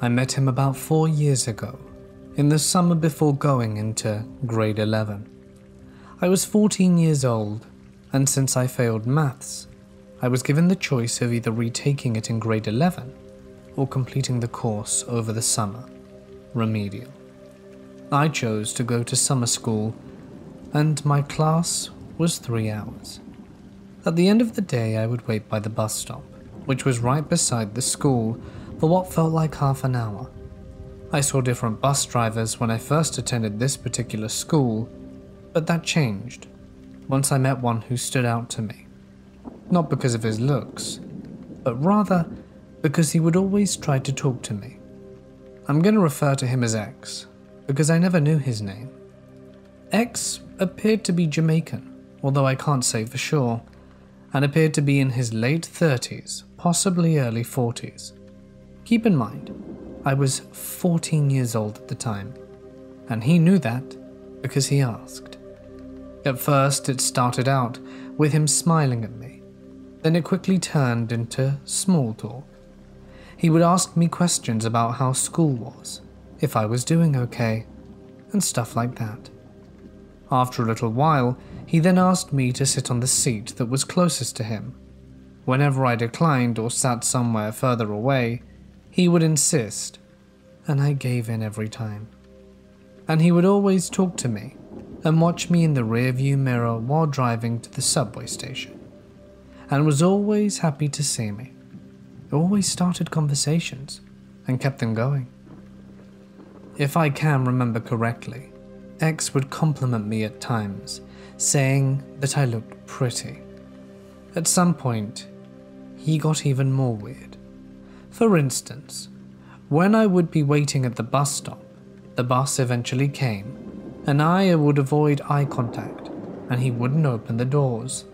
I met him about four years ago, in the summer before going into grade 11. I was 14 years old, and since I failed maths, I was given the choice of either retaking it in grade 11 or completing the course over the summer, remedial. I chose to go to summer school, and my class was three hours. At the end of the day, I would wait by the bus stop, which was right beside the school, for what felt like half an hour. I saw different bus drivers when I first attended this particular school, but that changed once I met one who stood out to me. Not because of his looks, but rather because he would always try to talk to me. I'm going to refer to him as X, because I never knew his name. X appeared to be Jamaican, although I can't say for sure, and appeared to be in his late 30s, possibly early 40s. Keep in mind, I was 14 years old at the time, and he knew that because he asked. At first, it started out with him smiling at me, then it quickly turned into small talk. He would ask me questions about how school was, if I was doing okay, and stuff like that. After a little while, he then asked me to sit on the seat that was closest to him. Whenever I declined or sat somewhere further away, he would insist, and I gave in every time. And he would always talk to me and watch me in the rearview mirror while driving to the subway station, and was always happy to see me. Always started conversations and kept them going. If I can remember correctly, X would compliment me at times, saying that I looked pretty. At some point, he got even more weird. For instance, when I would be waiting at the bus stop, the bus eventually came, and I would avoid eye contact, and he wouldn't open the doors.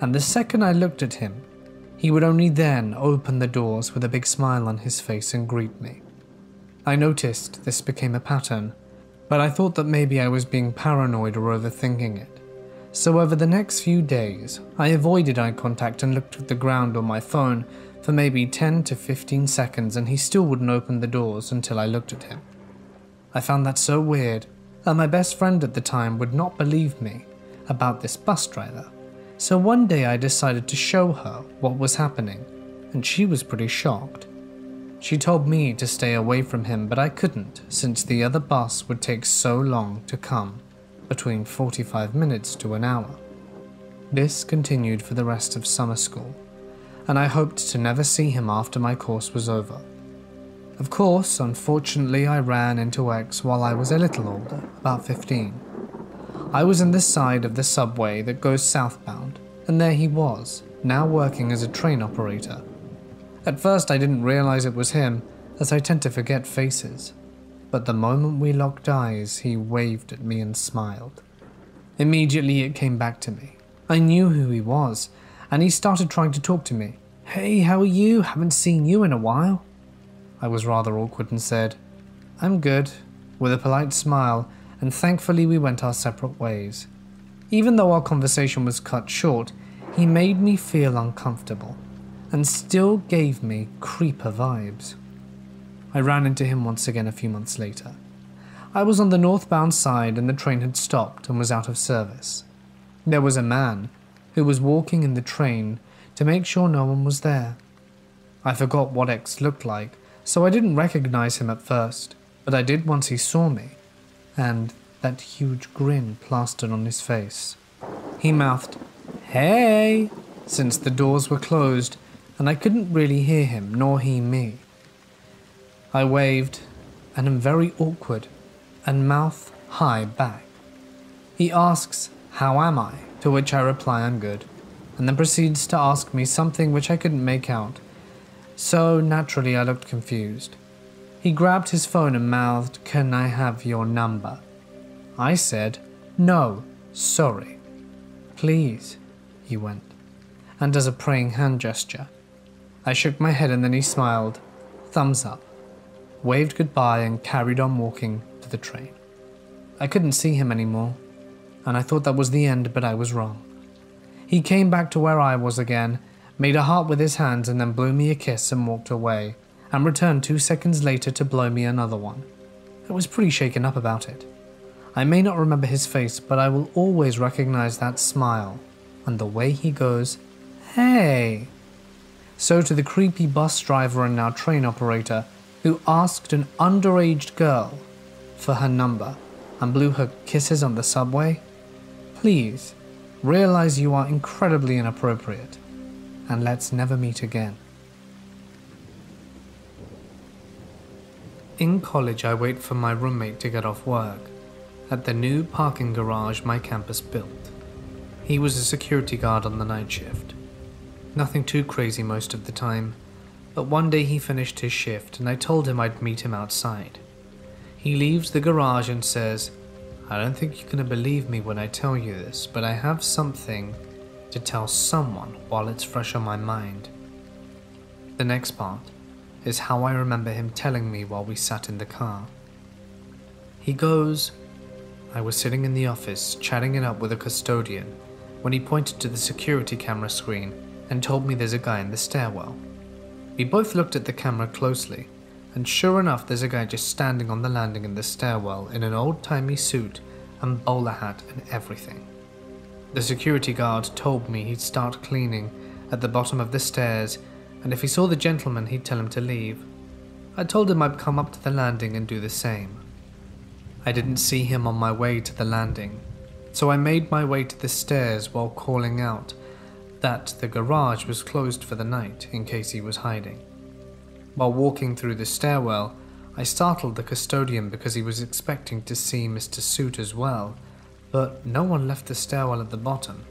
And the second I looked at him, he would only then open the doors with a big smile on his face and greet me. I noticed this became a pattern, but I thought that maybe I was being paranoid or overthinking it. So, over the next few days, I avoided eye contact and looked at the ground on my phone for maybe 10 to 15 seconds and he still wouldn't open the doors until I looked at him. I found that so weird that my best friend at the time would not believe me about this bus driver. So one day I decided to show her what was happening, and she was pretty shocked. She told me to stay away from him, but I couldn't since the other bus would take so long to come between 45 minutes to an hour. This continued for the rest of summer school and I hoped to never see him after my course was over. Of course, unfortunately, I ran into X while I was a little older, about 15. I was in the side of the subway that goes southbound, and there he was, now working as a train operator. At first, I didn't realize it was him, as I tend to forget faces. But the moment we locked eyes, he waved at me and smiled. Immediately, it came back to me. I knew who he was, and he started trying to talk to me. Hey, how are you? Haven't seen you in a while. I was rather awkward and said, I'm good, with a polite smile, and thankfully we went our separate ways. Even though our conversation was cut short, he made me feel uncomfortable and still gave me creeper vibes. I ran into him once again a few months later. I was on the northbound side and the train had stopped and was out of service. There was a man who was walking in the train to make sure no one was there. I forgot what X looked like, so I didn't recognize him at first, but I did once he saw me, and that huge grin plastered on his face. He mouthed, Hey! since the doors were closed and I couldn't really hear him nor he me. I waved and am very awkward and mouth hi back. He asks, How am I? To which I reply I'm good, and then proceeds to ask me something which I couldn't make out. So naturally I looked confused. He grabbed his phone and mouthed, Can I have your number? I said, No, sorry. Please, he went, and does a praying hand gesture. I shook my head and then he smiled, thumbs up, waved goodbye, and carried on walking to the train. I couldn't see him anymore, and I thought that was the end, but I was wrong. He came back to where I was again, made a heart with his hands, and then blew me a kiss and walked away, and returned two seconds later to blow me another one. I was pretty shaken up about it. I may not remember his face, but I will always recognize that smile and the way he goes, Hey! So to the creepy bus driver and now train operator who asked an underage girl for her number and blew her kisses on the subway, please realize you are incredibly inappropriate and let's never meet again. In college, I wait for my roommate to get off work at the new parking garage my campus built. He was a security guard on the night shift. Nothing too crazy most of the time, but one day he finished his shift and I told him I'd meet him outside. He leaves the garage and says, I don't think you're going to believe me when I tell you this, but I have something to tell someone while it's fresh on my mind. The next part is how I remember him telling me while we sat in the car. He goes, I was sitting in the office chatting it up with a custodian when he pointed to the security camera screen and told me there's a guy in the stairwell. We both looked at the camera closely, and sure enough, there's a guy just standing on the landing in the stairwell in an old timey suit and bowler hat and everything. The security guard told me he'd start cleaning at the bottom of the stairs, and if he saw the gentleman, he'd tell him to leave. I told him I'd come up to the landing and do the same. I didn't see him on my way to the landing, so I made my way to the stairs while calling out that the garage was closed for the night in case he was hiding. While walking through the stairwell, I startled the custodian because he was expecting to see Mr. Suit as well, but no one left the stairwell at the bottom.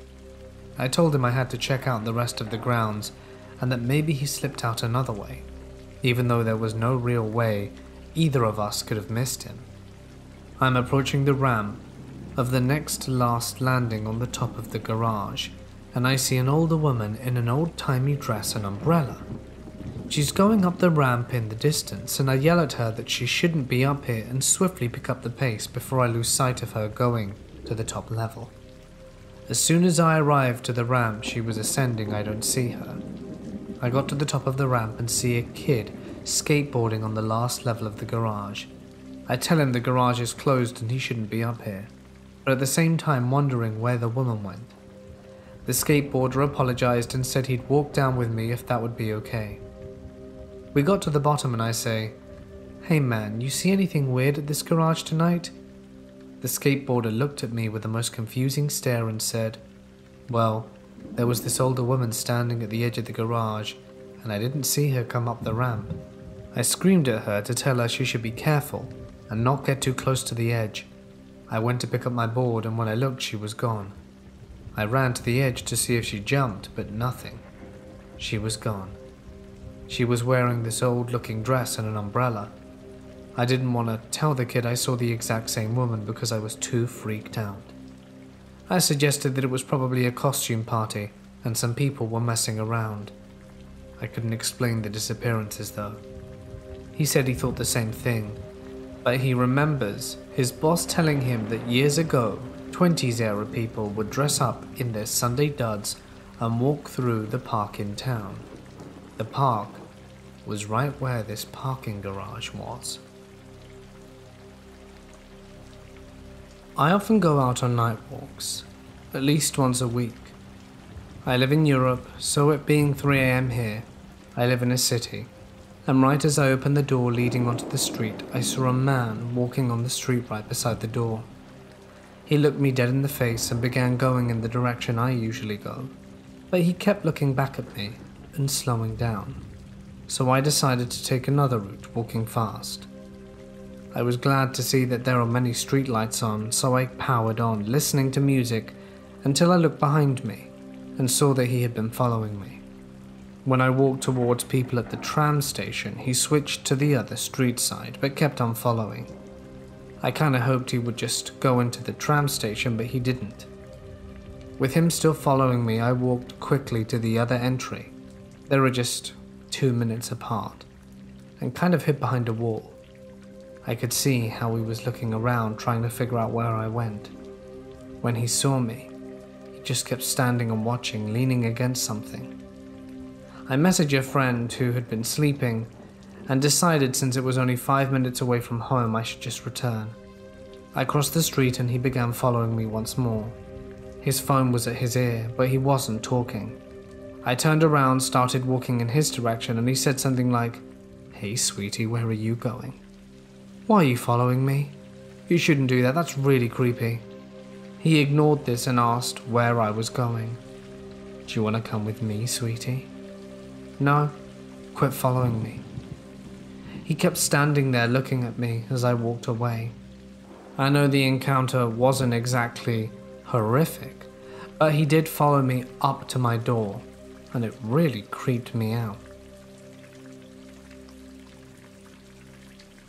I told him I had to check out the rest of the grounds and that maybe he slipped out another way, even though there was no real way either of us could have missed him. I'm approaching the ramp of the next last landing on the top of the garage and I see an older woman in an old timey dress and umbrella. She's going up the ramp in the distance, and I yell at her that she shouldn't be up here and swiftly pick up the pace before I lose sight of her going to the top level. As soon as I arrive to the ramp she was ascending, I don't see her. I got to the top of the ramp and see a kid skateboarding on the last level of the garage. I tell him the garage is closed and he shouldn't be up here, but at the same time wondering where the woman went. The skateboarder apologized and said he'd walk down with me if that would be okay. We got to the bottom and I say, Hey man, you see anything weird at this garage tonight? The skateboarder looked at me with the most confusing stare and said, Well, there was this older woman standing at the edge of the garage, and I didn't see her come up the ramp. I screamed at her to tell her she should be careful and not get too close to the edge. I went to pick up my board, and when I looked, she was gone. I ran to the edge to see if she jumped, but nothing. She was gone. She was wearing this old looking dress and an umbrella. I didn't want to tell the kid I saw the exact same woman because I was too freaked out. I suggested that it was probably a costume party and some people were messing around. I couldn't explain the disappearances though. He said he thought the same thing, but he remembers his boss telling him that years ago 20s era people would dress up in their Sunday duds and walk through the park in town. The park was right where this parking garage was. I often go out on night walks, at least once a week. I live in Europe, so it being 3am here, I live in a city, and right as I opened the door leading onto the street, I saw a man walking on the street right beside the door. He looked me dead in the face and began going in the direction I usually go, but he kept looking back at me and slowing down. So I decided to take another route, walking fast. I was glad to see that there are many streetlights on, so I powered on, listening to music until I looked behind me and saw that he had been following me. When I walked towards people at the tram station, he switched to the other street side but kept on following. I kinda hoped he would just go into the tram station, but he didn't. With him still following me, I walked quickly to the other entry. There were just two minutes apart, and kind of hid behind a wall. I could see how he was looking around, trying to figure out where I went. When he saw me, he just kept standing and watching, leaning against something. I messaged a friend who had been sleeping and decided since it was only five minutes away from home, I should just return. I crossed the street and he began following me once more. His phone was at his ear, but he wasn't talking. I turned around, started walking in his direction, and he said something like, Hey, sweetie, where are you going? Why are you following me? You shouldn't do that, that's really creepy. He ignored this and asked where I was going. Do you want to come with me, sweetie? No, quit following me. He kept standing there looking at me as I walked away. I know the encounter wasn't exactly horrific, but he did follow me up to my door, and it really creeped me out.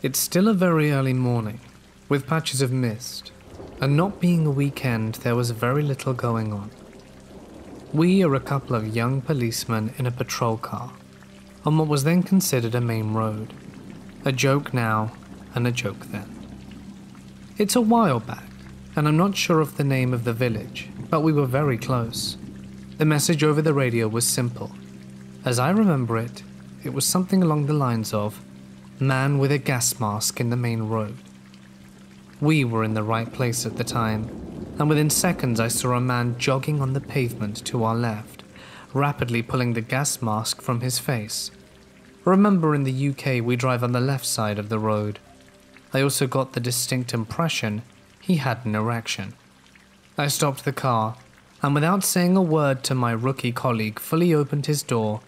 It's still a very early morning, with patches of mist, and not being a weekend, there was very little going on. We are a couple of young policemen in a patrol car on what was then considered a main road. A joke now and a joke then. It's a while back, and I'm not sure of the name of the village, but we were very close. The message over the radio was simple. As I remember it, it was something along the lines of Man with a gas mask in the main road. We were in the right place at the time, and within seconds I saw a man jogging on the pavement to our left, rapidly pulling the gas mask from his face. Remember, in the UK, we drive on the left side of the road. I also got the distinct impression he had an erection. I stopped the car, and without saying a word to my rookie colleague, fully opened his door,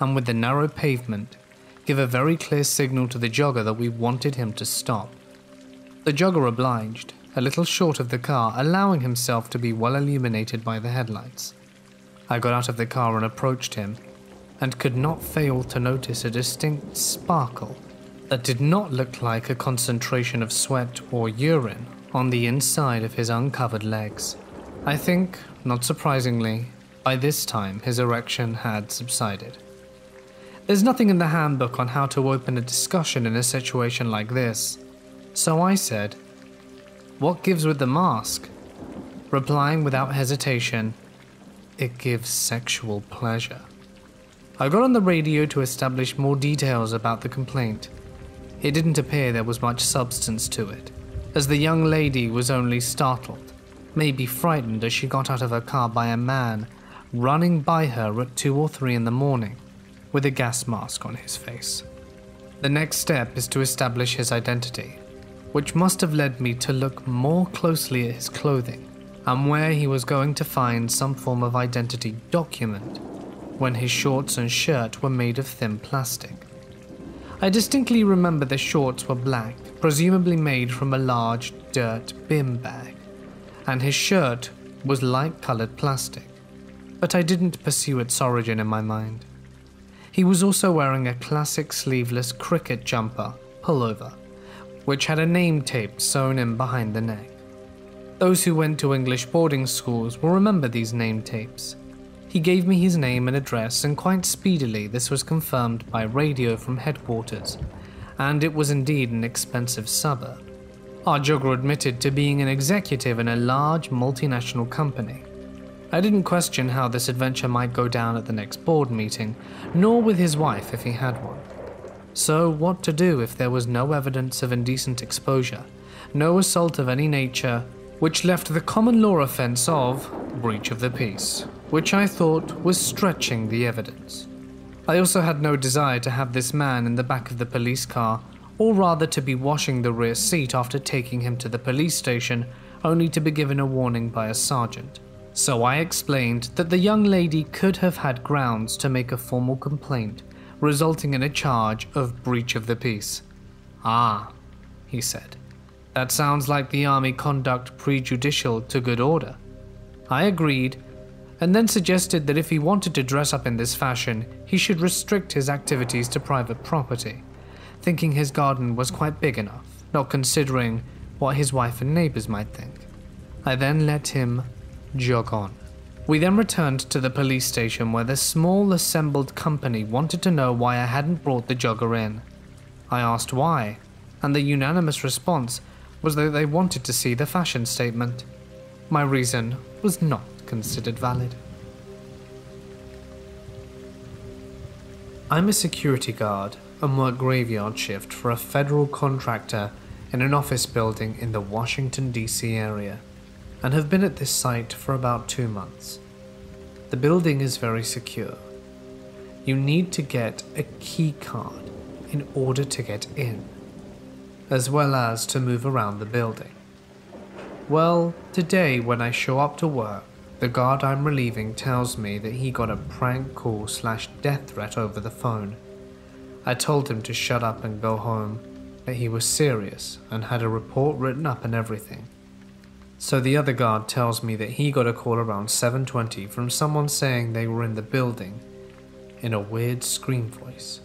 and with the narrow pavement, give a very clear signal to the jogger that we wanted him to stop. The jogger obliged, a little short of the car, allowing himself to be well illuminated by the headlights. I got out of the car and approached him, and could not fail to notice a distinct sparkle that did not look like a concentration of sweat or urine on the inside of his uncovered legs. I think, not surprisingly, by this time his erection had subsided. There's nothing in the handbook on how to open a discussion in a situation like this, so I said, What gives with the mask? Replying without hesitation, It gives sexual pleasure. I got on the radio to establish more details about the complaint. It didn't appear there was much substance to it, as the young lady was only startled, maybe frightened as she got out of her car by a man running by her at 2 or 3 in the morning with a gas mask on his face. The next step is to establish his identity, which must have led me to look more closely at his clothing and where he was going to find some form of identity document when his shorts and shirt were made of thin plastic. I distinctly remember the shorts were black, presumably made from a large dirt bin bag, and his shirt was light coloured plastic, but I didn't pursue its origin in my mind. He was also wearing a classic sleeveless cricket jumper, pullover, which had a name tape sewn in behind the neck. Those who went to English boarding schools will remember these name tapes. He gave me his name and address, and quite speedily this was confirmed by radio from headquarters, and it was indeed an expensive suburb. Jogger admitted to being an executive in a large multinational company I didn't question how this adventure might go down at the next board meeting, nor with his wife if he had one. So, what to do if there was no evidence of indecent exposure, no assault of any nature, which left the common law offence of breach of the peace, which I thought was stretching the evidence. I also had no desire to have this man in the back of the police car, or rather to be washing the rear seat after taking him to the police station, only to be given a warning by a sergeant. So I explained that the young lady could have had grounds to make a formal complaint, resulting in a charge of breach of the peace. Ah, he said. That sounds like the army conduct prejudicial to good order. I agreed, and then suggested that if he wanted to dress up in this fashion, he should restrict his activities to private property, thinking his garden was quite big enough, not considering what his wife and neighbors might think. I then let him jog on. We then returned to the police station where the small assembled company wanted to know why I hadn't brought the jogger in. I asked why, and the unanimous response was that they wanted to see the fashion statement. My reason was not considered valid. I'm a security guard and work graveyard shift for a federal contractor in an office building in the Washington, D.C. area, and have been at this site for about two months. The building is very secure. You need to get a key card in order to get in, as well as to move around the building. Well, today when I show up to work, the guard I'm relieving tells me that he got a prank call slash death threat over the phone. I told him to shut up and go home, that he was serious and had a report written up and everything. So the other guard tells me that he got a call around 7:20 from someone saying they were in the building in a weird scream voice.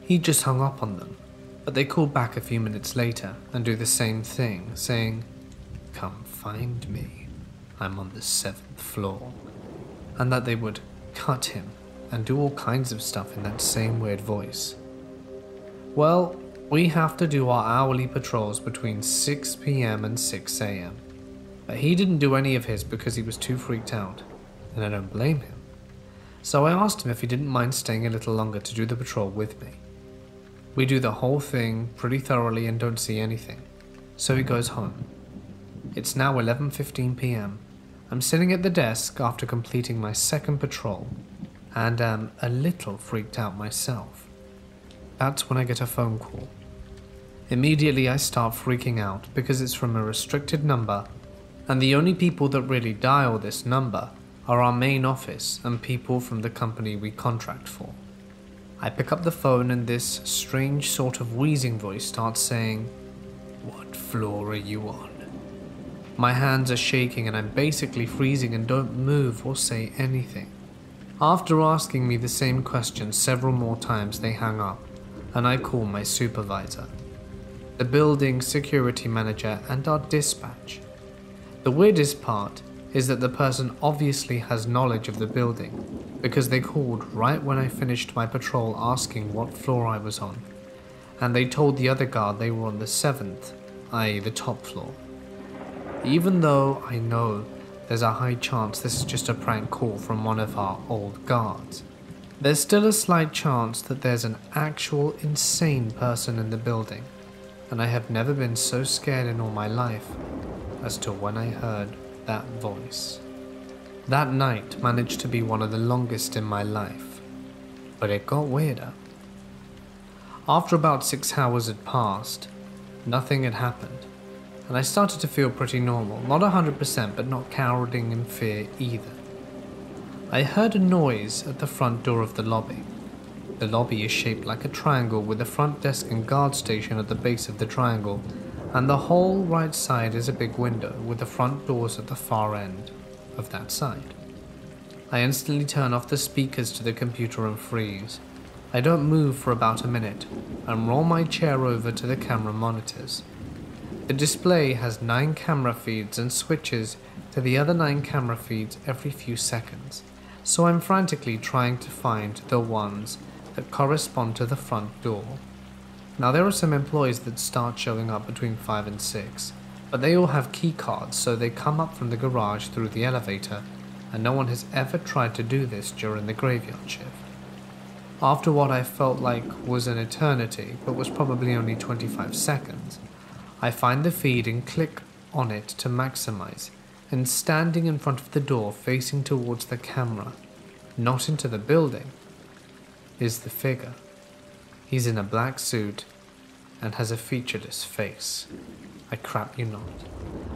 He just hung up on them, but they called back a few minutes later and do the same thing, saying, "Come find me. I'm on the 7th floor." And that they would cut him and do all kinds of stuff in that same weird voice. Well, we have to do our hourly patrols between 6 pm and 6 am. But he didn't do any of his because he was too freaked out, and I don't blame him. So I asked him if he didn't mind staying a little longer to do the patrol with me. We do the whole thing pretty thoroughly and don't see anything. So he goes home. It's now 11:15 p.m. I'm sitting at the desk after completing my second patrol and am a little freaked out myself. That's when I get a phone call. Immediately I start freaking out because it's from a restricted number and the only people that really dial this number are our main office and people from the company we contract for. I pick up the phone and this strange sort of wheezing voice starts saying, What floor are you on? My hands are shaking and I'm basically freezing and don't move or say anything. After asking me the same question several more times, they hang up and I call my supervisor, the building security manager, and our dispatch. The weirdest part is that the person obviously has knowledge of the building because they called right when I finished my patrol asking what floor I was on, and they told the other guard they were on the seventh, i.e., the top floor. Even though I know there's a high chance this is just a prank call from one of our old guards, there's still a slight chance that there's an actual insane person in the building, and I have never been so scared in all my life as to when I heard that voice. That night managed to be one of the longest in my life, but it got weirder. After about six hours had passed, nothing had happened, and I started to feel pretty normal, not 100%, but not cowering in fear either. I heard a noise at the front door of the lobby. The lobby is shaped like a triangle with a front desk and guard station at the base of the triangle and the whole right side is a big window with the front doors at the far end of that side. I instantly turn off the speakers to the computer and freeze. I don't move for about a minute and roll my chair over to the camera monitors. The display has 9 camera feeds and switches to the other 9 camera feeds every few seconds, so I'm frantically trying to find the ones that correspond to the front door. Now there are some employees that start showing up between 5 and 6, but they all have key cards so they come up from the garage through the elevator and no one has ever tried to do this during the graveyard shift. After what I felt like was an eternity, but was probably only 25 seconds, I find the feed and click on it to maximize, and standing in front of the door facing towards the camera, not into the building, is the figure. He's in a black suit and has a featureless face. I crap you not.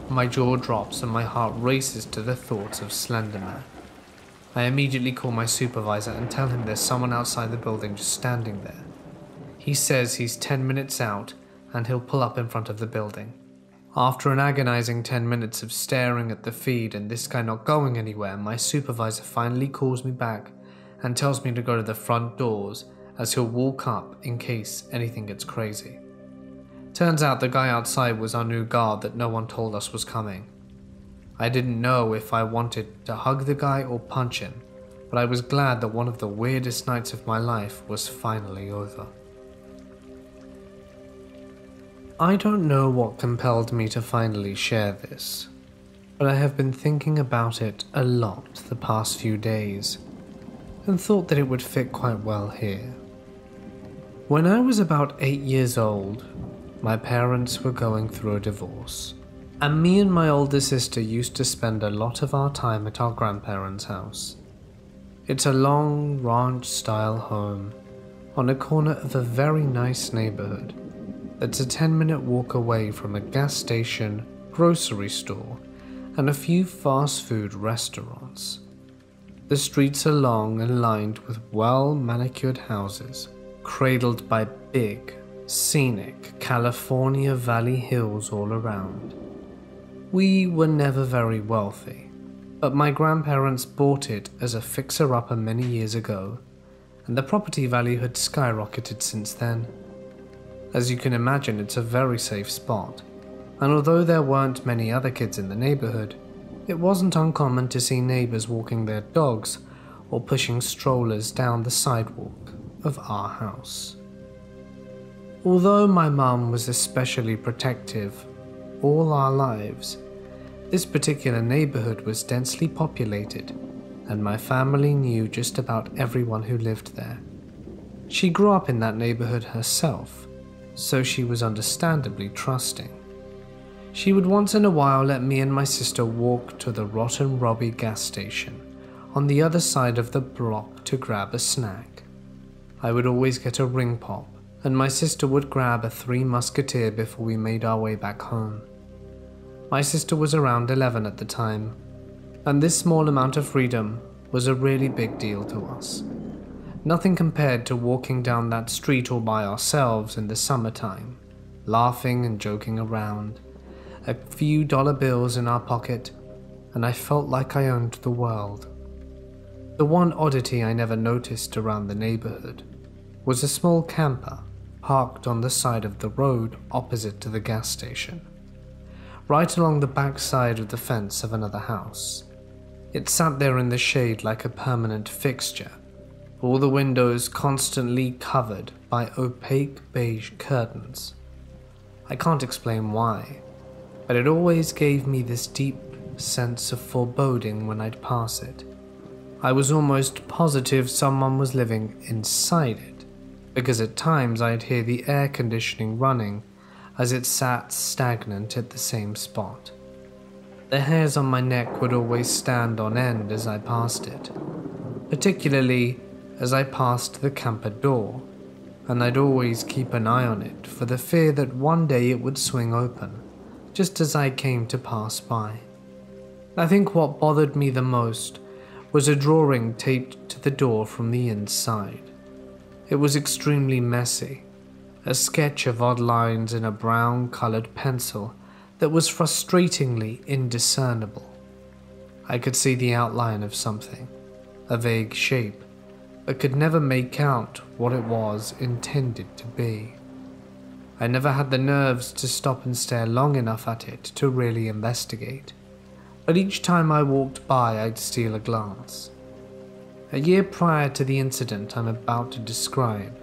My jaw drops and my heart races to the thoughts of Slenderman. I immediately call my supervisor and tell him there's someone outside the building just standing there. He says he's 10 minutes out and he'll pull up in front of the building. After an agonizing 10 minutes of staring at the feed and this guy not going anywhere, my supervisor finally calls me back and tells me to go to the front doors as he'll walk up in case anything gets crazy. Turns out the guy outside was our new guard that no one told us was coming. I didn't know if I wanted to hug the guy or punch him, but I was glad that one of the weirdest nights of my life was finally over. I don't know what compelled me to finally share this, but I have been thinking about it a lot the past few days and thought that it would fit quite well here. When I was about eight years old, my parents were going through a divorce, and me and my older sister used to spend a lot of our time at our grandparents' house. It's a long ranch style home on a corner of a very nice neighborhood that's a 10 minute walk away from a gas station, grocery store, and a few fast food restaurants. The streets are long and lined with well manicured houses, cradled by big, scenic California Valley hills all around. We were never very wealthy, but my grandparents bought it as a fixer upper many years ago, and the property value had skyrocketed since then. As you can imagine, it's a very safe spot, and although there weren't many other kids in the neighborhood, it wasn't uncommon to see neighbors walking their dogs or pushing strollers down the sidewalk of our house. Although my mum was especially protective all our lives, this particular neighborhood was densely populated, and my family knew just about everyone who lived there. She grew up in that neighborhood herself, so she was understandably trusting. She would once in a while let me and my sister walk to the Rotten Robbie gas station on the other side of the block to grab a snack. I would always get a ring pop and my sister would grab a Three Musketeer before we made our way back home. My sister was around 11 at the time, and this small amount of freedom was a really big deal to us. Nothing compared to walking down that street all by ourselves in the summertime, laughing and joking around, a few dollar bills in our pocket, and I felt like I owned the world. The one oddity I never noticed around the neighborhood was a small camper parked on the side of the road opposite to the gas station, right along the back side of the fence of another house. It sat there in the shade like a permanent fixture, all the windows constantly covered by opaque beige curtains. I can't explain why, but it always gave me this deep sense of foreboding when I'd pass it. I was almost positive someone was living inside it because at times I'd hear the air conditioning running as it sat stagnant at the same spot. The hairs on my neck would always stand on end as I passed it, particularly as I passed the camper door, and I'd always keep an eye on it for the fear that one day it would swing open, just as I came to pass by. I think what bothered me the most was a drawing taped to the door from the inside. It was extremely messy, a sketch of odd lines in a brown colored pencil that was frustratingly indiscernible. I could see the outline of something, a vague shape, but could never make out what it was intended to be. I never had the nerves to stop and stare long enough at it to really investigate, but each time I walked by, I'd steal a glance. A year prior to the incident I'm about to describe,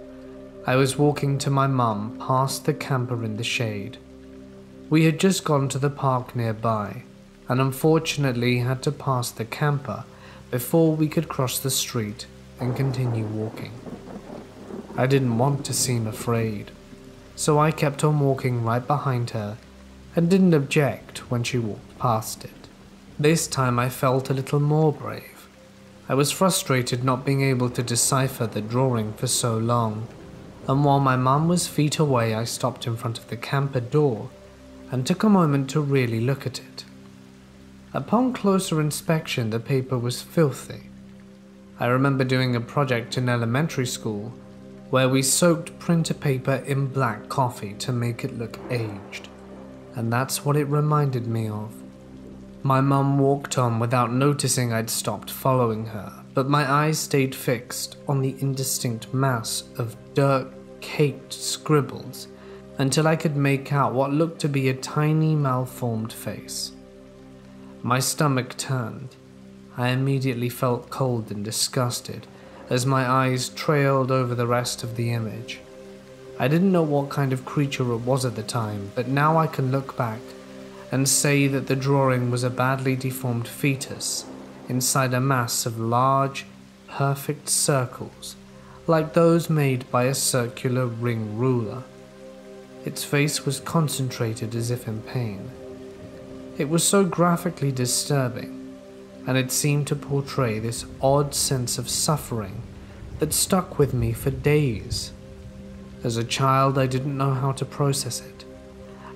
I was walking to my mum past the camper in the shade. We had just gone to the park nearby, and unfortunately had to pass the camper before we could cross the street and continue walking. I didn't want to seem afraid, so I kept on walking right behind her and didn't object when she walked past it. This time I felt a little more brave. I was frustrated not being able to decipher the drawing for so long, and while my mum was feet away, I stopped in front of the camper door and took a moment to really look at it. Upon closer inspection, the paper was filthy. I remember doing a project in elementary school where we soaked printer paper in black coffee to make it look aged, and that's what it reminded me of. My mum walked on without noticing I'd stopped following her, but my eyes stayed fixed on the indistinct mass of dirt caked scribbles until I could make out what looked to be a tiny malformed face. My stomach turned. I immediately felt cold and disgusted as my eyes trailed over the rest of the image. I didn't know what kind of creature it was at the time, but now I can look back and say that the drawing was a badly deformed fetus inside a mass of large, perfect circles like those made by a circular ring ruler. Its face was concentrated as if in pain. It was so graphically disturbing, and it seemed to portray this odd sense of suffering that stuck with me for days. As a child, I didn't know how to process it,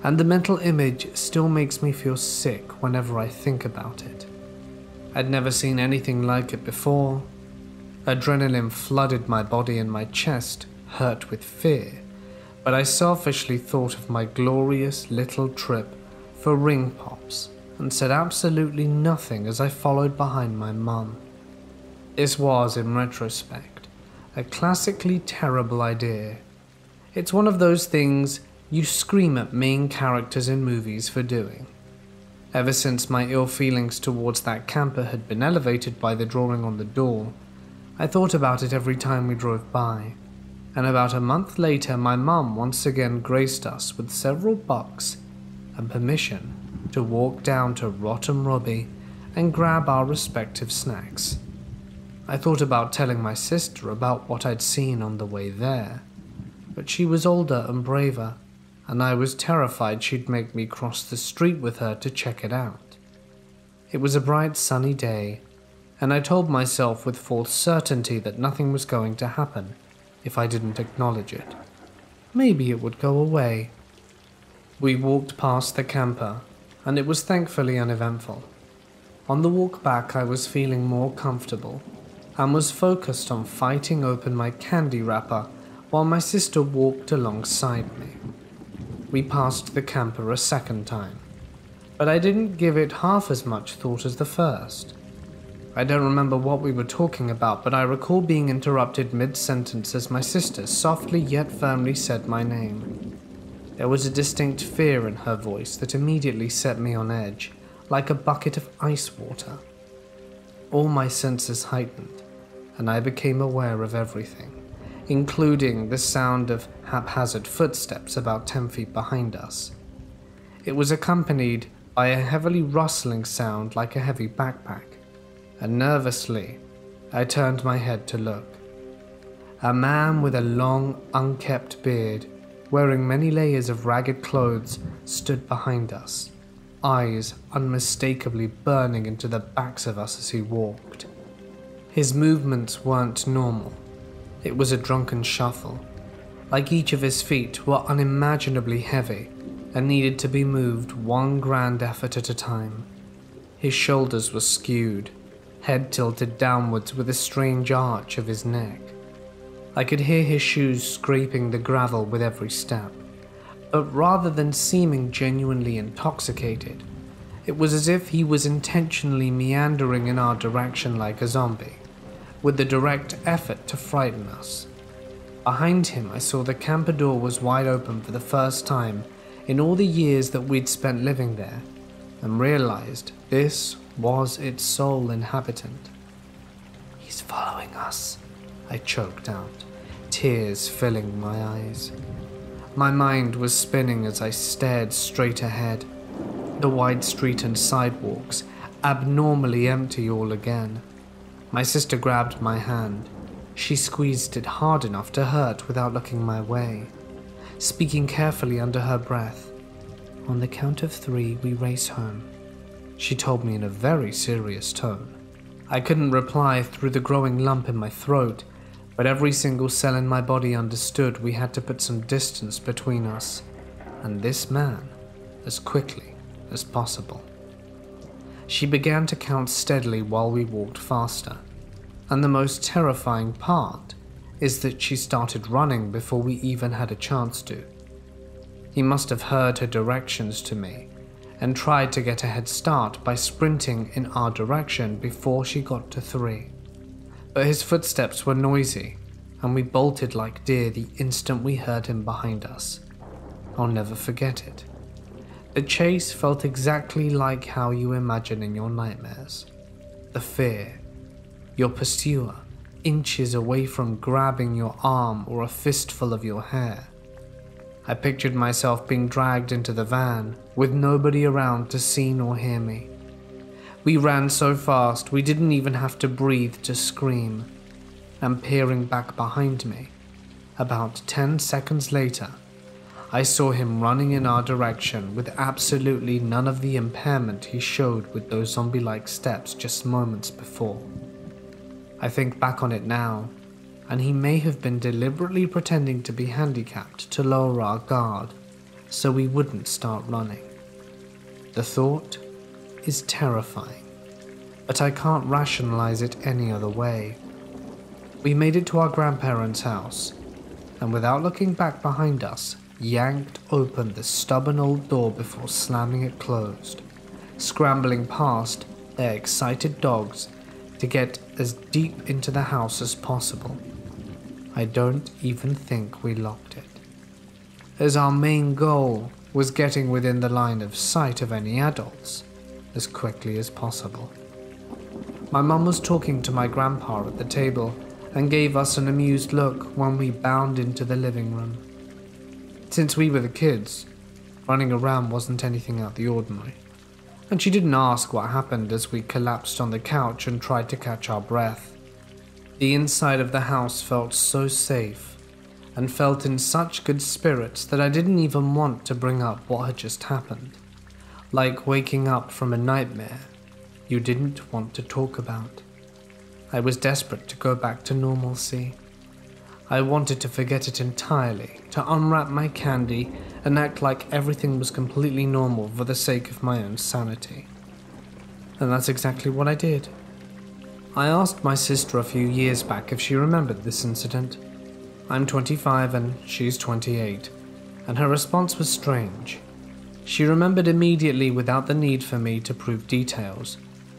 and the mental image still makes me feel sick whenever I think about it. I'd never seen anything like it before. Adrenaline flooded my body and my chest hurt with fear, but I selfishly thought of my glorious little trip for ring pops and said absolutely nothing as I followed behind my mum. This was, in retrospect, a classically terrible idea it's one of those things you scream at main characters in movies for doing. Ever since my ill feelings towards that camper had been elevated by the drawing on the door, I thought about it every time we drove by. And about a month later, my mum once again graced us with several bucks and permission to walk down to Rotten Robbie and grab our respective snacks. I thought about telling my sister about what I'd seen on the way there but she was older and braver, and I was terrified she'd make me cross the street with her to check it out. It was a bright sunny day, and I told myself with false certainty that nothing was going to happen if I didn't acknowledge it. Maybe it would go away. We walked past the camper, and it was thankfully uneventful. On the walk back, I was feeling more comfortable and was focused on fighting open my candy wrapper while my sister walked alongside me. We passed the camper a second time, but I didn't give it half as much thought as the first. I don't remember what we were talking about, but I recall being interrupted mid sentence as my sister softly yet firmly said my name. There was a distinct fear in her voice that immediately set me on edge, like a bucket of ice water. All my senses heightened, and I became aware of everything including the sound of haphazard footsteps about 10 feet behind us. It was accompanied by a heavily rustling sound like a heavy backpack, and nervously, I turned my head to look. A man with a long, unkempt beard, wearing many layers of ragged clothes, stood behind us, eyes unmistakably burning into the backs of us as he walked. His movements weren't normal it was a drunken shuffle. Like each of his feet were unimaginably heavy and needed to be moved one grand effort at a time. His shoulders were skewed, head tilted downwards with a strange arch of his neck. I could hear his shoes scraping the gravel with every step. But rather than seeming genuinely intoxicated, it was as if he was intentionally meandering in our direction like a zombie with the direct effort to frighten us. Behind him, I saw the camper door was wide open for the first time in all the years that we'd spent living there, and realized this was its sole inhabitant. He's following us, I choked out, tears filling my eyes. My mind was spinning as I stared straight ahead. The wide street and sidewalks, abnormally empty all again. My sister grabbed my hand. She squeezed it hard enough to hurt without looking my way, speaking carefully under her breath. On the count of three, we race home. She told me in a very serious tone. I couldn't reply through the growing lump in my throat, but every single cell in my body understood we had to put some distance between us and this man as quickly as possible. She began to count steadily while we walked faster. And the most terrifying part is that she started running before we even had a chance to. He must have heard her directions to me and tried to get a head start by sprinting in our direction before she got to three. But his footsteps were noisy, and we bolted like deer the instant we heard him behind us. I'll never forget it. The chase felt exactly like how you imagine in your nightmares. The fear, your pursuer, inches away from grabbing your arm or a fistful of your hair. I pictured myself being dragged into the van with nobody around to see nor hear me. We ran so fast we didn't even have to breathe to scream, and peering back behind me. About 10 seconds later, I saw him running in our direction with absolutely none of the impairment he showed with those zombie like steps just moments before. I think back on it now, and he may have been deliberately pretending to be handicapped to lower our guard so we wouldn't start running. The thought is terrifying, but I can't rationalize it any other way. We made it to our grandparents' house, and without looking back behind us, yanked open the stubborn old door before slamming it closed, scrambling past their excited dogs to get as deep into the house as possible. I don't even think we locked it. As our main goal was getting within the line of sight of any adults as quickly as possible. My mum was talking to my grandpa at the table and gave us an amused look when we bound into the living room. Since we were the kids, running around wasn't anything out of the ordinary, and she didn't ask what happened as we collapsed on the couch and tried to catch our breath. The inside of the house felt so safe and felt in such good spirits that I didn't even want to bring up what had just happened. Like waking up from a nightmare you didn't want to talk about. I was desperate to go back to normalcy. I wanted to forget it entirely, to unwrap my candy and act like everything was completely normal for the sake of my own sanity. And that's exactly what I did. I asked my sister a few years back if she remembered this incident. I'm 25 and she's 28, and her response was strange. She remembered immediately without the need for me to prove details,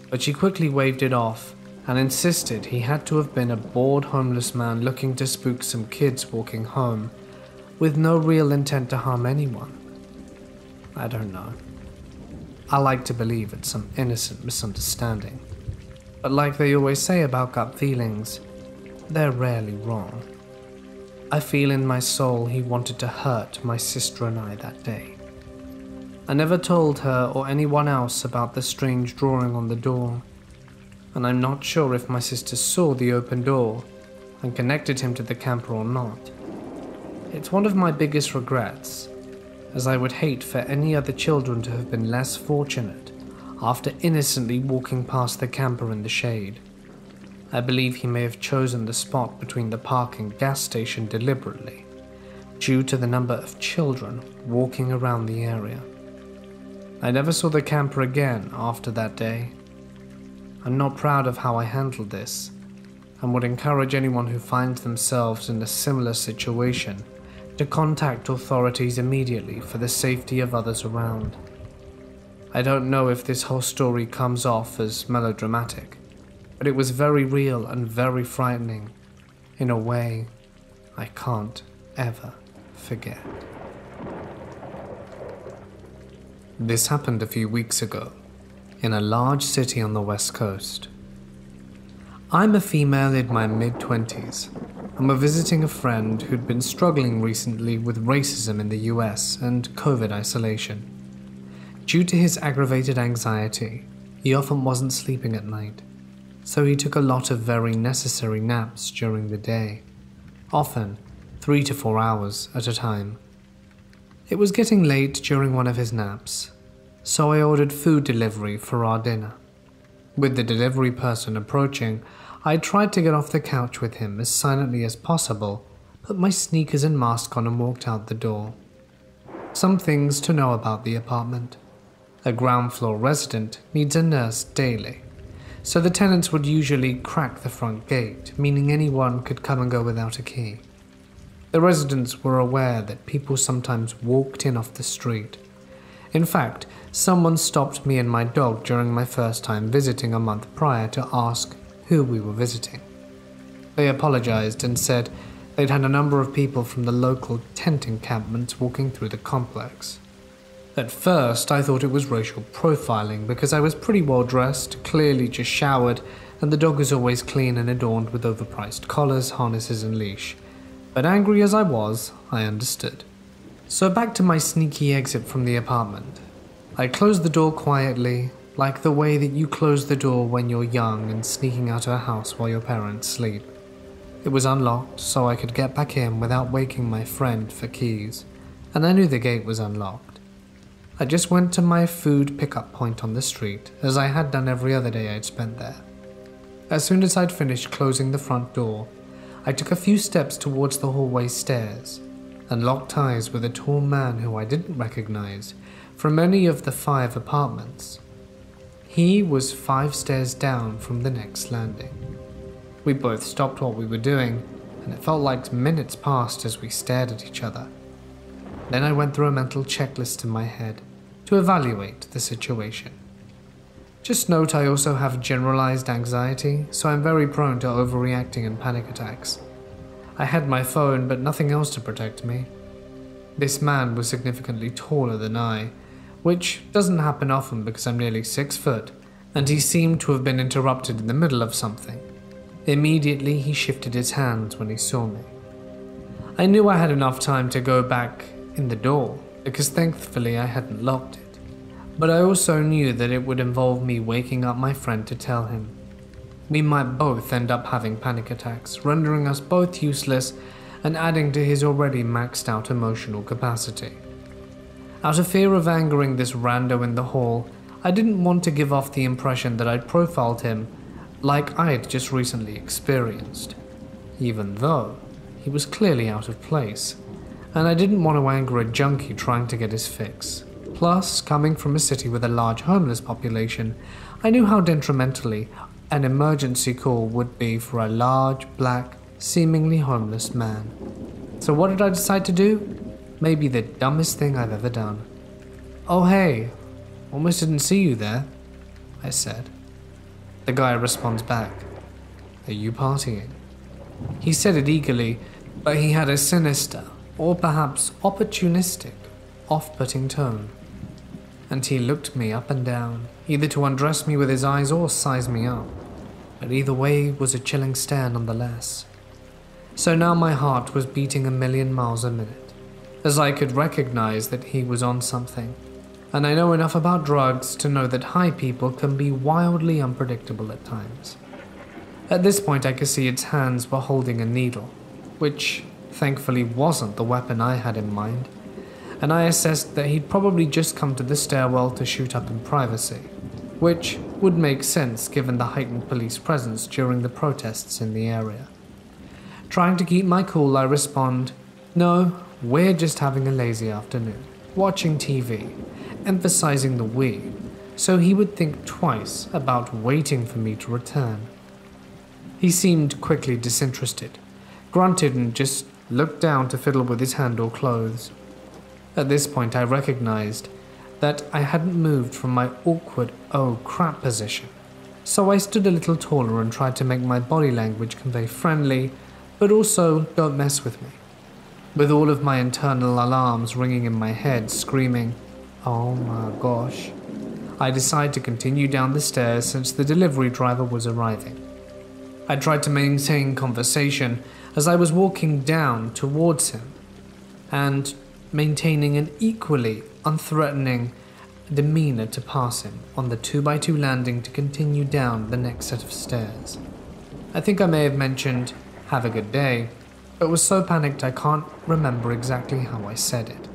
but she quickly waved it off and insisted he had to have been a bored homeless man looking to spook some kids walking home, with no real intent to harm anyone. I don't know. I like to believe it's some innocent misunderstanding. But like they always say about gut feelings, they're rarely wrong. I feel in my soul he wanted to hurt my sister and I that day. I never told her or anyone else about the strange drawing on the door and I'm not sure if my sister saw the open door and connected him to the camper or not. It's one of my biggest regrets, as I would hate for any other children to have been less fortunate after innocently walking past the camper in the shade. I believe he may have chosen the spot between the park and gas station deliberately, due to the number of children walking around the area. I never saw the camper again after that day. I'm not proud of how I handled this, and would encourage anyone who finds themselves in a similar situation to contact authorities immediately for the safety of others around. I don't know if this whole story comes off as melodramatic, but it was very real and very frightening in a way I can't ever forget. This happened a few weeks ago in a large city on the west coast. I'm a female in my mid 20s and we're visiting a friend who'd been struggling recently with racism in the US and COVID isolation. Due to his aggravated anxiety, he often wasn't sleeping at night, so he took a lot of very necessary naps during the day, often three to four hours at a time. It was getting late during one of his naps, so I ordered food delivery for our dinner. With the delivery person approaching, I tried to get off the couch with him as silently as possible, put my sneakers and mask on and walked out the door. Some things to know about the apartment. A ground floor resident needs a nurse daily, so the tenants would usually crack the front gate, meaning anyone could come and go without a key. The residents were aware that people sometimes walked in off the street. In fact, someone stopped me and my dog during my first time visiting a month prior to ask who we were visiting. They apologized and said they'd had a number of people from the local tent encampments walking through the complex. At first, I thought it was racial profiling because I was pretty well dressed, clearly just showered, and the dog was always clean and adorned with overpriced collars, harnesses, and leash. But angry as I was, I understood. So back to my sneaky exit from the apartment. I closed the door quietly, like the way that you close the door when you're young and sneaking out of a house while your parents sleep. It was unlocked, so I could get back in without waking my friend for keys, and I knew the gate was unlocked. I just went to my food pickup point on the street, as I had done every other day I'd spent there. As soon as I'd finished closing the front door, I took a few steps towards the hallway stairs and locked eyes with a tall man who I didn't recognize from any of the five apartments. He was five stairs down from the next landing. We both stopped what we were doing, and it felt like minutes passed as we stared at each other. Then I went through a mental checklist in my head to evaluate the situation. Just note I also have generalized anxiety, so I'm very prone to overreacting and panic attacks. I had my phone, but nothing else to protect me. This man was significantly taller than I, which doesn't happen often because I'm nearly six foot, and he seemed to have been interrupted in the middle of something. Immediately, he shifted his hands when he saw me. I knew I had enough time to go back in the door, because thankfully I hadn't locked it. But I also knew that it would involve me waking up my friend to tell him. We might both end up having panic attacks, rendering us both useless and adding to his already maxed out emotional capacity. Out of fear of angering this rando in the hall, I didn't want to give off the impression that I'd profiled him like I'd just recently experienced, even though he was clearly out of place, and I didn't want to anger a junkie trying to get his fix. Plus, coming from a city with a large homeless population, I knew how detrimentally an emergency call would be for a large, black, seemingly homeless man. So, what did I decide to do? Maybe the dumbest thing I've ever done. Oh, hey, almost didn't see you there, I said. The guy responds back, Are you partying? He said it eagerly, but he had a sinister, or perhaps opportunistic, off putting tone. And he looked me up and down, either to undress me with his eyes or size me up. But either way was a chilling stare nonetheless. So now my heart was beating a million miles a minute as I could recognize that he was on something. And I know enough about drugs to know that high people can be wildly unpredictable at times. At this point, I could see its hands were holding a needle, which thankfully wasn't the weapon I had in mind, and I assessed that he'd probably just come to the stairwell to shoot up in privacy, which would make sense given the heightened police presence during the protests in the area. Trying to keep my cool, I respond, No, we're just having a lazy afternoon, watching TV, emphasizing the we, so he would think twice about waiting for me to return. He seemed quickly disinterested, grunted, and just looked down to fiddle with his hand or clothes. At this point, I recognized that I hadn't moved from my awkward oh crap position, so I stood a little taller and tried to make my body language convey friendly, but also don't mess with me with all of my internal alarms ringing in my head, screaming, Oh my gosh. I decided to continue down the stairs since the delivery driver was arriving. I tried to maintain conversation as I was walking down towards him and maintaining an equally unthreatening demeanor to pass him on the 2x2 landing to continue down the next set of stairs. I think I may have mentioned, have a good day, but was so panicked I can't remember exactly how I said it.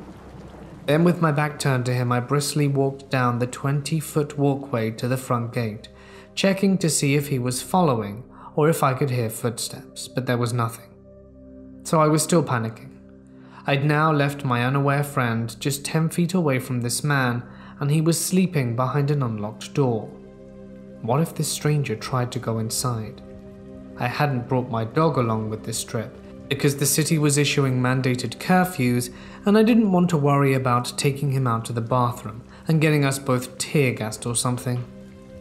Then, with my back turned to him, I briskly walked down the 20 foot walkway to the front gate, checking to see if he was following or if I could hear footsteps, but there was nothing. So I was still panicking. I'd now left my unaware friend just 10 feet away from this man, and he was sleeping behind an unlocked door. What if this stranger tried to go inside? I hadn't brought my dog along with this trip, because the city was issuing mandated curfews, and I didn't want to worry about taking him out to the bathroom and getting us both tear gassed or something.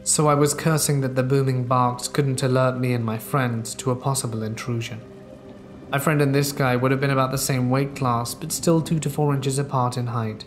So I was cursing that the booming barks couldn't alert me and my friends to a possible intrusion. My friend and this guy would have been about the same weight class, but still two to four inches apart in height,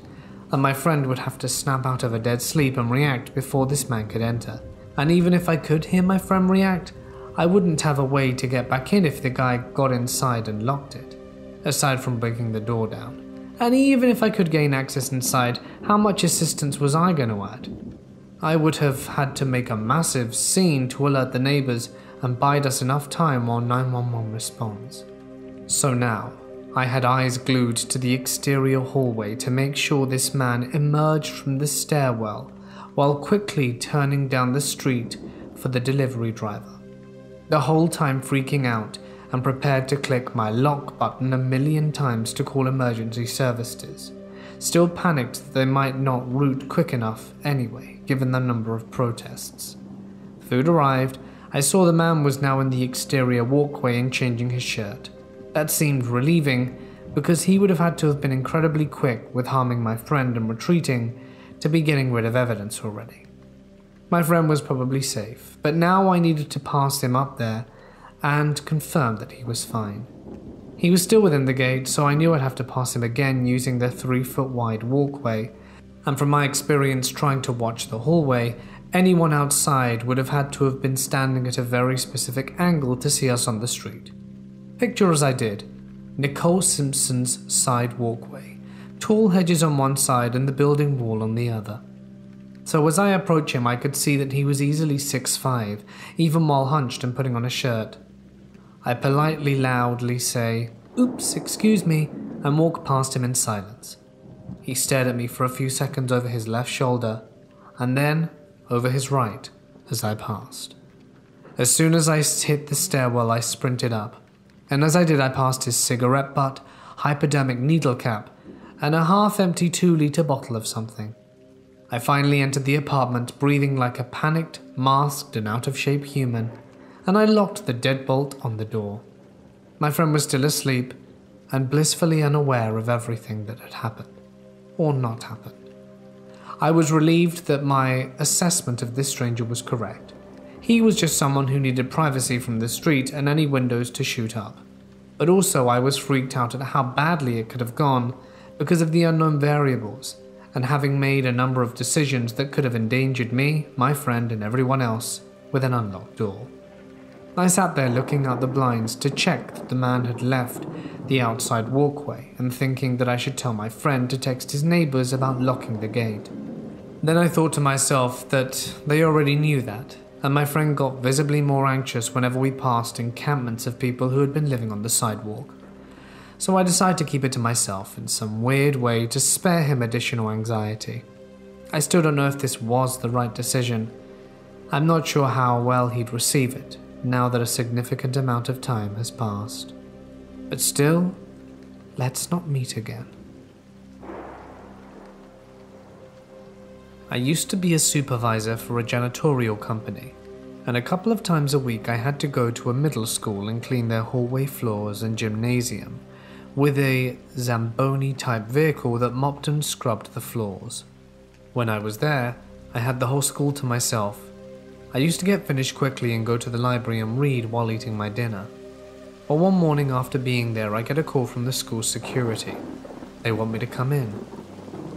and my friend would have to snap out of a dead sleep and react before this man could enter. And even if I could hear my friend react, I wouldn't have a way to get back in if the guy got inside and locked it, aside from breaking the door down. And even if I could gain access inside, how much assistance was I going to add? I would have had to make a massive scene to alert the neighbors, and bide us enough time while 911 responds. So now, I had eyes glued to the exterior hallway to make sure this man emerged from the stairwell while quickly turning down the street for the delivery driver. The whole time freaking out and prepared to click my lock button a million times to call emergency services. Still panicked that they might not route quick enough anyway, given the number of protests. Food arrived. I saw the man was now in the exterior walkway and changing his shirt. That seemed relieving because he would have had to have been incredibly quick with harming my friend and retreating to be getting rid of evidence already. My friend was probably safe, but now I needed to pass him up there and confirm that he was fine. He was still within the gate, so I knew I'd have to pass him again using the three foot wide walkway. And from my experience trying to watch the hallway, anyone outside would have had to have been standing at a very specific angle to see us on the street. Picture as I did Nicole Simpson's side walkway, tall hedges on one side and the building wall on the other. So as I approach him, I could see that he was easily six five, even while hunched and putting on a shirt. I politely, loudly say, Oops, excuse me, and walk past him in silence. He stared at me for a few seconds over his left shoulder, and then over his right as I passed. As soon as I hit the stairwell, I sprinted up, and as I did, I passed his cigarette butt, hypodermic needle cap, and a half empty two litre bottle of something. I finally entered the apartment, breathing like a panicked, masked, and out of shape human and I locked the deadbolt on the door. My friend was still asleep and blissfully unaware of everything that had happened, or not happened. I was relieved that my assessment of this stranger was correct. He was just someone who needed privacy from the street and any windows to shoot up. But also, I was freaked out at how badly it could have gone because of the unknown variables and having made a number of decisions that could have endangered me, my friend, and everyone else with an unlocked door. I sat there looking out the blinds to check that the man had left the outside walkway and thinking that I should tell my friend to text his neighbors about locking the gate. Then I thought to myself that they already knew that, and my friend got visibly more anxious whenever we passed encampments of people who had been living on the sidewalk. So I decided to keep it to myself in some weird way to spare him additional anxiety. I still don't know if this was the right decision. I'm not sure how well he'd receive it, now that a significant amount of time has passed. But still, let's not meet again. I used to be a supervisor for a janitorial company, and a couple of times a week I had to go to a middle school and clean their hallway floors and gymnasium with a Zamboni type vehicle that mopped and scrubbed the floors. When I was there, I had the whole school to myself I used to get finished quickly and go to the library and read while eating my dinner. But one morning after being there, I get a call from the school security. They want me to come in.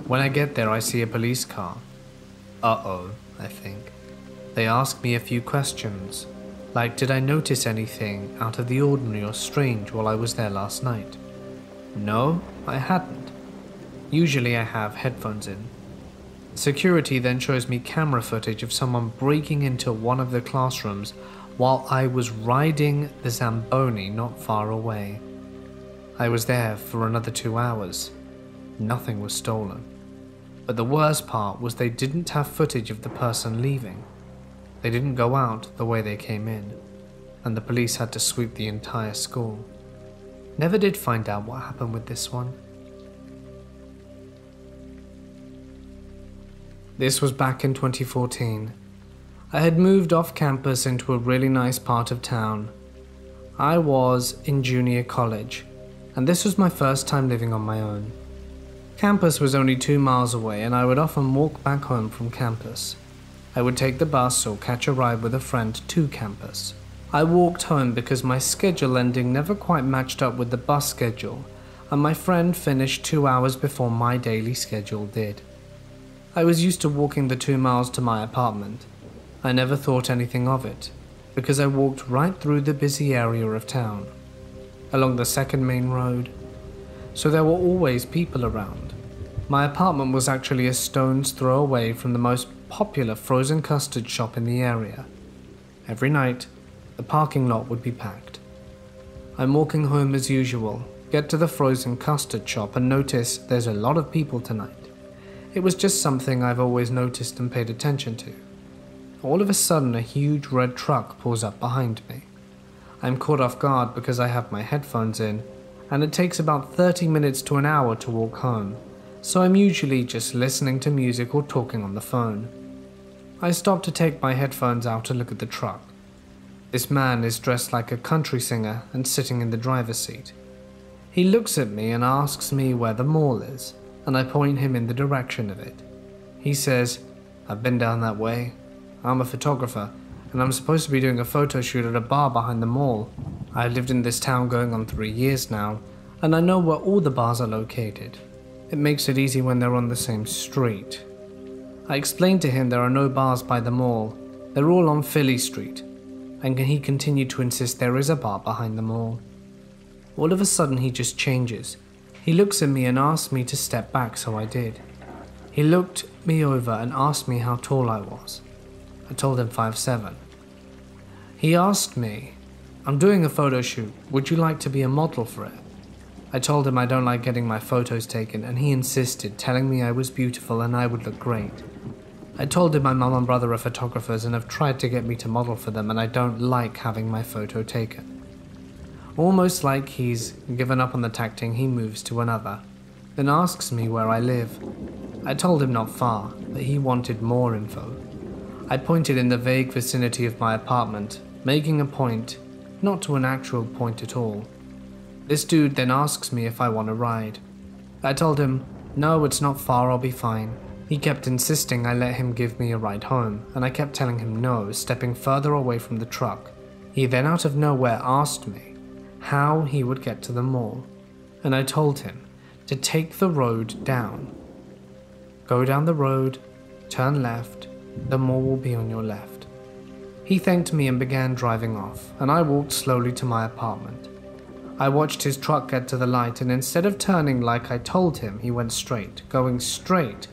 When I get there, I see a police car. Uh oh, I think. They ask me a few questions, like did I notice anything out of the ordinary or strange while I was there last night? No, I hadn't. Usually I have headphones in, Security then shows me camera footage of someone breaking into one of the classrooms while I was riding the Zamboni not far away. I was there for another two hours. Nothing was stolen. But the worst part was they didn't have footage of the person leaving. They didn't go out the way they came in, and the police had to sweep the entire school. Never did find out what happened with this one. This was back in 2014. I had moved off campus into a really nice part of town. I was in junior college, and this was my first time living on my own. Campus was only two miles away, and I would often walk back home from campus. I would take the bus or catch a ride with a friend to campus. I walked home because my schedule ending never quite matched up with the bus schedule, and my friend finished two hours before my daily schedule did. I was used to walking the two miles to my apartment. I never thought anything of it, because I walked right through the busy area of town, along the second main road, so there were always people around. My apartment was actually a stone's throw away from the most popular frozen custard shop in the area. Every night, the parking lot would be packed. I'm walking home as usual, get to the frozen custard shop, and notice there's a lot of people tonight. It was just something I've always noticed and paid attention to. All of a sudden, a huge red truck pulls up behind me. I'm caught off guard because I have my headphones in, and it takes about 30 minutes to an hour to walk home, so I'm usually just listening to music or talking on the phone. I stop to take my headphones out to look at the truck. This man is dressed like a country singer and sitting in the driver's seat. He looks at me and asks me where the mall is, and I point him in the direction of it. He says, I've been down that way. I'm a photographer, and I'm supposed to be doing a photo shoot at a bar behind the mall. I've lived in this town going on three years now, and I know where all the bars are located. It makes it easy when they're on the same street. I explained to him there are no bars by the mall, they're all on Philly Street, and he continued to insist there is a bar behind the mall. All of a sudden, he just changes. He looks at me and asks me to step back, so I did. He looked me over and asked me how tall I was. I told him five seven. He asked me, I'm doing a photo shoot, would you like to be a model for it? I told him I don't like getting my photos taken, and he insisted, telling me I was beautiful and I would look great. I told him my mum and brother are photographers and have tried to get me to model for them, and I don't like having my photo taken. Almost like he's given up on the tacting, he moves to another, then asks me where I live. I told him not far, but he wanted more info. I pointed in the vague vicinity of my apartment, making a point, not to an actual point at all. This dude then asks me if I want a ride. I told him, no, it's not far, I'll be fine. He kept insisting I let him give me a ride home, and I kept telling him no, stepping further away from the truck. He then out of nowhere asked me how he would get to the mall, and I told him to take the road down. Go down the road, turn left, the more will be on your left. He thanked me and began driving off, and I walked slowly to my apartment. I watched his truck get to the light, and instead of turning like I told him, he went straight. Going straight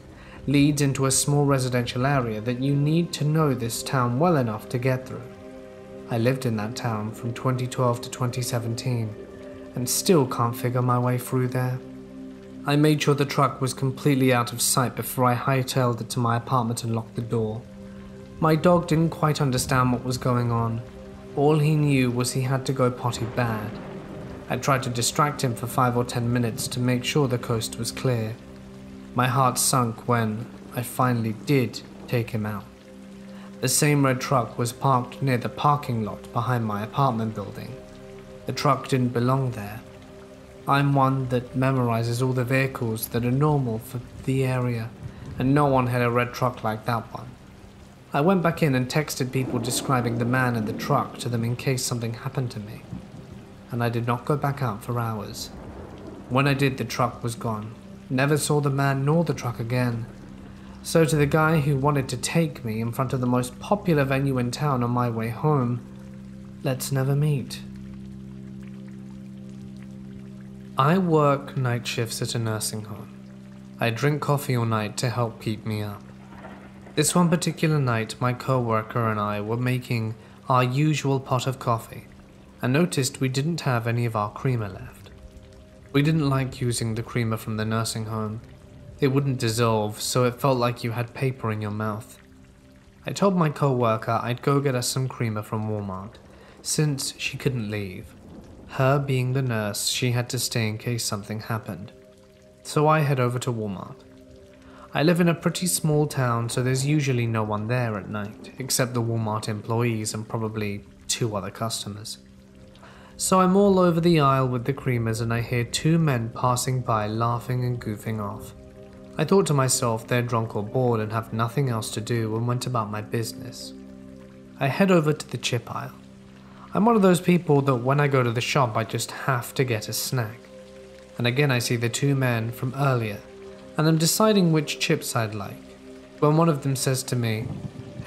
leads into a small residential area that you need to know this town well enough to get through. I lived in that town from 2012 to 2017, and still can't figure my way through there. I made sure the truck was completely out of sight before I hightailed it to my apartment and locked the door. My dog didn't quite understand what was going on. All he knew was he had to go potty bad. I tried to distract him for five or ten minutes to make sure the coast was clear. My heart sunk when I finally did take him out. The same red truck was parked near the parking lot behind my apartment building. The truck didn't belong there, I'm one that memorizes all the vehicles that are normal for the area, and no one had a red truck like that one. I went back in and texted people describing the man and the truck to them in case something happened to me, and I did not go back out for hours. When I did, the truck was gone. Never saw the man nor the truck again. So, to the guy who wanted to take me in front of the most popular venue in town on my way home, let's never meet. I work night shifts at a nursing home. I drink coffee all night to help keep me up. This one particular night, my co-worker and I were making our usual pot of coffee and noticed we didn't have any of our creamer left. We didn't like using the creamer from the nursing home. It wouldn't dissolve, so it felt like you had paper in your mouth. I told my co-worker I'd go get us some creamer from Walmart, since she couldn't leave. Her being the nurse, she had to stay in case something happened. So I head over to Walmart. I live in a pretty small town, so there's usually no one there at night, except the Walmart employees and probably two other customers. So I'm all over the aisle with the creamers and I hear two men passing by laughing and goofing off. I thought to myself they're drunk or bored and have nothing else to do and went about my business. I head over to the chip aisle. I'm one of those people that when I go to the shop, I just have to get a snack. And again, I see the two men from earlier, and I'm deciding which chips I'd like. When one of them says to me,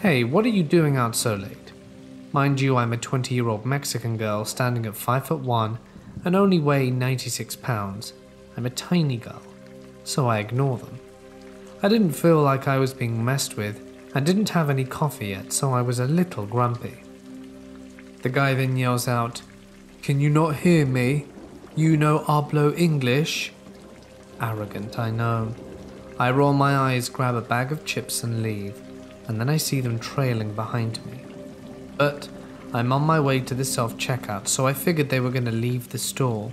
Hey, what are you doing out so late? Mind you, I'm a 20 year old Mexican girl standing at 5 foot 1 and only weigh 96 pounds. I'm a tiny girl, so I ignore them. I didn't feel like I was being messed with and didn't have any coffee yet, so I was a little grumpy. The guy then yells out, Can you not hear me? You know hablo English? Arrogant, I know. I roll my eyes, grab a bag of chips, and leave, and then I see them trailing behind me. But I'm on my way to the self checkout, so I figured they were going to leave the store.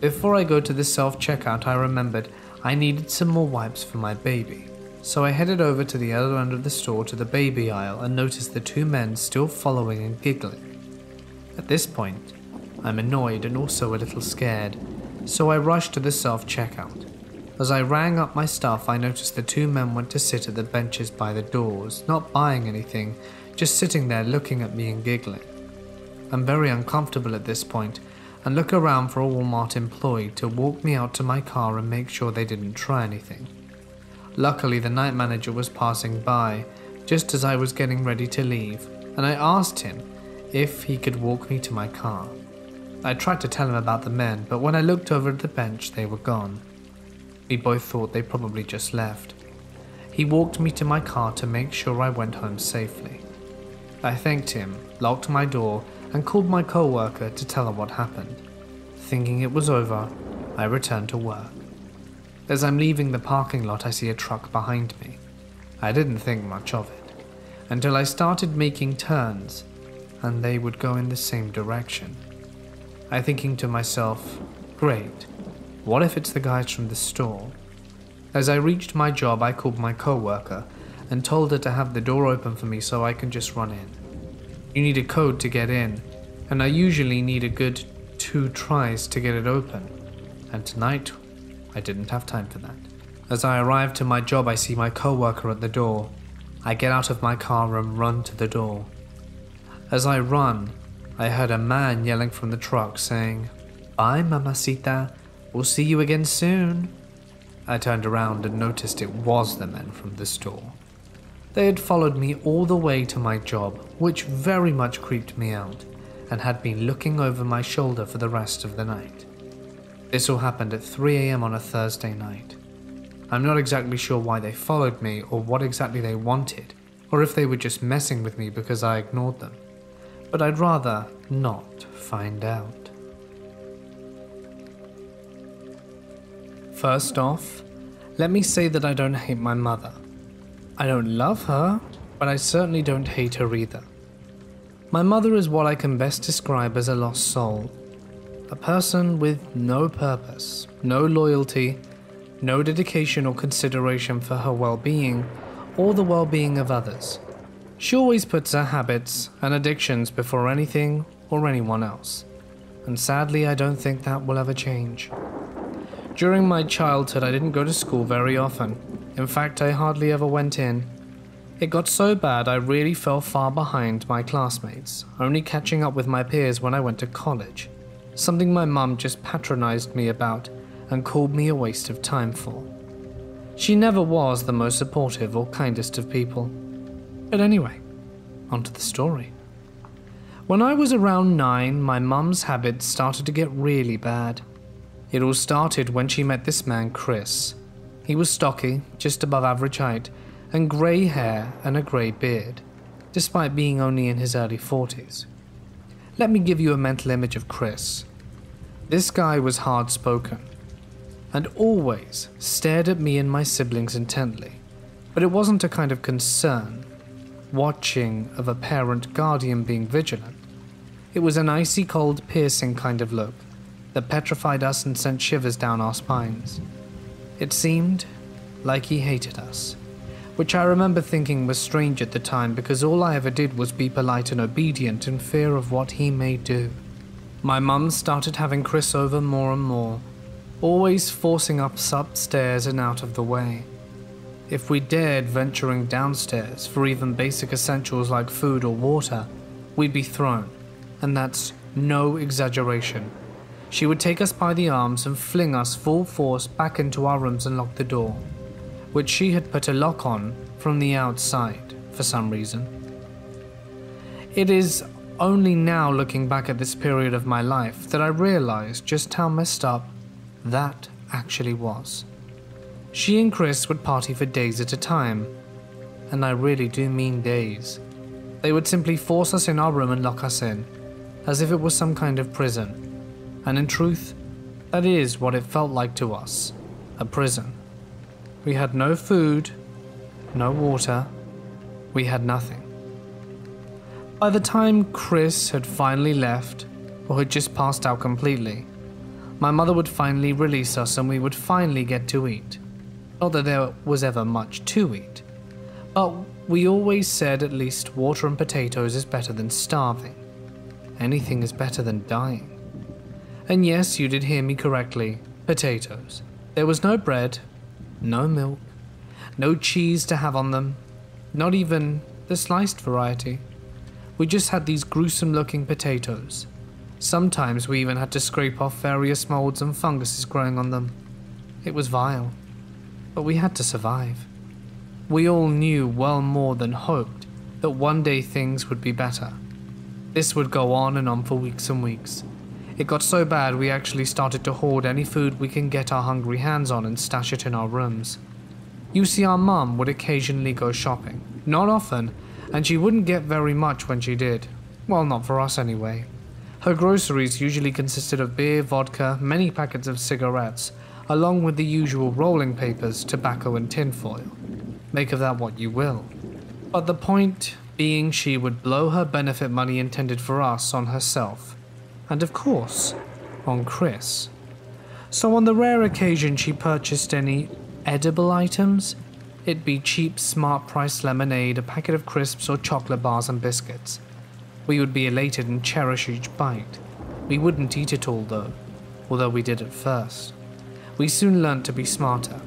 Before I go to the self checkout, I remembered I needed some more wipes for my baby. So I headed over to the other end of the store to the baby aisle and noticed the two men still following and giggling. At this point, I'm annoyed and also a little scared, so I rush to the self checkout. As I rang up my stuff, I noticed the two men went to sit at the benches by the doors, not buying anything, just sitting there looking at me and giggling. I'm very uncomfortable at this point and look around for a Walmart employee to walk me out to my car and make sure they didn't try anything. Luckily, the night manager was passing by just as I was getting ready to leave, and I asked him if he could walk me to my car. I tried to tell him about the men, but when I looked over at the bench, they were gone. We both thought they probably just left. He walked me to my car to make sure I went home safely. I thanked him, locked my door, and called my co worker to tell her what happened. Thinking it was over, I returned to work. As I'm leaving the parking lot, I see a truck behind me. I didn't think much of it until I started making turns, and they would go in the same direction. I thinking to myself, great, what if it's the guys from the store? As I reached my job, I called my co worker and told her to have the door open for me so I can just run in. You need a code to get in, and I usually need a good two tries to get it open, and tonight I didn't have time for that. As I arrive to my job, I see my co worker at the door. I get out of my car and run to the door. As I run, I heard a man yelling from the truck saying, Bye, Mamacita. We'll see you again soon. I turned around and noticed it was the men from the store. They had followed me all the way to my job, which very much creeped me out, and had been looking over my shoulder for the rest of the night. This all happened at 3am on a Thursday night. I'm not exactly sure why they followed me or what exactly they wanted, or if they were just messing with me because I ignored them. But I'd rather not find out. First off, let me say that I don't hate my mother. I don't love her, but I certainly don't hate her either. My mother is what I can best describe as a lost soul. A person with no purpose, no loyalty, no dedication or consideration for her well being or the well being of others. She always puts her habits and addictions before anything or anyone else. And sadly, I don't think that will ever change. During my childhood, I didn't go to school very often, in fact, I hardly ever went in. It got so bad I really fell far behind my classmates, only catching up with my peers when I went to college, something my mum just patronized me about and called me a waste of time for. She never was the most supportive or kindest of people. But anyway, on to the story. When I was around nine, my mum's habits started to get really bad. It all started when she met this man, Chris, he was stocky, just above average height, and grey hair and a grey beard, despite being only in his early 40s. Let me give you a mental image of Chris. This guy was hard spoken, and always stared at me and my siblings intently, but it wasn't a kind of concern, watching of a parent guardian being vigilant. It was an icy cold, piercing kind of look that petrified us and sent shivers down our spines. It seemed like he hated us, which I remember thinking was strange at the time because all I ever did was be polite and obedient in fear of what he may do. My mum started having Chris over more and more, always forcing us upstairs and out of the way. If we dared venturing downstairs for even basic essentials like food or water, we'd be thrown, and that's no exaggeration. She would take us by the arms and fling us full force back into our rooms and lock the door, which she had put a lock on from the outside for some reason. It is only now looking back at this period of my life that I realized just how messed up that actually was. She and Chris would party for days at a time, and I really do mean days. They would simply force us in our room and lock us in as if it was some kind of prison. And in truth, that is what it felt like to us a prison. We had no food, no water, we had nothing. By the time Chris had finally left, or had just passed out completely, my mother would finally release us and we would finally get to eat. Not that there was ever much to eat, but we always said at least water and potatoes is better than starving. Anything is better than dying. And yes, you did hear me correctly potatoes. There was no bread, no milk, no cheese to have on them, not even the sliced variety. We just had these gruesome looking potatoes. Sometimes we even had to scrape off various molds and funguses growing on them. It was vile, but we had to survive. We all knew well more than hoped that one day things would be better. This would go on and on for weeks and weeks. It got so bad we actually started to hoard any food we can get our hungry hands on and stash it in our rooms. You see, our mum would occasionally go shopping. Not often, and she wouldn't get very much when she did. Well, not for us anyway. Her groceries usually consisted of beer, vodka, many packets of cigarettes, along with the usual rolling papers, tobacco, and tinfoil. Make of that what you will. But the point being, she would blow her benefit money intended for us on herself, and of course, on Chris. So, on the rare occasion she purchased any edible items, it'd be cheap, smart price lemonade, a packet of crisps, or chocolate bars and biscuits. We would be elated and cherish each bite. We wouldn't eat it all though, although we did at first. We soon learnt to be smarter,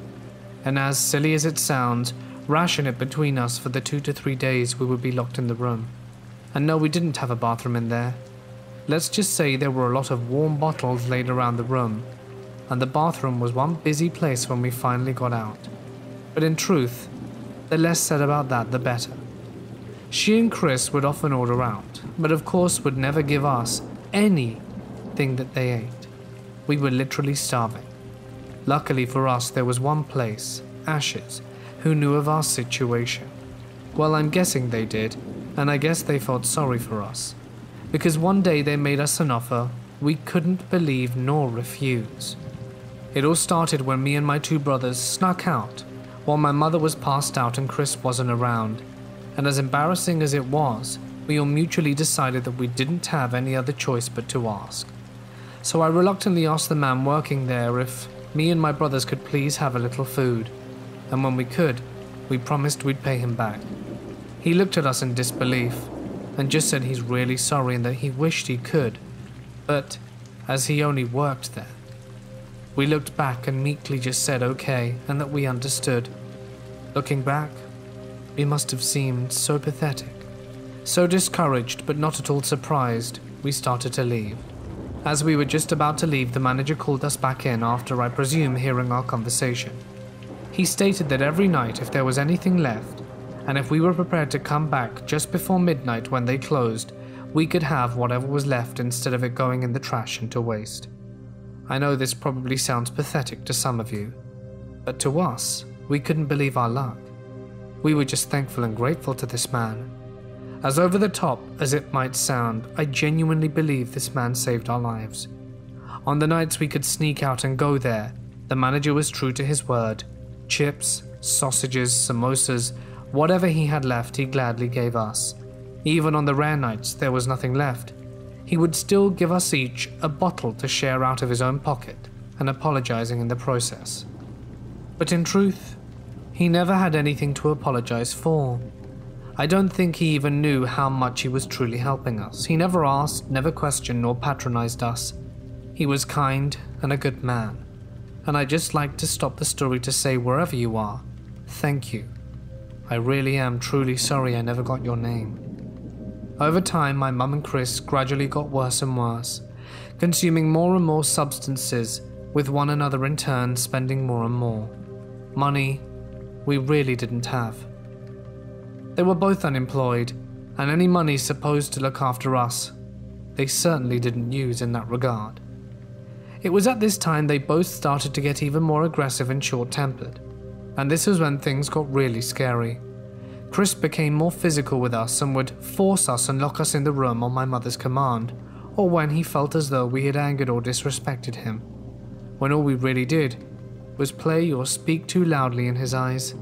and as silly as it sounds, ration it between us for the two to three days we would be locked in the room. And no, we didn't have a bathroom in there. Let's just say there were a lot of warm bottles laid around the room, and the bathroom was one busy place when we finally got out. But in truth, the less said about that, the better. She and Chris would often order out, but of course would never give us anything that they ate. We were literally starving. Luckily for us, there was one place, Ashes, who knew of our situation. Well, I'm guessing they did, and I guess they felt sorry for us. Because one day they made us an offer we couldn't believe nor refuse. It all started when me and my two brothers snuck out while my mother was passed out and Chris wasn't around. And as embarrassing as it was, we all mutually decided that we didn't have any other choice but to ask. So I reluctantly asked the man working there if me and my brothers could please have a little food, and when we could, we promised we'd pay him back. He looked at us in disbelief and just said he's really sorry and that he wished he could, but as he only worked there, we looked back and meekly just said okay and that we understood. Looking back, we must have seemed so pathetic. So discouraged, but not at all surprised, we started to leave. As we were just about to leave, the manager called us back in after, I presume, hearing our conversation. He stated that every night, if there was anything left, and if we were prepared to come back just before midnight when they closed, we could have whatever was left instead of it going in the trash into waste. I know this probably sounds pathetic to some of you, but to us, we couldn't believe our luck. We were just thankful and grateful to this man. As over the top as it might sound, I genuinely believe this man saved our lives. On the nights we could sneak out and go there, the manager was true to his word. Chips, sausages, samosas, whatever he had left, he gladly gave us. Even on the rare nights there was nothing left, he would still give us each a bottle to share out of his own pocket, and apologizing in the process. But in truth, he never had anything to apologize for. I don't think he even knew how much he was truly helping us. He never asked, never questioned, nor patronized us. He was kind and a good man. And I just like to stop the story to say, wherever you are, thank you. I really am truly sorry I never got your name. Over time, my mum and Chris gradually got worse and worse, consuming more and more substances, with one another in turn spending more and more. Money we really didn't have. They were both unemployed, and any money supposed to look after us, they certainly didn't use in that regard. It was at this time they both started to get even more aggressive and short tempered, and this was when things got really scary. Chris became more physical with us and would force us and lock us in the room on my mother's command, or when he felt as though we had angered or disrespected him, when all we really did was play or speak too loudly in his eyes.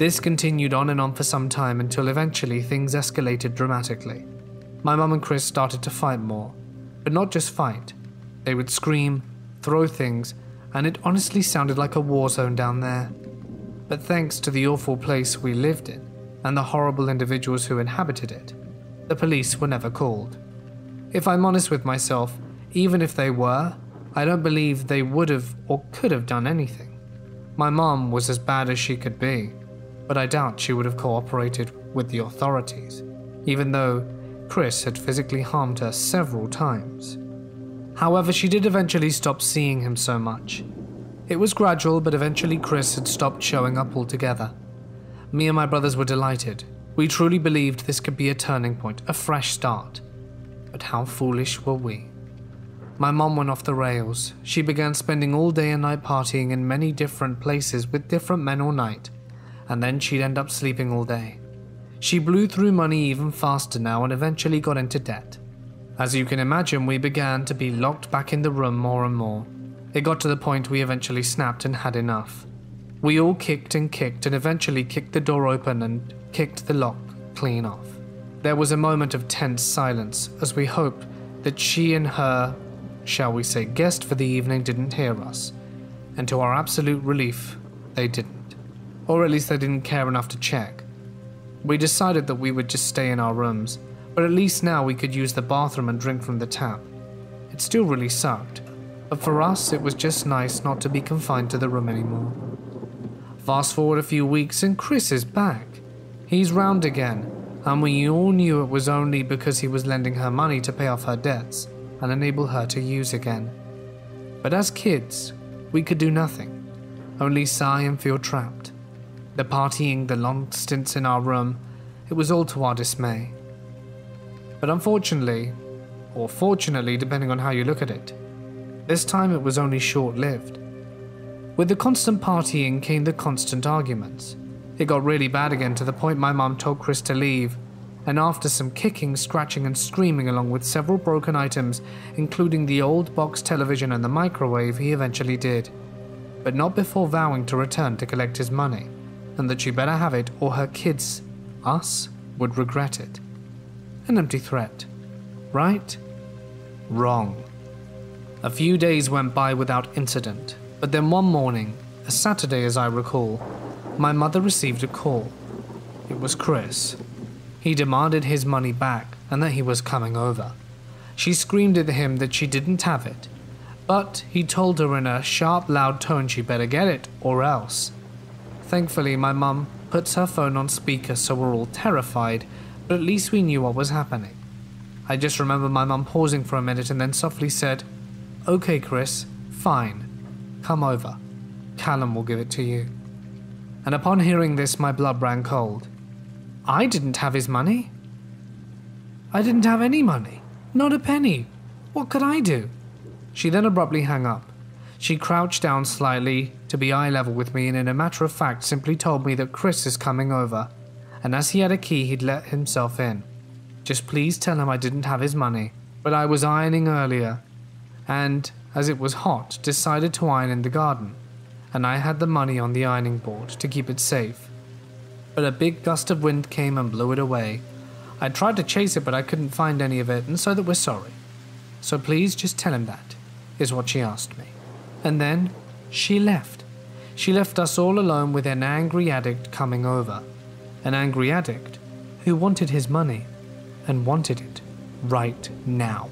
This continued on and on for some time until eventually things escalated dramatically. My mum and Chris started to fight more, but not just fight. They would scream, throw things, and it honestly sounded like a war zone down there. But thanks to the awful place we lived in and the horrible individuals who inhabited it, the police were never called. If I'm honest with myself, even if they were, I don't believe they would have or could have done anything. My mom was as bad as she could be, but I doubt she would have cooperated with the authorities, even though Chris had physically harmed her several times. However, she did eventually stop seeing him so much. It was gradual, but eventually Chris had stopped showing up altogether. Me and my brothers were delighted. We truly believed this could be a turning point, a fresh start. But how foolish were we? My mom went off the rails. She began spending all day and night partying in many different places with different men all night and then she'd end up sleeping all day. She blew through money even faster now and eventually got into debt. As you can imagine, we began to be locked back in the room more and more. It got to the point we eventually snapped and had enough. We all kicked and kicked and eventually kicked the door open and kicked the lock clean off. There was a moment of tense silence as we hoped that she and her, shall we say, guest for the evening didn't hear us. And to our absolute relief, they didn't or at least they didn't care enough to check. We decided that we would just stay in our rooms, but at least now we could use the bathroom and drink from the tap. It still really sucked, but for us it was just nice not to be confined to the room anymore. Fast forward a few weeks and Chris is back. He's round again, and we all knew it was only because he was lending her money to pay off her debts and enable her to use again. But as kids, we could do nothing, only sigh and feel trapped the partying, the long stints in our room, it was all to our dismay. But unfortunately, or fortunately, depending on how you look at it, this time it was only short lived. With the constant partying came the constant arguments. It got really bad again to the point my mum told Chris to leave, and after some kicking, scratching, and screaming, along with several broken items, including the old box television and the microwave, he eventually did. But not before vowing to return to collect his money and that she better have it or her kids, us, would regret it. An empty threat. Right? Wrong. A few days went by without incident, but then one morning, a Saturday as I recall, my mother received a call. It was Chris. He demanded his money back and that he was coming over. She screamed at him that she didn't have it, but he told her in a sharp, loud tone she better get it or else. Thankfully, my mum puts her phone on speaker so we're all terrified, but at least we knew what was happening. I just remember my mum pausing for a minute and then softly said, Okay, Chris, fine. Come over. Callum will give it to you. And upon hearing this, my blood ran cold. I didn't have his money. I didn't have any money. Not a penny. What could I do? She then abruptly hung up. She crouched down slightly to be eye level with me and, in a matter of fact, simply told me that Chris is coming over, and as he had a key, he'd let himself in. Just please tell him I didn't have his money, but I was ironing earlier, and, as it was hot, decided to iron in the garden, and I had the money on the ironing board to keep it safe. But a big gust of wind came and blew it away. I tried to chase it, but I couldn't find any of it, and so that we're sorry. So please just tell him that, is what she asked me. And then she left. She left us all alone with an angry addict coming over. An angry addict who wanted his money and wanted it right now.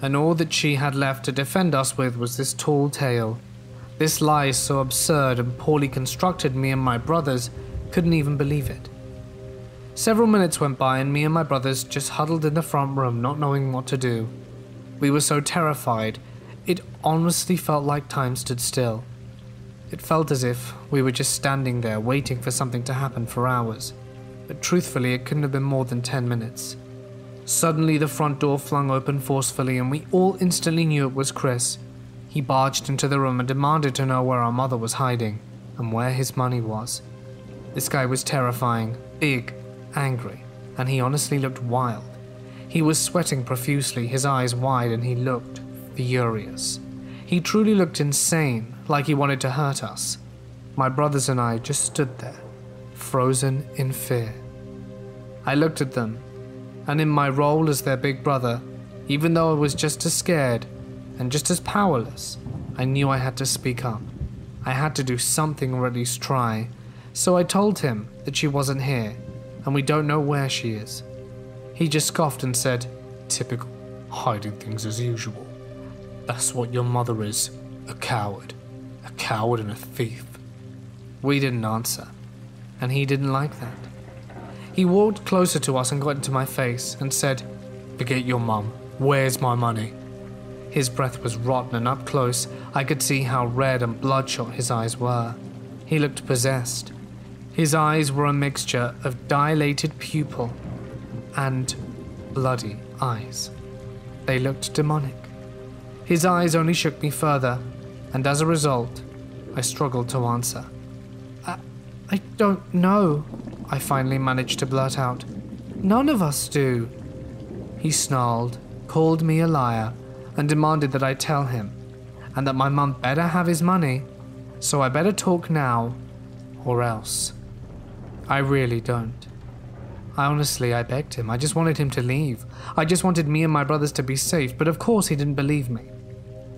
And all that she had left to defend us with was this tall tale. This lie so absurd and poorly constructed, me and my brothers couldn't even believe it. Several minutes went by, and me and my brothers just huddled in the front room, not knowing what to do. We were so terrified it honestly felt like time stood still. It felt as if we were just standing there waiting for something to happen for hours, but truthfully, it couldn't have been more than 10 minutes. Suddenly, the front door flung open forcefully, and we all instantly knew it was Chris. He barged into the room and demanded to know where our mother was hiding and where his money was. This guy was terrifying, big, angry, and he honestly looked wild. He was sweating profusely, his eyes wide, and he looked furious. He truly looked insane, like he wanted to hurt us. My brothers and I just stood there, frozen in fear. I looked at them, and in my role as their big brother, even though I was just as scared and just as powerless, I knew I had to speak up. I had to do something or at least try. So I told him that she wasn't here, and we don't know where she is. He just scoffed and said, Typical, hiding things as usual. That's what your mother is a coward. A coward and a thief. We didn't answer, and he didn't like that. He walked closer to us and got into my face and said, Forget your mum. Where's my money? His breath was rotten, and up close, I could see how red and bloodshot his eyes were. He looked possessed. His eyes were a mixture of dilated pupil and bloody eyes. They looked demonic. His eyes only shook me further, and as a result, I struggled to answer. I, I don't know, I finally managed to blurt out. None of us do. He snarled, called me a liar, and demanded that I tell him, and that my mum better have his money, so I better talk now, or else. I really don't. I honestly, I begged him. I just wanted him to leave. I just wanted me and my brothers to be safe, but of course he didn't believe me.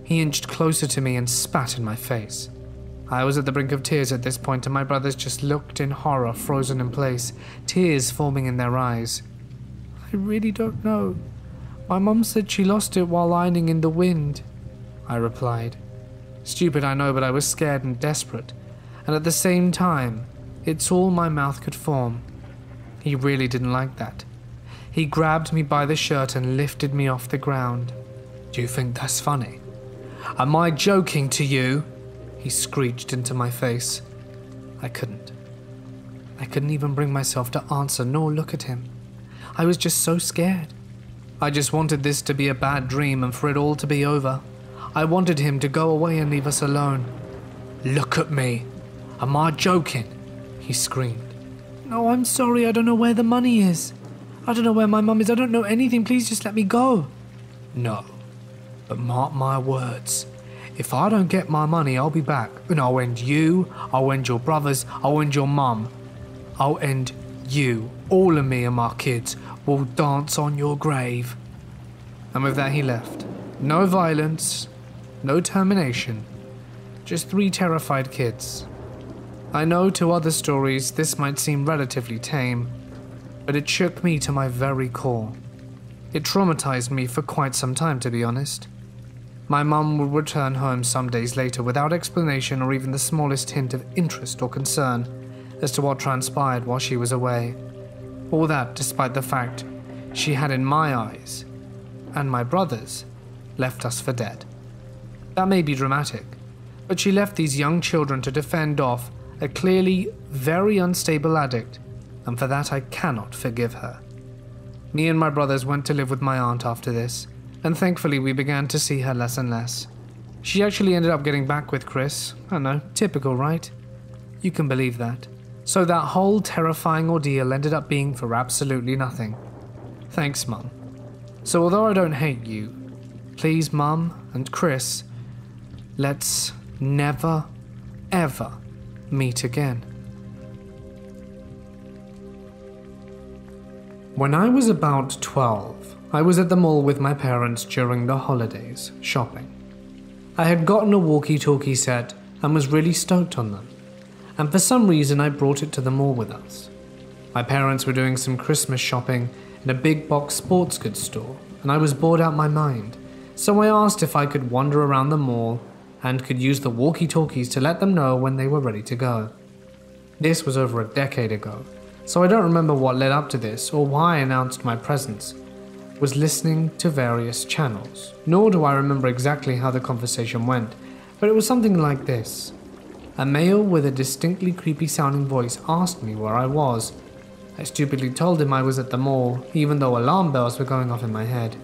He inched closer to me and spat in my face. I was at the brink of tears at this point, and my brothers just looked in horror, frozen in place, tears forming in their eyes. I really don't know, my mum said she lost it while ironing in the wind, I replied. Stupid, I know, but I was scared and desperate, and at the same time, it's all my mouth could form. He really didn't like that. He grabbed me by the shirt and lifted me off the ground. Do you think that's funny? Am I joking to you? He screeched into my face. I couldn't. I couldn't even bring myself to answer nor look at him. I was just so scared. I just wanted this to be a bad dream and for it all to be over. I wanted him to go away and leave us alone. Look at me. Am I joking? He screamed. No, I'm sorry. I don't know where the money is. I don't know where my mum is. I don't know anything. Please just let me go. No. But mark my words. If I don't get my money, I'll be back. And I'll end you. I'll end your brothers. I'll end your mum. I'll end you. All of me and my kids will dance on your grave. And with that, he left. No violence, no termination, just three terrified kids. I know to other stories this might seem relatively tame, but it shook me to my very core. It traumatized me for quite some time, to be honest. My mum would return home some days later without explanation or even the smallest hint of interest or concern as to what transpired while she was away. All that despite the fact she had, in my eyes, and my brother's, left us for dead. That may be dramatic, but she left these young children to defend off a clearly very unstable addict, and for that I cannot forgive her. Me and my brothers went to live with my aunt after this, and thankfully we began to see her less and less. She actually ended up getting back with Chris. I know, typical, right? You can believe that. So that whole terrifying ordeal ended up being for absolutely nothing. Thanks, Mum. So although I don't hate you, please, Mum and Chris, let's never, ever meet again. When I was about 12, I was at the mall with my parents during the holidays, shopping. I had gotten a walkie talkie set and was really stoked on them and for some reason I brought it to the mall with us. My parents were doing some Christmas shopping in a big box sports goods store, and I was bored out my mind, so I asked if I could wander around the mall and could use the walkie talkies to let them know when they were ready to go. This was over a decade ago, so I don't remember what led up to this or why I announced my presence. Was listening to various channels, nor do I remember exactly how the conversation went, but it was something like this. A male with a distinctly creepy sounding voice asked me where I was. I stupidly told him I was at the mall, even though alarm bells were going off in my head.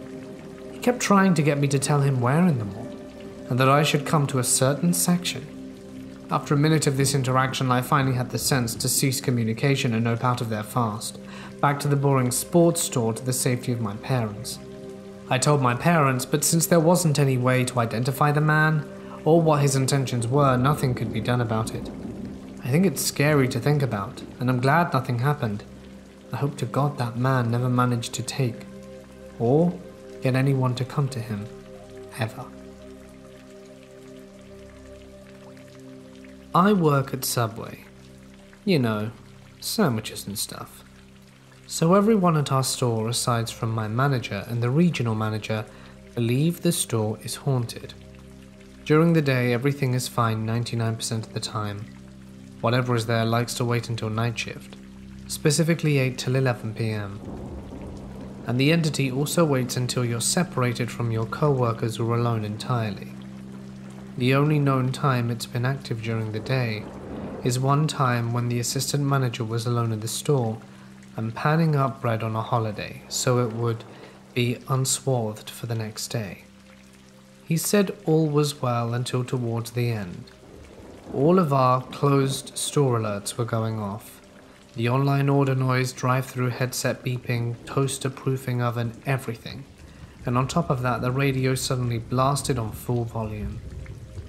He kept trying to get me to tell him where in the mall, and that I should come to a certain section. After a minute of this interaction, I finally had the sense to cease communication and nope out of there fast, back to the boring sports store to the safety of my parents. I told my parents, but since there wasn't any way to identify the man, or what his intentions were, nothing could be done about it. I think it's scary to think about, and I'm glad nothing happened. I hope to God that man never managed to take, or get anyone to come to him, ever. I work at Subway. You know, sandwiches and stuff. So everyone at our store, aside from my manager and the regional manager, believe the store is haunted. During the day, everything is fine 99% of the time. Whatever is there likes to wait until night shift, specifically 8 till 11 pm. And the entity also waits until you're separated from your co workers or alone entirely. The only known time it's been active during the day is one time when the assistant manager was alone in the store and panning up bread on a holiday so it would be unswathed for the next day. He said all was well until towards the end. All of our closed store alerts were going off. The online order noise, drive through headset beeping, toaster proofing oven, everything. And on top of that, the radio suddenly blasted on full volume.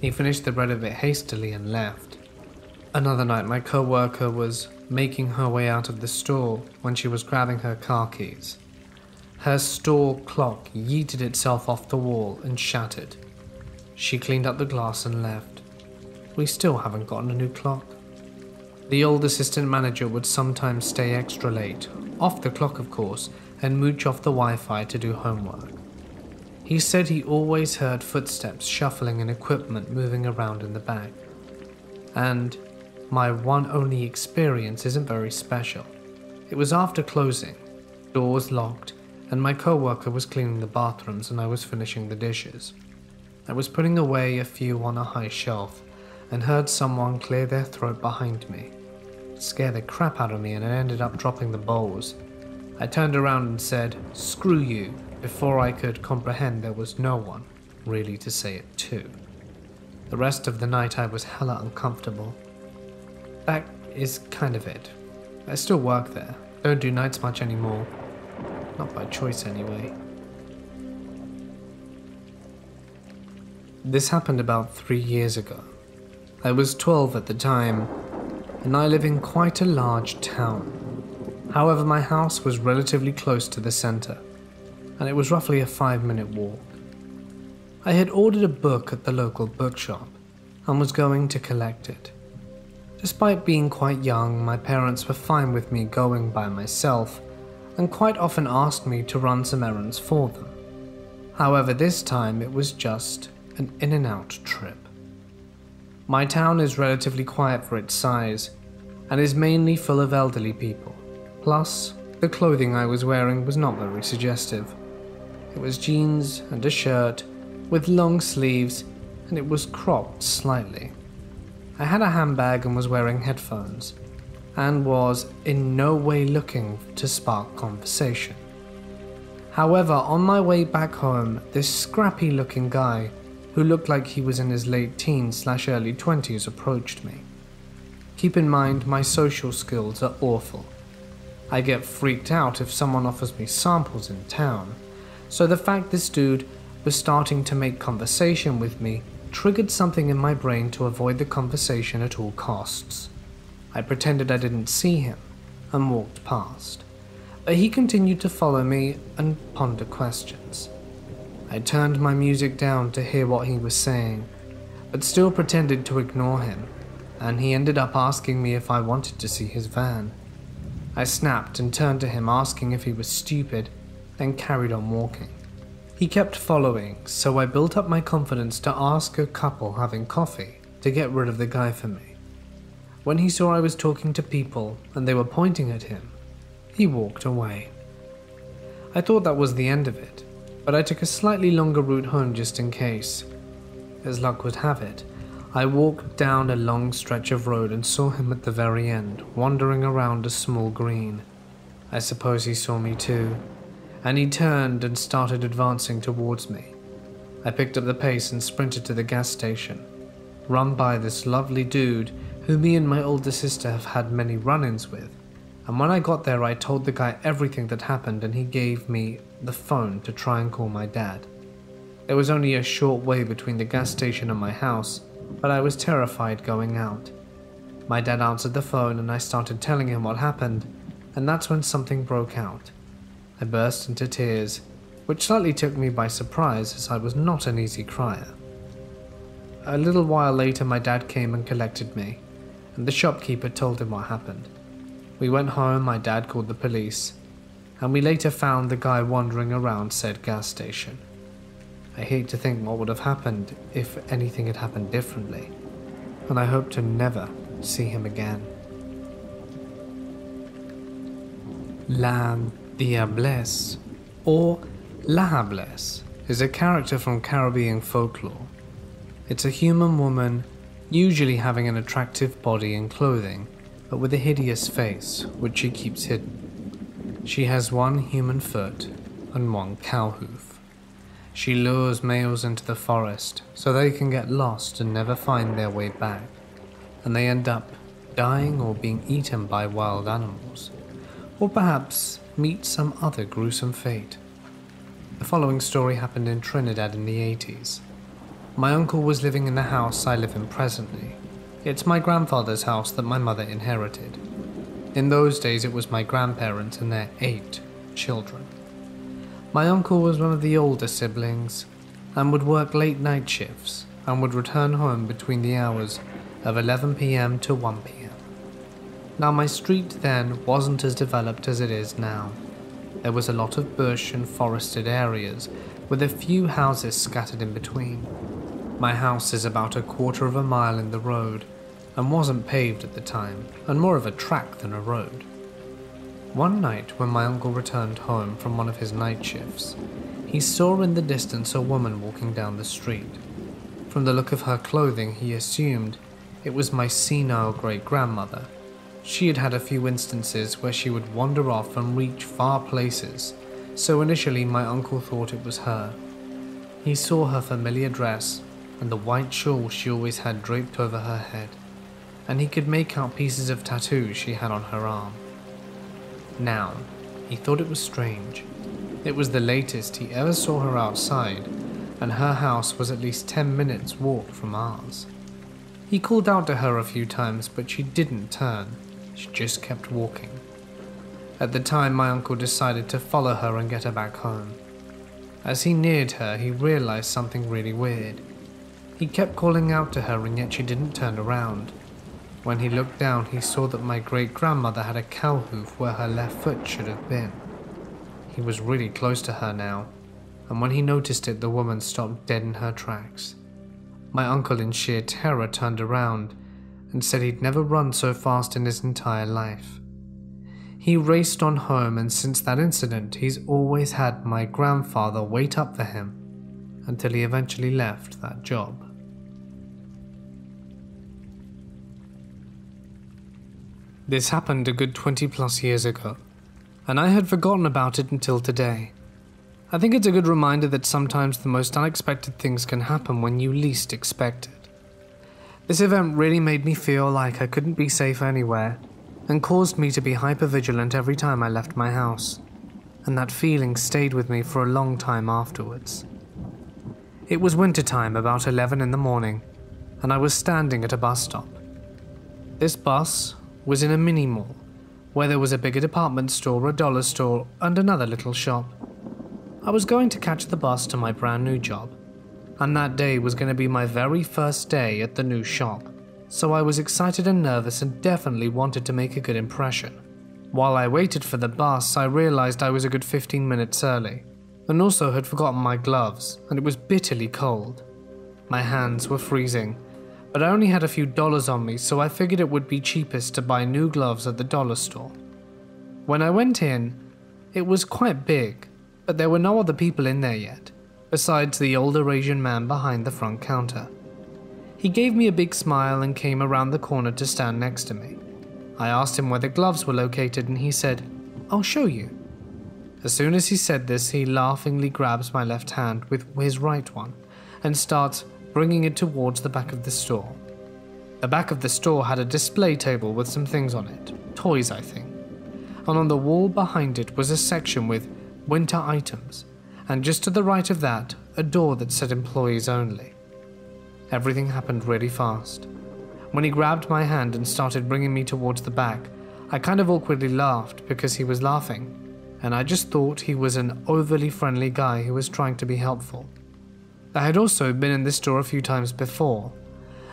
He finished the bread a bit hastily and left. Another night, my co worker was making her way out of the store when she was grabbing her car keys. Her store clock yeeted itself off the wall and shattered. She cleaned up the glass and left. We still haven't gotten a new clock. The old assistant manager would sometimes stay extra late, off the clock of course, and mooch off the Wi Fi to do homework. He said he always heard footsteps shuffling and equipment moving around in the back. And my one only experience isn't very special. It was after closing, doors locked, and my coworker was cleaning the bathrooms and I was finishing the dishes. I was putting away a few on a high shelf and heard someone clear their throat behind me. It scared the crap out of me and I ended up dropping the bowls. I turned around and said, Screw you, before I could comprehend there was no one really to say it to. The rest of the night I was hella uncomfortable. That is kind of it. I still work there, don't do nights much anymore. Not by choice anyway. This happened about three years ago. I was 12 at the time, and I live in quite a large town. However, my house was relatively close to the center and it was roughly a five minute walk. I had ordered a book at the local bookshop and was going to collect it. Despite being quite young, my parents were fine with me going by myself and quite often asked me to run some errands for them. However, this time it was just an in and out trip. My town is relatively quiet for its size and is mainly full of elderly people. Plus, the clothing I was wearing was not very suggestive. It was jeans and a shirt with long sleeves, and it was cropped slightly. I had a handbag and was wearing headphones, and was in no way looking to spark conversation. However, on my way back home, this scrappy looking guy, who looked like he was in his late teens slash early 20s, approached me. Keep in mind, my social skills are awful. I get freaked out if someone offers me samples in town, so the fact this dude was starting to make conversation with me triggered something in my brain to avoid the conversation at all costs. I pretended I didn't see him and walked past, but he continued to follow me and ponder questions. I turned my music down to hear what he was saying, but still pretended to ignore him, and he ended up asking me if I wanted to see his van. I snapped and turned to him asking if he was stupid and carried on walking. He kept following, so I built up my confidence to ask a couple having coffee to get rid of the guy for me. When he saw I was talking to people and they were pointing at him, he walked away. I thought that was the end of it, but I took a slightly longer route home just in case. As luck would have it, I walked down a long stretch of road and saw him at the very end, wandering around a small green. I suppose he saw me too, and he turned and started advancing towards me. I picked up the pace and sprinted to the gas station. run by this lovely dude who me and my older sister have had many run ins with. And when I got there, I told the guy everything that happened, and he gave me the phone to try and call my dad. There was only a short way between the gas station and my house, but I was terrified going out. My dad answered the phone, and I started telling him what happened, and that's when something broke out. I burst into tears, which slightly took me by surprise as I was not an easy crier. A little while later, my dad came and collected me, and the shopkeeper told him what happened. We went home, my dad called the police, and we later found the guy wandering around said gas station. I hate to think what would have happened if anything had happened differently, and I hope to never see him again. La Diablesse, or La Jablesse, is a character from Caribbean folklore. It's a human woman, usually having an attractive body and clothing, but with a hideous face, which she keeps hidden. She has one human foot and one cow hoof. She lures males into the forest so they can get lost and never find their way back, and they end up dying or being eaten by wild animals, or perhaps meet some other gruesome fate. The following story happened in Trinidad in the 80s. My uncle was living in the house I live in presently, it's my grandfather's house that my mother inherited. In those days, it was my grandparents and their eight children. My uncle was one of the older siblings and would work late night shifts and would return home between the hours of 11 pm to 1 pm. Now, my street then wasn't as developed as it is now. There was a lot of bush and forested areas with a few houses scattered in between. My house is about a quarter of a mile in the road and wasn't paved at the time, and more of a track than a road. One night, when my uncle returned home from one of his night shifts, he saw in the distance a woman walking down the street. From the look of her clothing, he assumed it was my senile great grandmother. She had had a few instances where she would wander off and reach far places, so initially my uncle thought it was her. He saw her familiar dress and the white shawl she always had draped over her head and he could make out pieces of tattoos she had on her arm. Now, he thought it was strange. It was the latest he ever saw her outside, and her house was at least 10 minutes' walk from ours. He called out to her a few times, but she didn't turn. She just kept walking. At the time, my uncle decided to follow her and get her back home. As he neared her, he realized something really weird. He kept calling out to her, and yet she didn't turn around. When he looked down, he saw that my great grandmother had a cow hoof where her left foot should have been. He was really close to her now, and when he noticed it, the woman stopped dead in her tracks. My uncle, in sheer terror, turned around and said he'd never run so fast in his entire life. He raced on home, and since that incident, he's always had my grandfather wait up for him until he eventually left that job. This happened a good 20 plus years ago, and I had forgotten about it until today. I think it's a good reminder that sometimes the most unexpected things can happen when you least expect it. This event really made me feel like I couldn't be safe anywhere, and caused me to be hyper vigilant every time I left my house, and that feeling stayed with me for a long time afterwards. It was wintertime, about 11 in the morning, and I was standing at a bus stop. This bus was in a mini mall, where there was a bigger department store, a dollar store, and another little shop. I was going to catch the bus to my brand new job, and that day was going to be my very first day at the new shop, so I was excited and nervous and definitely wanted to make a good impression. While I waited for the bus, I realized I was a good 15 minutes early, and also had forgotten my gloves, and it was bitterly cold. My hands were freezing, but I only had a few dollars on me, so I figured it would be cheapest to buy new gloves at the dollar store. When I went in, it was quite big, but there were no other people in there yet, besides the older Asian man behind the front counter. He gave me a big smile and came around the corner to stand next to me. I asked him where the gloves were located, and he said, I'll show you. As soon as he said this, he laughingly grabs my left hand with his right one and starts bringing it towards the back of the store. The back of the store had a display table with some things on it, toys, I think. And on the wall behind it was a section with winter items, and just to the right of that, a door that said employees only. Everything happened really fast. When he grabbed my hand and started bringing me towards the back, I kind of awkwardly laughed because he was laughing, and I just thought he was an overly friendly guy who was trying to be helpful. I had also been in this store a few times before,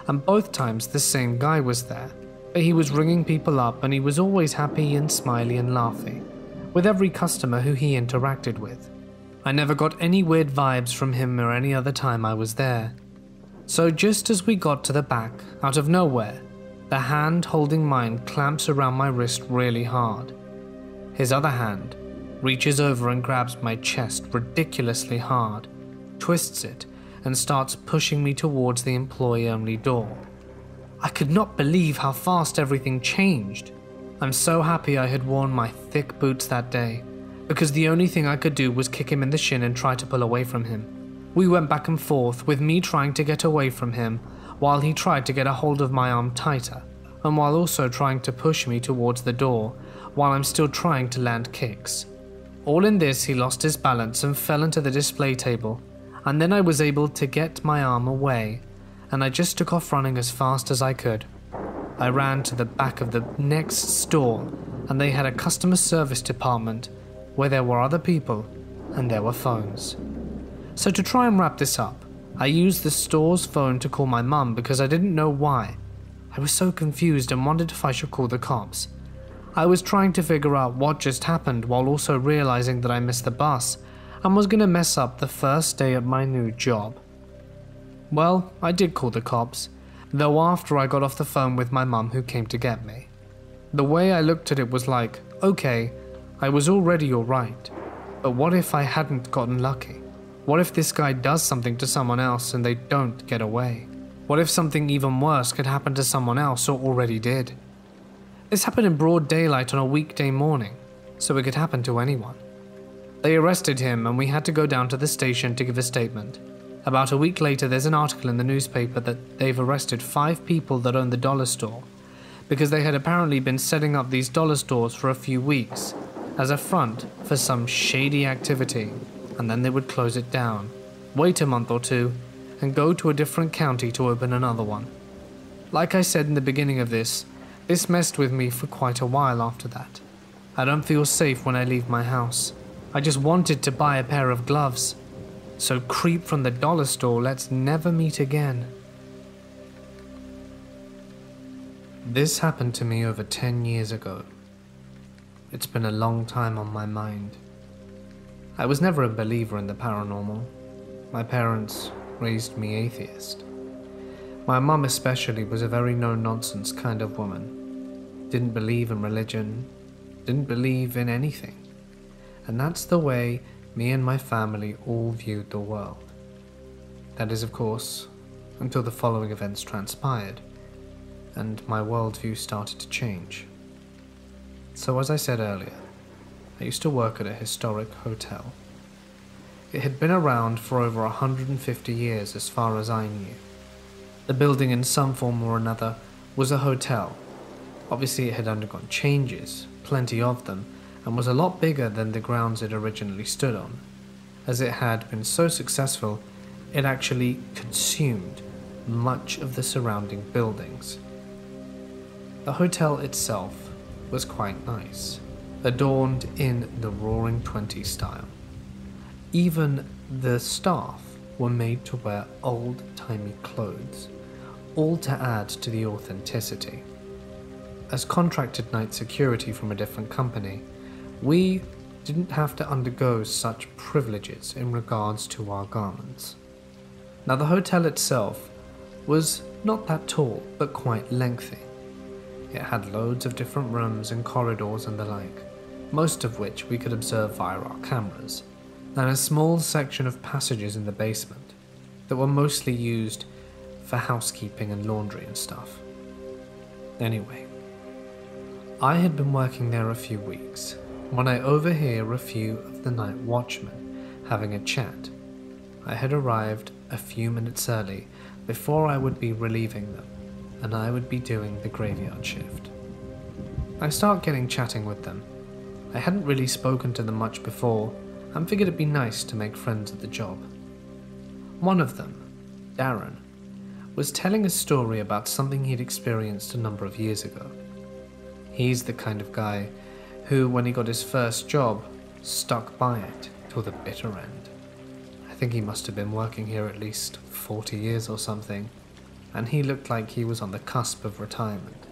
and both times the same guy was there, but he was ringing people up and he was always happy and smiley and laughing with every customer who he interacted with. I never got any weird vibes from him or any other time I was there. So just as we got to the back, out of nowhere, the hand holding mine clamps around my wrist really hard. His other hand reaches over and grabs my chest ridiculously hard, twists it, and starts pushing me towards the employee only door. I could not believe how fast everything changed. I'm so happy I had worn my thick boots that day, because the only thing I could do was kick him in the shin and try to pull away from him. We went back and forth, with me trying to get away from him, while he tried to get a hold of my arm tighter, and while also trying to push me towards the door, while I'm still trying to land kicks. All in this, he lost his balance and fell into the display table, and then I was able to get my arm away, and I just took off running as fast as I could. I ran to the back of the next store, and they had a customer service department where there were other people and there were phones. So, to try and wrap this up, I used the store's phone to call my mum because I didn't know why. I was so confused and wondered if I should call the cops. I was trying to figure out what just happened while also realizing that I missed the bus and was gonna mess up the first day at my new job. Well, I did call the cops, though after I got off the phone with my mum who came to get me. The way I looked at it was like, okay, I was already alright, but what if I hadn't gotten lucky? What if this guy does something to someone else and they don't get away? What if something even worse could happen to someone else or already did? This happened in broad daylight on a weekday morning, so it could happen to anyone. They arrested him and we had to go down to the station to give a statement. About a week later, there's an article in the newspaper that they've arrested five people that own the dollar store because they had apparently been setting up these dollar stores for a few weeks as a front for some shady activity, and then they would close it down, wait a month or two, and go to a different county to open another one. Like I said in the beginning of this, this messed with me for quite a while after that. I don't feel safe when I leave my house. I just wanted to buy a pair of gloves. So creep from the dollar store, let's never meet again. This happened to me over 10 years ago. It's been a long time on my mind. I was never a believer in the paranormal. My parents raised me atheist. My mum, especially, was a very no nonsense kind of woman. Didn't believe in religion, didn't believe in anything. And that's the way me and my family all viewed the world. That is, of course, until the following events transpired, and my worldview started to change. So, as I said earlier, I used to work at a historic hotel. It had been around for over 150 years, as far as I knew. The building, in some form or another, was a hotel. Obviously, it had undergone changes, plenty of them, and was a lot bigger than the grounds it originally stood on. As it had been so successful, it actually consumed much of the surrounding buildings. The hotel itself was quite nice, adorned in the Roaring Twenties style. Even the staff were made to wear old timey clothes, all to add to the authenticity. As contracted night security from a different company, we didn't have to undergo such privileges in regards to our garments. Now, the hotel itself was not that tall, but quite lengthy. It had loads of different rooms and corridors and the like, most of which we could observe via our cameras, and a small section of passages in the basement that were mostly used for housekeeping and laundry and stuff. Anyway, I had been working there a few weeks when I overhear a few of the night watchmen having a chat. I had arrived a few minutes early before I would be relieving them, and I would be doing the graveyard shift. I start getting chatting with them. I hadn't really spoken to them much before, and figured it'd be nice to make friends at the job. One of them, Darren, was telling a story about something he'd experienced a number of years ago. He's the kind of guy who, when he got his first job, stuck by it till the bitter end. I think he must have been working here at least 40 years or something, and he looked like he was on the cusp of retirement.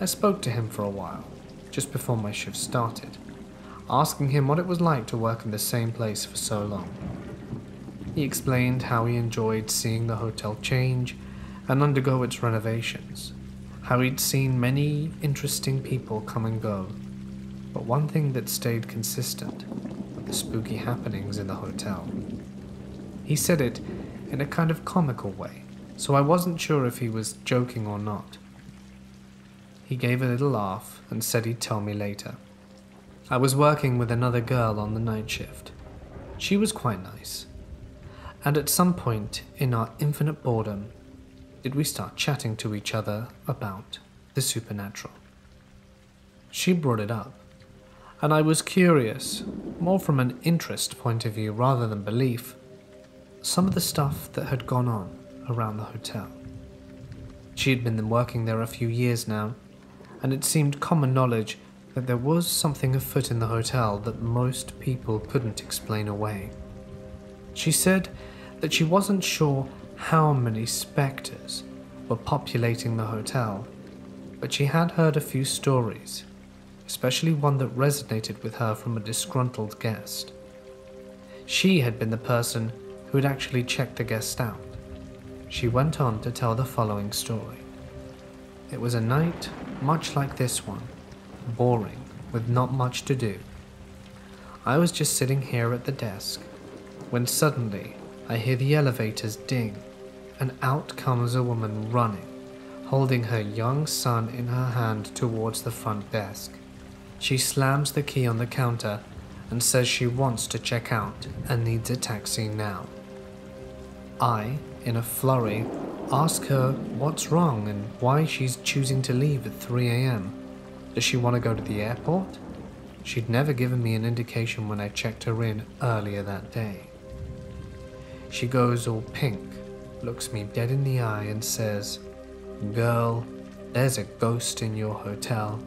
I spoke to him for a while, just before my shift started, asking him what it was like to work in the same place for so long. He explained how he enjoyed seeing the hotel change and undergo its renovations, how he'd seen many interesting people come and go, but one thing that stayed consistent the spooky happenings in the hotel. He said it in a kind of comical way, so I wasn't sure if he was joking or not. He gave a little laugh and said he'd tell me later. I was working with another girl on the night shift. She was quite nice and at some point in our infinite boredom did we start chatting to each other about the supernatural. She brought it up, and I was curious, more from an interest point of view rather than belief, some of the stuff that had gone on around the hotel. She had been working there a few years now, and it seemed common knowledge that there was something afoot in the hotel that most people couldn't explain away. She said that she wasn't sure how many spectres were populating the hotel, but she had heard a few stories, especially one that resonated with her from a disgruntled guest. She had been the person who had actually checked the guest out. She went on to tell the following story. It was a night much like this one, boring, with not much to do. I was just sitting here at the desk when suddenly I hear the elevators ding, and out comes a woman running, holding her young son in her hand towards the front desk. She slams the key on the counter and says she wants to check out and needs a taxi now. I, in a flurry, ask her what's wrong and why she's choosing to leave at 3 am. Does she want to go to the airport? She'd never given me an indication when I checked her in earlier that day. She goes all pink, looks me dead in the eye, and says, Girl, there's a ghost in your hotel,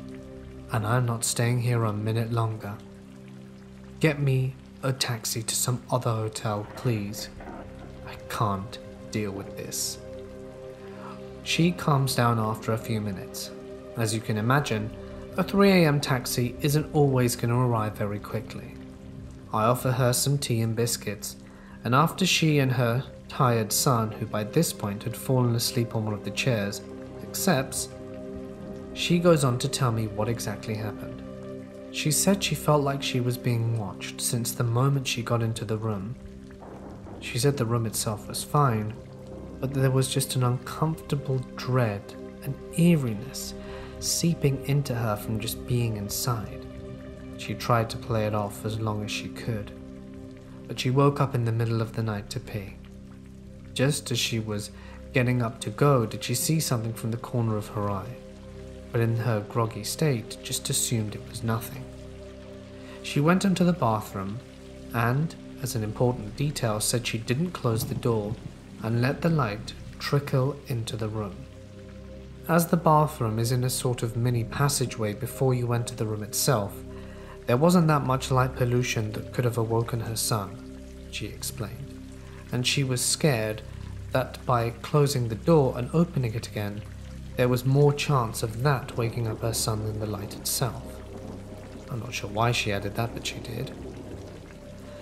and I'm not staying here a minute longer. Get me a taxi to some other hotel, please. I can't deal with this. She calms down after a few minutes. As you can imagine, a 3am taxi isn't always going to arrive very quickly. I offer her some tea and biscuits and after she and her tired son, who by this point had fallen asleep on one of the chairs, accepts, she goes on to tell me what exactly happened. She said she felt like she was being watched since the moment she got into the room. She said the room itself was fine, but there was just an uncomfortable dread and eeriness seeping into her from just being inside. She tried to play it off as long as she could but she woke up in the middle of the night to pee. Just as she was getting up to go, did she see something from the corner of her eye, but in her groggy state, just assumed it was nothing. She went into the bathroom and, as an important detail, said she didn't close the door and let the light trickle into the room. As the bathroom is in a sort of mini passageway before you enter the room itself, there wasn't that much light pollution that could have awoken her son, she explained, and she was scared that by closing the door and opening it again, there was more chance of that waking up her son than the light itself. I'm not sure why she added that, but she did.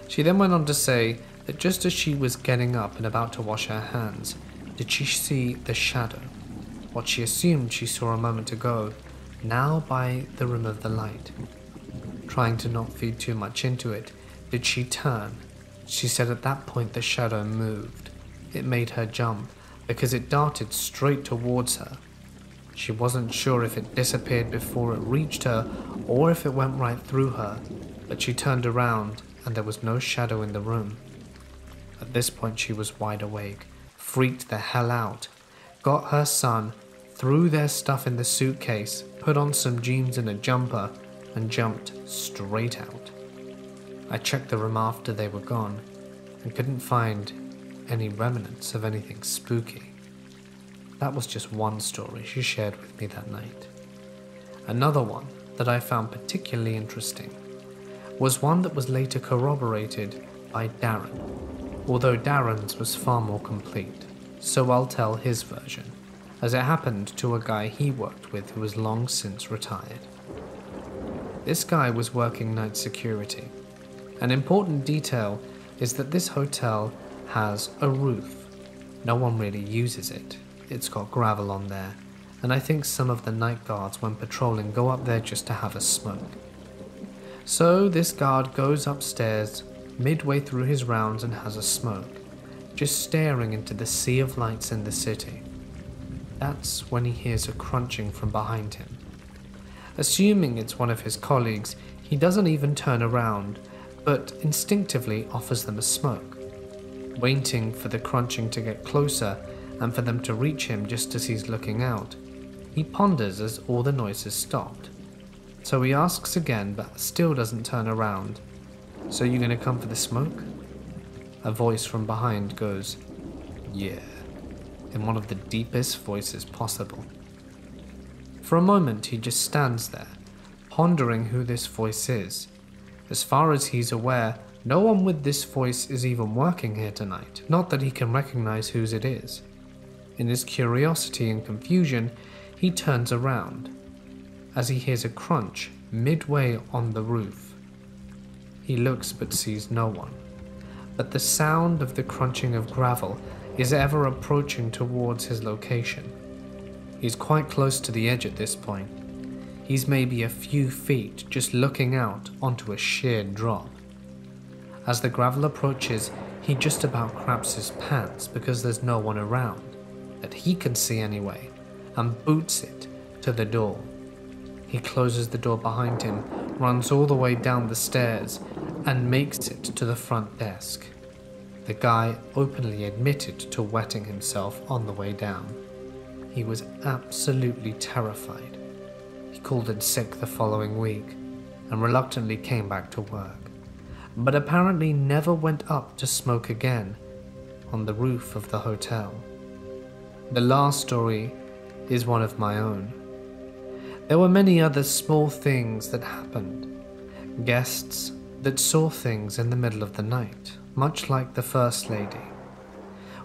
She then went on to say that just as she was getting up and about to wash her hands, did she see the shadow, what she assumed she saw a moment ago, now by the rim of the light, trying to not feed too much into it, did she turn. She said at that point the shadow moved. It made her jump because it darted straight towards her. She wasn't sure if it disappeared before it reached her or if it went right through her, but she turned around and there was no shadow in the room. At this point, she was wide awake, freaked the hell out, got her son, threw their stuff in the suitcase, put on some jeans and a jumper, and jumped straight out. I checked the room after they were gone and couldn't find any remnants of anything spooky. That was just one story she shared with me that night. Another one that I found particularly interesting was one that was later corroborated by Darren, although Darren's was far more complete, so I'll tell his version, as it happened to a guy he worked with who was long since retired. This guy was working night security. An important detail is that this hotel has a roof. No one really uses it. It's got gravel on there, and I think some of the night guards, when patrolling, go up there just to have a smoke. So this guard goes upstairs midway through his rounds and has a smoke, just staring into the sea of lights in the city. That's when he hears a crunching from behind him. Assuming it's one of his colleagues, he doesn't even turn around, but instinctively offers them a smoke, waiting for the crunching to get closer and for them to reach him just as he's looking out. He ponders as all the noises stopped. So he asks again, but still doesn't turn around. So you gonna come for the smoke? A voice from behind goes, Yeah, in one of the deepest voices possible. For a moment, he just stands there, pondering who this voice is. As far as he's aware, no one with this voice is even working here tonight, not that he can recognize whose it is. In his curiosity and confusion, he turns around as he hears a crunch midway on the roof. He looks but sees no one, but the sound of the crunching of gravel is ever approaching towards his location. He's quite close to the edge at this point. He's maybe a few feet just looking out onto a sheer drop. As the gravel approaches, he just about craps his pants because there's no one around, that he can see anyway, and boots it to the door. He closes the door behind him, runs all the way down the stairs, and makes it to the front desk. The guy openly admitted to wetting himself on the way down. He was absolutely terrified. He called in sick the following week and reluctantly came back to work, but apparently never went up to smoke again on the roof of the hotel. The last story is one of my own. There were many other small things that happened. Guests that saw things in the middle of the night, much like the First Lady.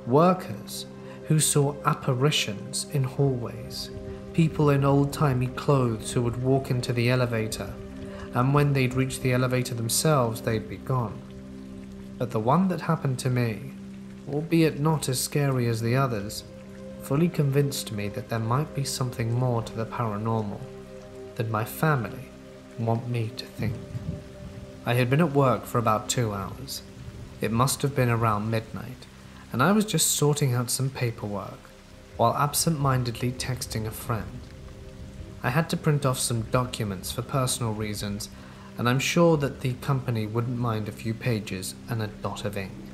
Workers who saw apparitions in hallways. People in old timey clothes who would walk into the elevator, and when they'd reach the elevator themselves, they'd be gone. But the one that happened to me, albeit not as scary as the others, fully convinced me that there might be something more to the paranormal than my family want me to think. I had been at work for about two hours. It must have been around midnight, and I was just sorting out some paperwork while absent mindedly texting a friend. I had to print off some documents for personal reasons, and I'm sure that the company wouldn't mind a few pages and a dot of ink.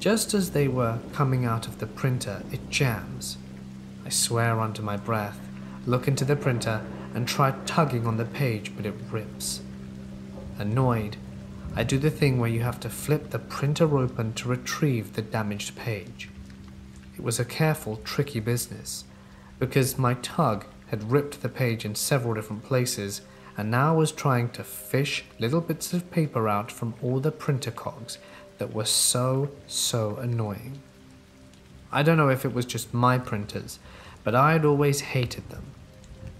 Just as they were coming out of the printer, it jams. I swear under my breath, look into the printer, and try tugging on the page, but it rips. Annoyed, I do the thing where you have to flip the printer open to retrieve the damaged page. It was a careful, tricky business, because my tug had ripped the page in several different places, and now was trying to fish little bits of paper out from all the printer cogs that were so, so annoying. I don't know if it was just my printers, but I'd always hated them.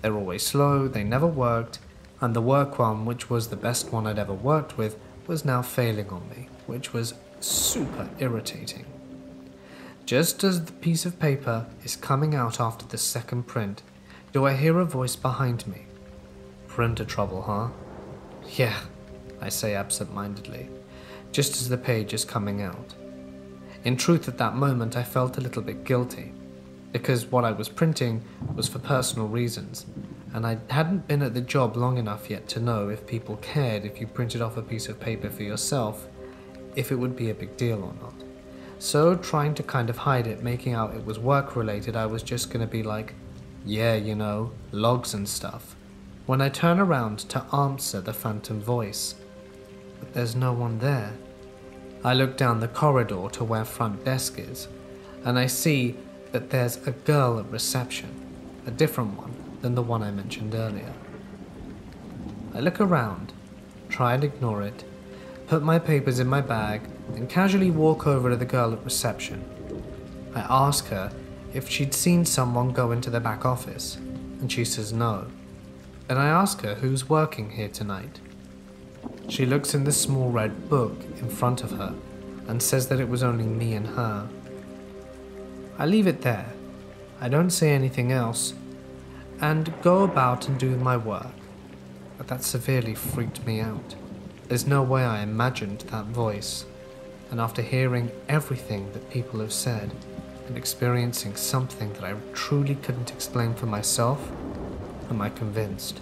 They're always slow, they never worked, and the work one, which was the best one I'd ever worked with, was now failing on me, which was super irritating. Just as the piece of paper is coming out after the second print, do I hear a voice behind me? Printer trouble, huh? Yeah, I say absent mindedly just as the page is coming out. In truth, at that moment, I felt a little bit guilty, because what I was printing was for personal reasons, and I hadn't been at the job long enough yet to know if people cared if you printed off a piece of paper for yourself, if it would be a big deal or not. So, trying to kind of hide it, making out it was work related, I was just gonna be like, yeah, you know, logs and stuff. When I turn around to answer the phantom voice, but there's no one there. I look down the corridor to where front desk is, and I see that there's a girl at reception, a different one than the one I mentioned earlier. I look around, try and ignore it, put my papers in my bag, and casually walk over to the girl at reception. I ask her if she'd seen someone go into the back office, and she says no. Then I ask her who's working here tonight. She looks in the small red book in front of her and says that it was only me and her. I leave it there. I don't say anything else and go about and do my work. But that severely freaked me out. There's no way I imagined that voice. And after hearing everything that people have said and experiencing something that I truly couldn't explain for myself, am I convinced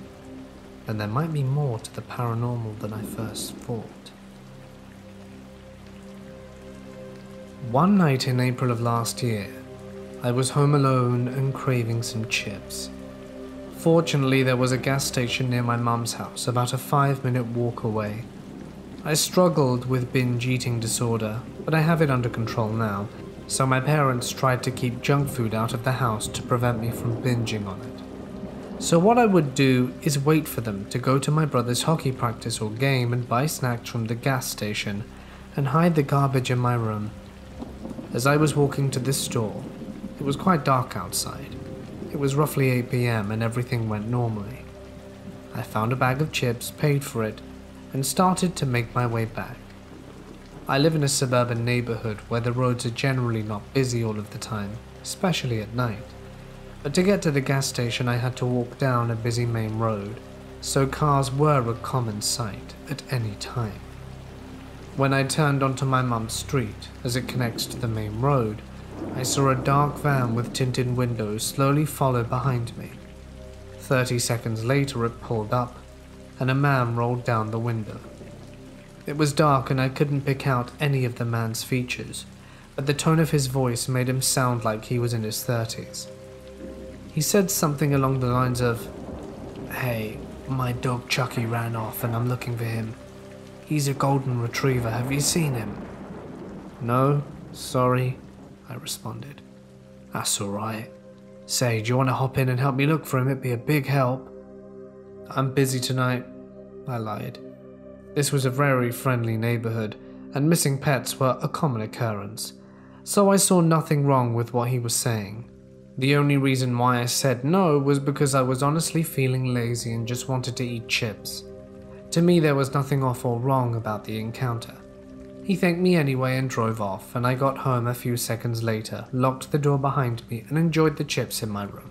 then there might be more to the paranormal than I first thought. One night in April of last year, I was home alone and craving some chips. Fortunately, there was a gas station near my mum's house, about a five minute walk away. I struggled with binge eating disorder, but I have it under control now, so my parents tried to keep junk food out of the house to prevent me from binging on it. So, what I would do is wait for them to go to my brother's hockey practice or game and buy snacks from the gas station and hide the garbage in my room. As I was walking to this store, it was quite dark outside. It was roughly 8 pm and everything went normally. I found a bag of chips, paid for it, and started to make my way back. I live in a suburban neighborhood where the roads are generally not busy all of the time, especially at night. But to get to the gas station, I had to walk down a busy main road, so cars were a common sight at any time. When I turned onto my mum's street, as it connects to the main road, I saw a dark van with tinted windows slowly follow behind me. Thirty seconds later, it pulled up, and a man rolled down the window. It was dark and I couldn't pick out any of the man's features, but the tone of his voice made him sound like he was in his thirties. He said something along the lines of, Hey, my dog Chucky ran off and I'm looking for him. He's a golden retriever, have you seen him? No, sorry, I responded. That's alright. Say, do you want to hop in and help me look for him? It'd be a big help. I'm busy tonight, I lied. This was a very friendly neighborhood, and missing pets were a common occurrence, so I saw nothing wrong with what he was saying. The only reason why I said no was because I was honestly feeling lazy and just wanted to eat chips. To me, there was nothing off or wrong about the encounter. He thanked me anyway and drove off, and I got home a few seconds later, locked the door behind me, and enjoyed the chips in my room.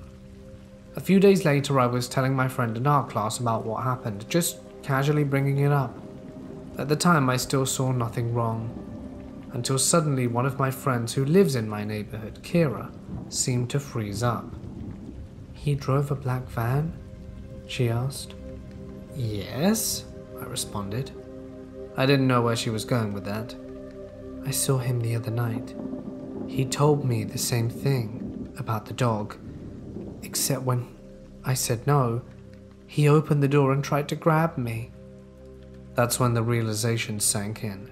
A few days later, I was telling my friend in art class about what happened, just casually bringing it up. At the time, I still saw nothing wrong, until suddenly one of my friends who lives in my neighborhood, Kira, seemed to freeze up. He drove a black van? She asked. Yes, I responded. I didn't know where she was going with that. I saw him the other night. He told me the same thing about the dog, except when I said no, he opened the door and tried to grab me. That's when the realization sank in.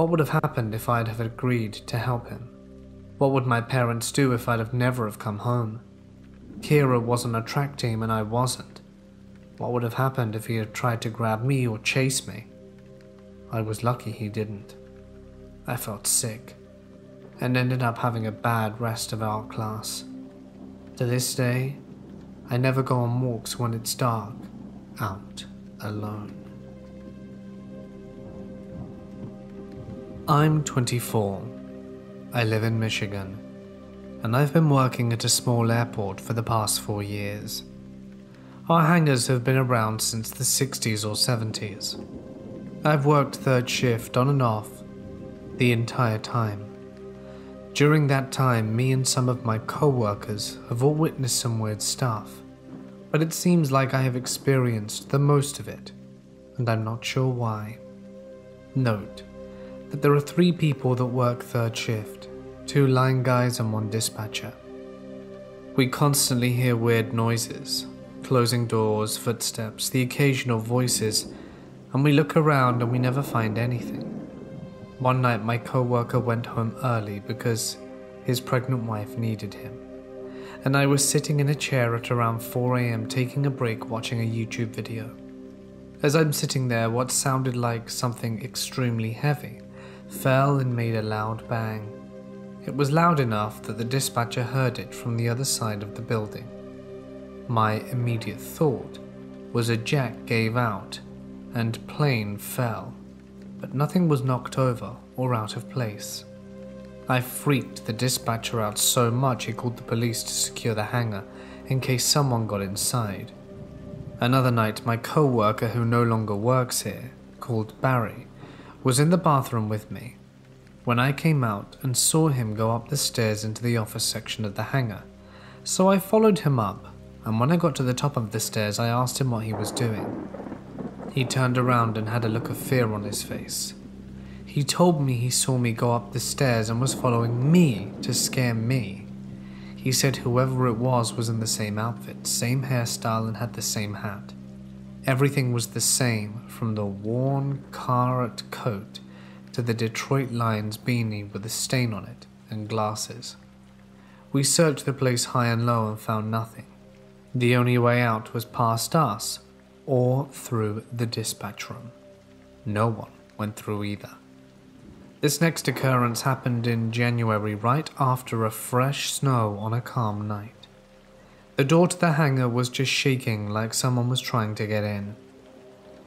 What would have happened if I'd have agreed to help him? What would my parents do if I'd have never have come home? Kira was on a track team and I wasn't. What would have happened if he had tried to grab me or chase me? I was lucky he didn't. I felt sick and ended up having a bad rest of art class. To this day, I never go on walks when it's dark, out alone. I'm 24. I live in Michigan, and I've been working at a small airport for the past four years. Our hangars have been around since the 60s or 70s. I've worked third shift on and off the entire time. During that time, me and some of my co workers have all witnessed some weird stuff, but it seems like I have experienced the most of it, and I'm not sure why. Note that there are three people that work third shift two line guys and one dispatcher. We constantly hear weird noises, closing doors, footsteps, the occasional voices, and we look around and we never find anything. One night, my co worker went home early because his pregnant wife needed him. And I was sitting in a chair at around 4 am taking a break watching a YouTube video. As I'm sitting there, what sounded like something extremely heavy fell and made a loud bang. It was loud enough that the dispatcher heard it from the other side of the building. My immediate thought was a jack gave out and plane fell, but nothing was knocked over or out of place. I freaked the dispatcher out so much he called the police to secure the hangar in case someone got inside. Another night, my co worker, who no longer works here, called Barry, was in the bathroom with me when I came out and saw him go up the stairs into the office section of the hangar. So I followed him up, and when I got to the top of the stairs, I asked him what he was doing. He turned around and had a look of fear on his face. He told me he saw me go up the stairs and was following me to scare me. He said whoever it was was in the same outfit, same hairstyle, and had the same hat. Everything was the same, from the worn Carhartt coat to the Detroit Lions beanie with a stain on it and glasses. We searched the place high and low and found nothing. The only way out was past us or through the dispatch room. No one went through either. This next occurrence happened in January, right after a fresh snow on a calm night. The door to the hangar was just shaking like someone was trying to get in.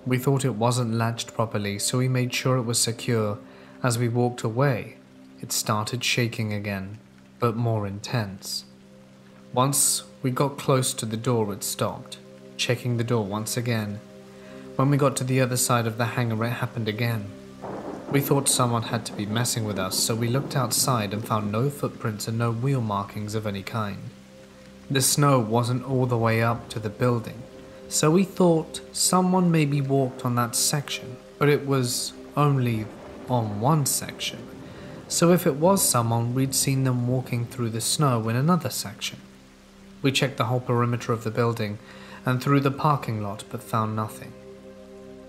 We thought it wasn't latched properly, so we made sure it was secure. As we walked away, it started shaking again, but more intense. Once we got close to the door, it stopped, checking the door once again. When we got to the other side of the hangar, it happened again. We thought someone had to be messing with us, so we looked outside and found no footprints and no wheel markings of any kind. The snow wasn't all the way up to the building, so we thought someone maybe walked on that section, but it was only on one section. So if it was someone, we'd seen them walking through the snow in another section. We checked the whole perimeter of the building and through the parking lot, but found nothing.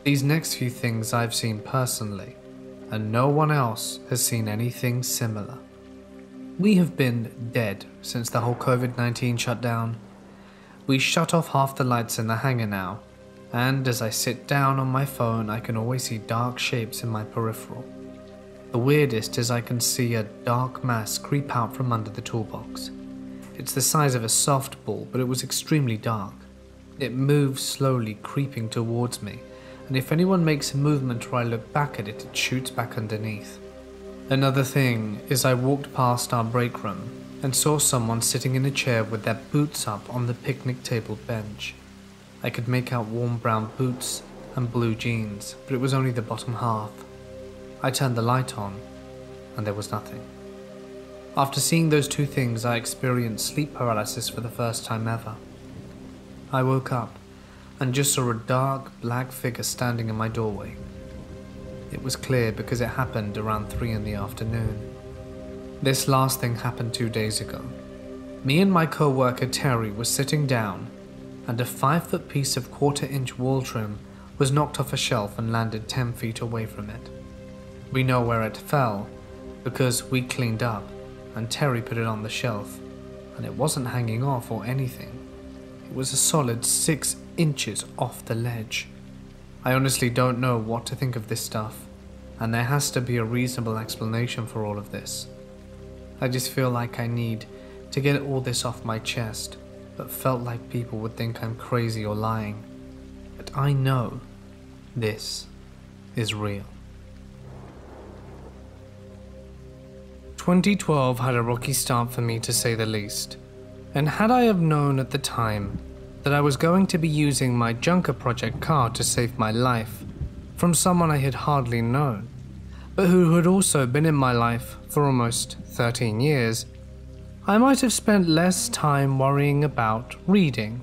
These next few things I've seen personally, and no one else has seen anything similar. We have been dead since the whole COVID 19 shutdown. We shut off half the lights in the hangar now, and as I sit down on my phone, I can always see dark shapes in my peripheral. The weirdest is I can see a dark mass creep out from under the toolbox. It's the size of a softball, but it was extremely dark. It moves slowly, creeping towards me, and if anyone makes a movement or I look back at it, it shoots back underneath. Another thing is I walked past our break room and saw someone sitting in a chair with their boots up on the picnic table bench. I could make out warm brown boots and blue jeans, but it was only the bottom half. I turned the light on, and there was nothing. After seeing those two things, I experienced sleep paralysis for the first time ever. I woke up and just saw a dark black figure standing in my doorway. It was clear because it happened around 3 in the afternoon. This last thing happened two days ago. Me and my co worker Terry were sitting down, and a 5 foot piece of quarter inch wall trim was knocked off a shelf and landed 10 feet away from it. We know where it fell because we cleaned up and Terry put it on the shelf, and it wasn't hanging off or anything. It was a solid 6 inches off the ledge. I honestly don't know what to think of this stuff, and there has to be a reasonable explanation for all of this. I just feel like I need to get all this off my chest, but felt like people would think I'm crazy or lying. But I know this is real. 2012 had a rocky start for me to say the least, and had I have known at the time that I was going to be using my Junker Project car to save my life from someone I had hardly known, but who had also been in my life for almost 13 years, I might have spent less time worrying about reading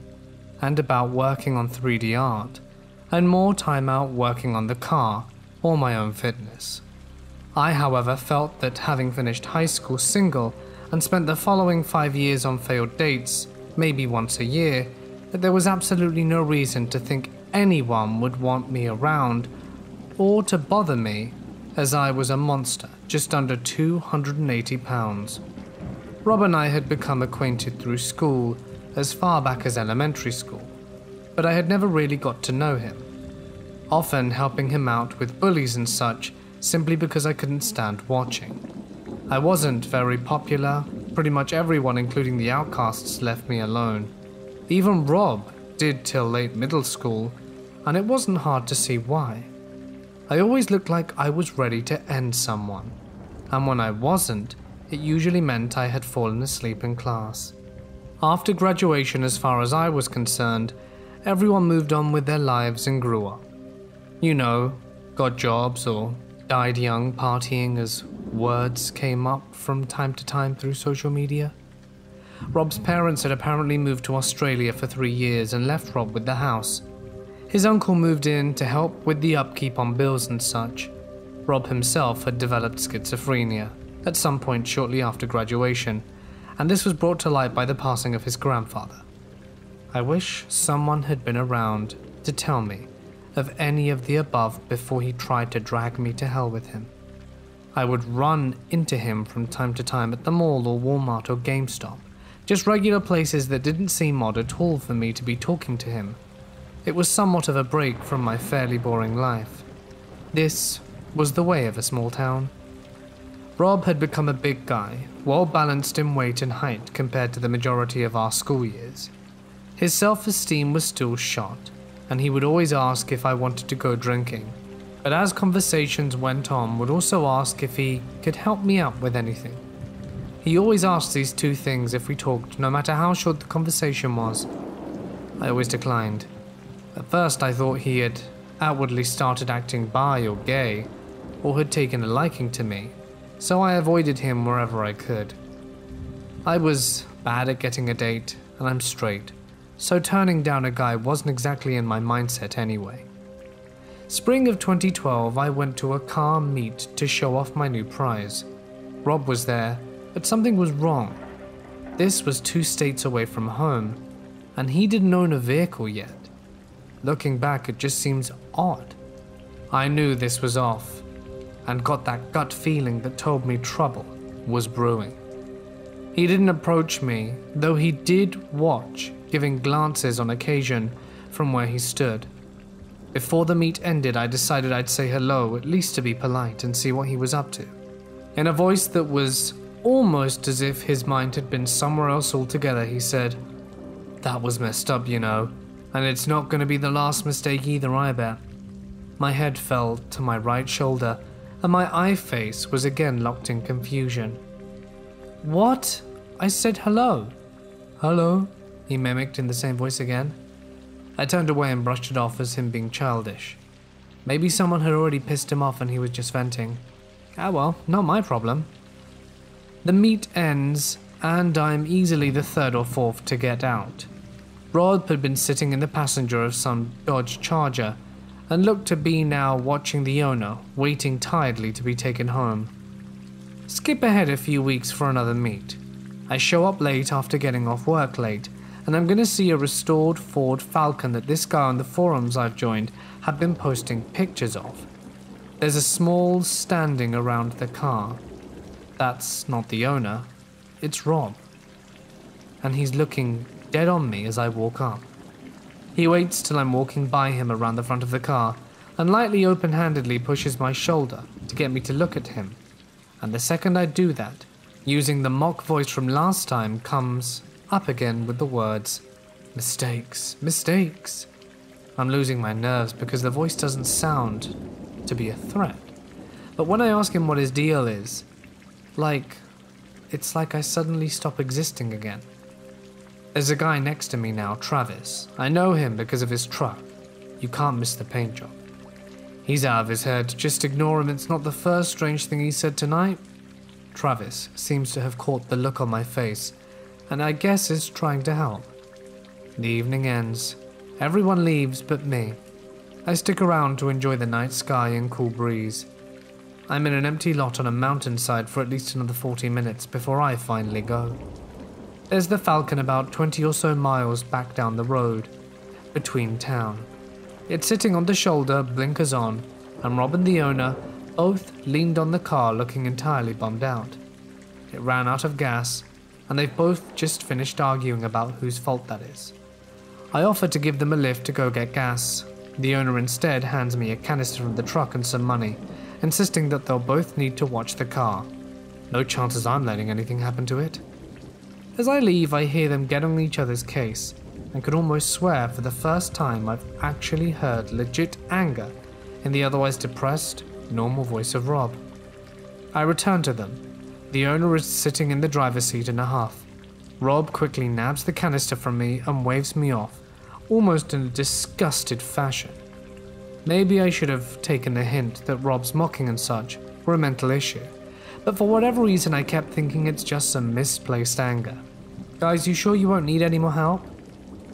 and about working on 3D art, and more time out working on the car or my own fitness. I, however, felt that having finished high school single and spent the following five years on failed dates, maybe once a year, that there was absolutely no reason to think anyone would want me around or to bother me, as I was a monster, just under 280 pounds. Rob and I had become acquainted through school as far back as elementary school, but I had never really got to know him, often helping him out with bullies and such simply because I couldn't stand watching. I wasn't very popular, pretty much everyone, including the outcasts, left me alone. Even Rob did till late middle school, and it wasn't hard to see why. I always looked like I was ready to end someone, and when I wasn't, it usually meant I had fallen asleep in class. After graduation, as far as I was concerned, everyone moved on with their lives and grew up. You know, got jobs or died young partying as words came up from time to time through social media. Rob's parents had apparently moved to Australia for three years and left Rob with the house. His uncle moved in to help with the upkeep on bills and such. Rob himself had developed schizophrenia at some point shortly after graduation, and this was brought to light by the passing of his grandfather. I wish someone had been around to tell me of any of the above before he tried to drag me to hell with him. I would run into him from time to time at the mall or Walmart or GameStop, just regular places that didn't seem odd at all for me to be talking to him. It was somewhat of a break from my fairly boring life. This was the way of a small town. Rob had become a big guy, well balanced in weight and height compared to the majority of our school years. His self esteem was still shot, and he would always ask if I wanted to go drinking. But as conversations went on, would also ask if he could help me out with anything. He always asked these two things if we talked, no matter how short the conversation was. I always declined. At first, I thought he had outwardly started acting bi or gay, or had taken a liking to me, so I avoided him wherever I could. I was bad at getting a date, and I'm straight, so turning down a guy wasn't exactly in my mindset anyway. Spring of 2012, I went to a car meet to show off my new prize. Rob was there, but something was wrong. This was two states away from home, and he didn't own a vehicle yet. Looking back, it just seems odd. I knew this was off, and got that gut feeling that told me trouble was brewing. He didn't approach me, though he did watch giving glances on occasion from where he stood. Before the meet ended, I decided I'd say hello, at least to be polite and see what he was up to. In a voice that was almost as if his mind had been somewhere else altogether, he said, That was messed up, you know, and it's not going to be the last mistake either, I bet. My head fell to my right shoulder, and my eye face was again locked in confusion. What? I said hello. Hello, he mimicked in the same voice again. I turned away and brushed it off as him being childish. Maybe someone had already pissed him off and he was just venting. Ah well, not my problem. The meet ends, and I'm easily the third or fourth to get out. Rob had been sitting in the passenger of some Dodge Charger and looked to be now watching the owner, waiting tiredly to be taken home. Skip ahead a few weeks for another meet. I show up late after getting off work late and I'm gonna see a restored Ford Falcon that this guy on the forums I've joined had been posting pictures of. There's a small standing around the car. That's not the owner, it's Rob. And he's looking dead on me as I walk up. He waits till I'm walking by him around the front of the car and lightly open handedly pushes my shoulder to get me to look at him. And the second I do that, using the mock voice from last time comes up again with the words, Mistakes, mistakes. I'm losing my nerves because the voice doesn't sound to be a threat. But when I ask him what his deal is, like, it's like I suddenly stop existing again. There's a guy next to me now, Travis. I know him because of his truck. You can't miss the paint job. He's out of his head. Just ignore him. It's not the first strange thing he said tonight. Travis seems to have caught the look on my face and I guess is trying to help. The evening ends. Everyone leaves but me. I stick around to enjoy the night sky and cool breeze. I'm in an empty lot on a mountainside for at least another 40 minutes before I finally go. There's the Falcon about 20 or so miles back down the road, between town. It's sitting on the shoulder, blinkers on, and Rob and the owner both leaned on the car looking entirely bummed out. It ran out of gas, and they've both just finished arguing about whose fault that is. I offer to give them a lift to go get gas. The owner instead hands me a canister from the truck and some money, insisting that they'll both need to watch the car. No chances I'm letting anything happen to it. As I leave, I hear them get on each other's case, and could almost swear for the first time I've actually heard legit anger in the otherwise depressed, normal voice of Rob. I return to them. The owner is sitting in the driver's seat in a huff. Rob quickly nabs the canister from me and waves me off, almost in a disgusted fashion. Maybe I should have taken the hint that Rob's mocking and such were a mental issue, but for whatever reason I kept thinking it's just some misplaced anger. Guys, you sure you won't need any more help?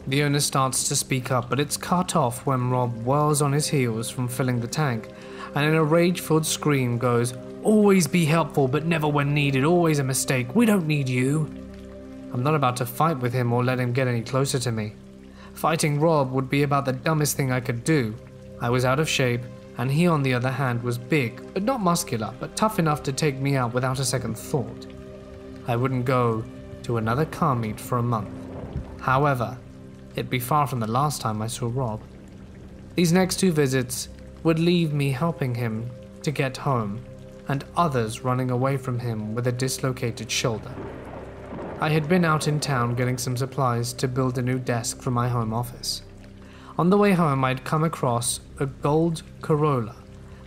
The owner starts to speak up, but it's cut off when Rob whirls on his heels from filling the tank, and in a rage filled scream goes, Always be helpful, but never when needed, always a mistake. We don't need you. I'm not about to fight with him or let him get any closer to me. Fighting Rob would be about the dumbest thing I could do. I was out of shape, and he, on the other hand, was big, but not muscular, but tough enough to take me out without a second thought. I wouldn't go to another car meet for a month. However, it'd be far from the last time I saw Rob. These next two visits would leave me helping him to get home, and others running away from him with a dislocated shoulder. I had been out in town getting some supplies to build a new desk for my home office. On the way home, I'd come across a gold Corolla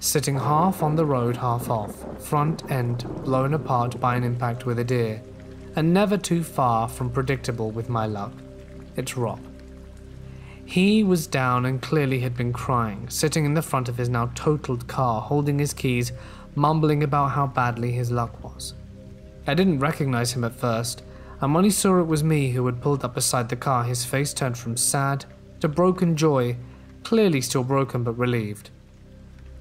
sitting half on the road, half off, front end blown apart by an impact with a deer, and never too far from predictable with my luck. It's Rob. He was down and clearly had been crying, sitting in the front of his now totaled car, holding his keys, mumbling about how badly his luck was. I didn't recognize him at first, and when he saw it was me who had pulled up beside the car, his face turned from sad to broken joy, clearly still broken but relieved.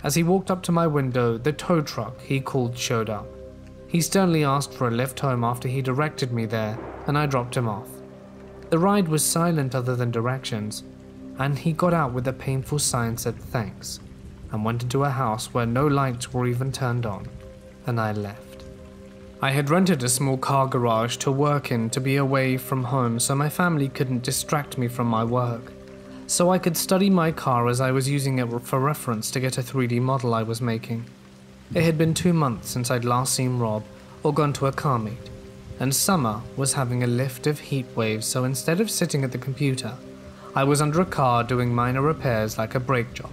As he walked up to my window, the tow truck he called showed up. He sternly asked for a lift home after he directed me there, and I dropped him off. The ride was silent other than directions, and he got out with a painful sigh and said thanks, and went into a house where no lights were even turned on, and I left. I had rented a small car garage to work in to be away from home so my family couldn't distract me from my work. So I could study my car as I was using it for reference to get a 3D model I was making. It had been two months since I'd last seen Rob or gone to a car meet, and summer was having a lift of heat waves, so instead of sitting at the computer, I was under a car doing minor repairs like a brake job.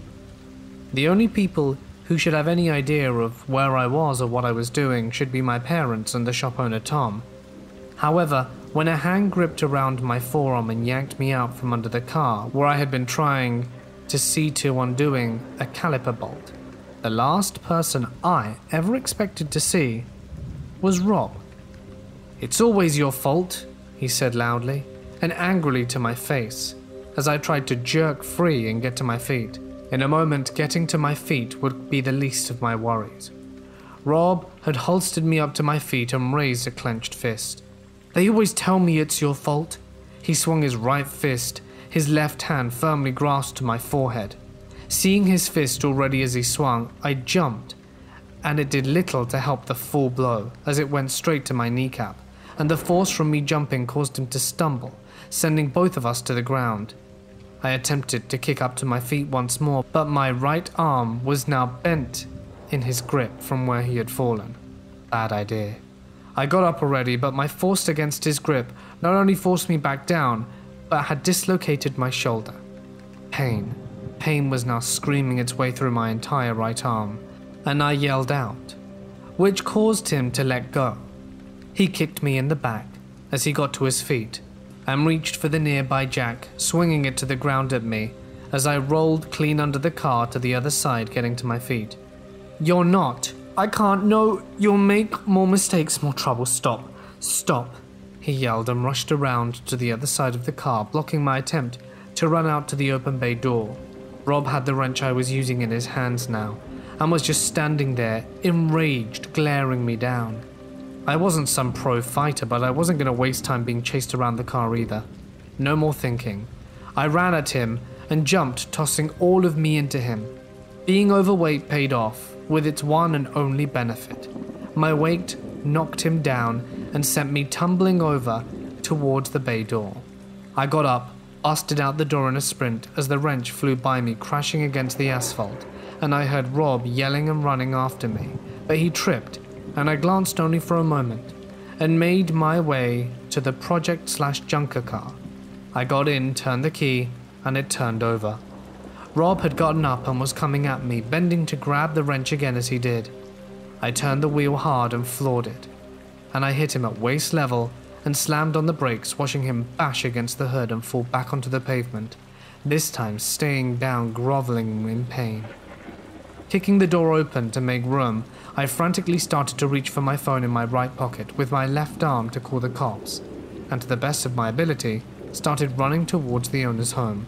The only people who should have any idea of where I was or what I was doing should be my parents and the shop owner Tom. However, when a hand gripped around my forearm and yanked me out from under the car, where I had been trying to see to undoing a caliper bolt, the last person I ever expected to see was Rob. It's always your fault, he said loudly and angrily to my face as I tried to jerk free and get to my feet. In a moment, getting to my feet would be the least of my worries. Rob had holstered me up to my feet and raised a clenched fist. They always tell me it's your fault. He swung his right fist, his left hand firmly grasped to my forehead. Seeing his fist already as he swung, I jumped, and it did little to help the full blow, as it went straight to my kneecap, and the force from me jumping caused him to stumble, sending both of us to the ground. I attempted to kick up to my feet once more, but my right arm was now bent in his grip from where he had fallen. Bad idea. I got up already, but my force against his grip not only forced me back down, but had dislocated my shoulder. Pain. Pain was now screaming its way through my entire right arm, and I yelled out, which caused him to let go. He kicked me in the back as he got to his feet and reached for the nearby jack, swinging it to the ground at me as I rolled clean under the car to the other side, getting to my feet. You're not. I can't. No, you'll make more mistakes, more trouble. Stop. Stop. He yelled and rushed around to the other side of the car, blocking my attempt to run out to the open bay door. Rob had the wrench I was using in his hands now, and was just standing there, enraged, glaring me down. I wasn't some pro fighter, but I wasn't going to waste time being chased around the car either. No more thinking. I ran at him and jumped, tossing all of me into him. Being overweight paid off, with its one and only benefit. My weight knocked him down and sent me tumbling over towards the bay door. I got up, busted out the door in a sprint as the wrench flew by me, crashing against the asphalt, and I heard Rob yelling and running after me. But he tripped, and I glanced only for a moment, and made my way to the project slash junker car. I got in, turned the key, and it turned over. Rob had gotten up and was coming at me, bending to grab the wrench again as he did. I turned the wheel hard and floored it, and I hit him at waist level and slammed on the brakes, watching him bash against the hood and fall back onto the pavement, this time staying down, groveling in pain. Kicking the door open to make room, I frantically started to reach for my phone in my right pocket with my left arm to call the cops, and to the best of my ability, started running towards the owner's home.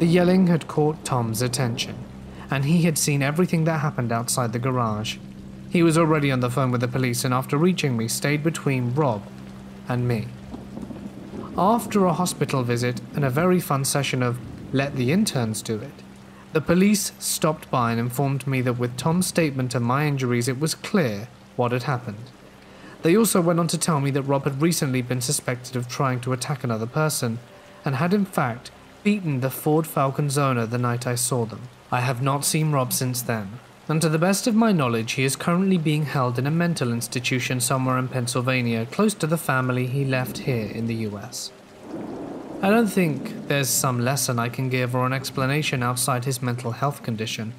The yelling had caught Tom's attention, and he had seen everything that happened outside the garage. He was already on the phone with the police and after reaching me stayed between Rob and me. After a hospital visit and a very fun session of let the interns do it, the police stopped by and informed me that with Tom's statement and my injuries, it was clear what had happened. They also went on to tell me that Rob had recently been suspected of trying to attack another person, and had in fact beaten the Ford Falcon's owner the night I saw them. I have not seen Rob since then, and to the best of my knowledge, he is currently being held in a mental institution somewhere in Pennsylvania, close to the family he left here in the US. I don't think there's some lesson I can give or an explanation outside his mental health condition.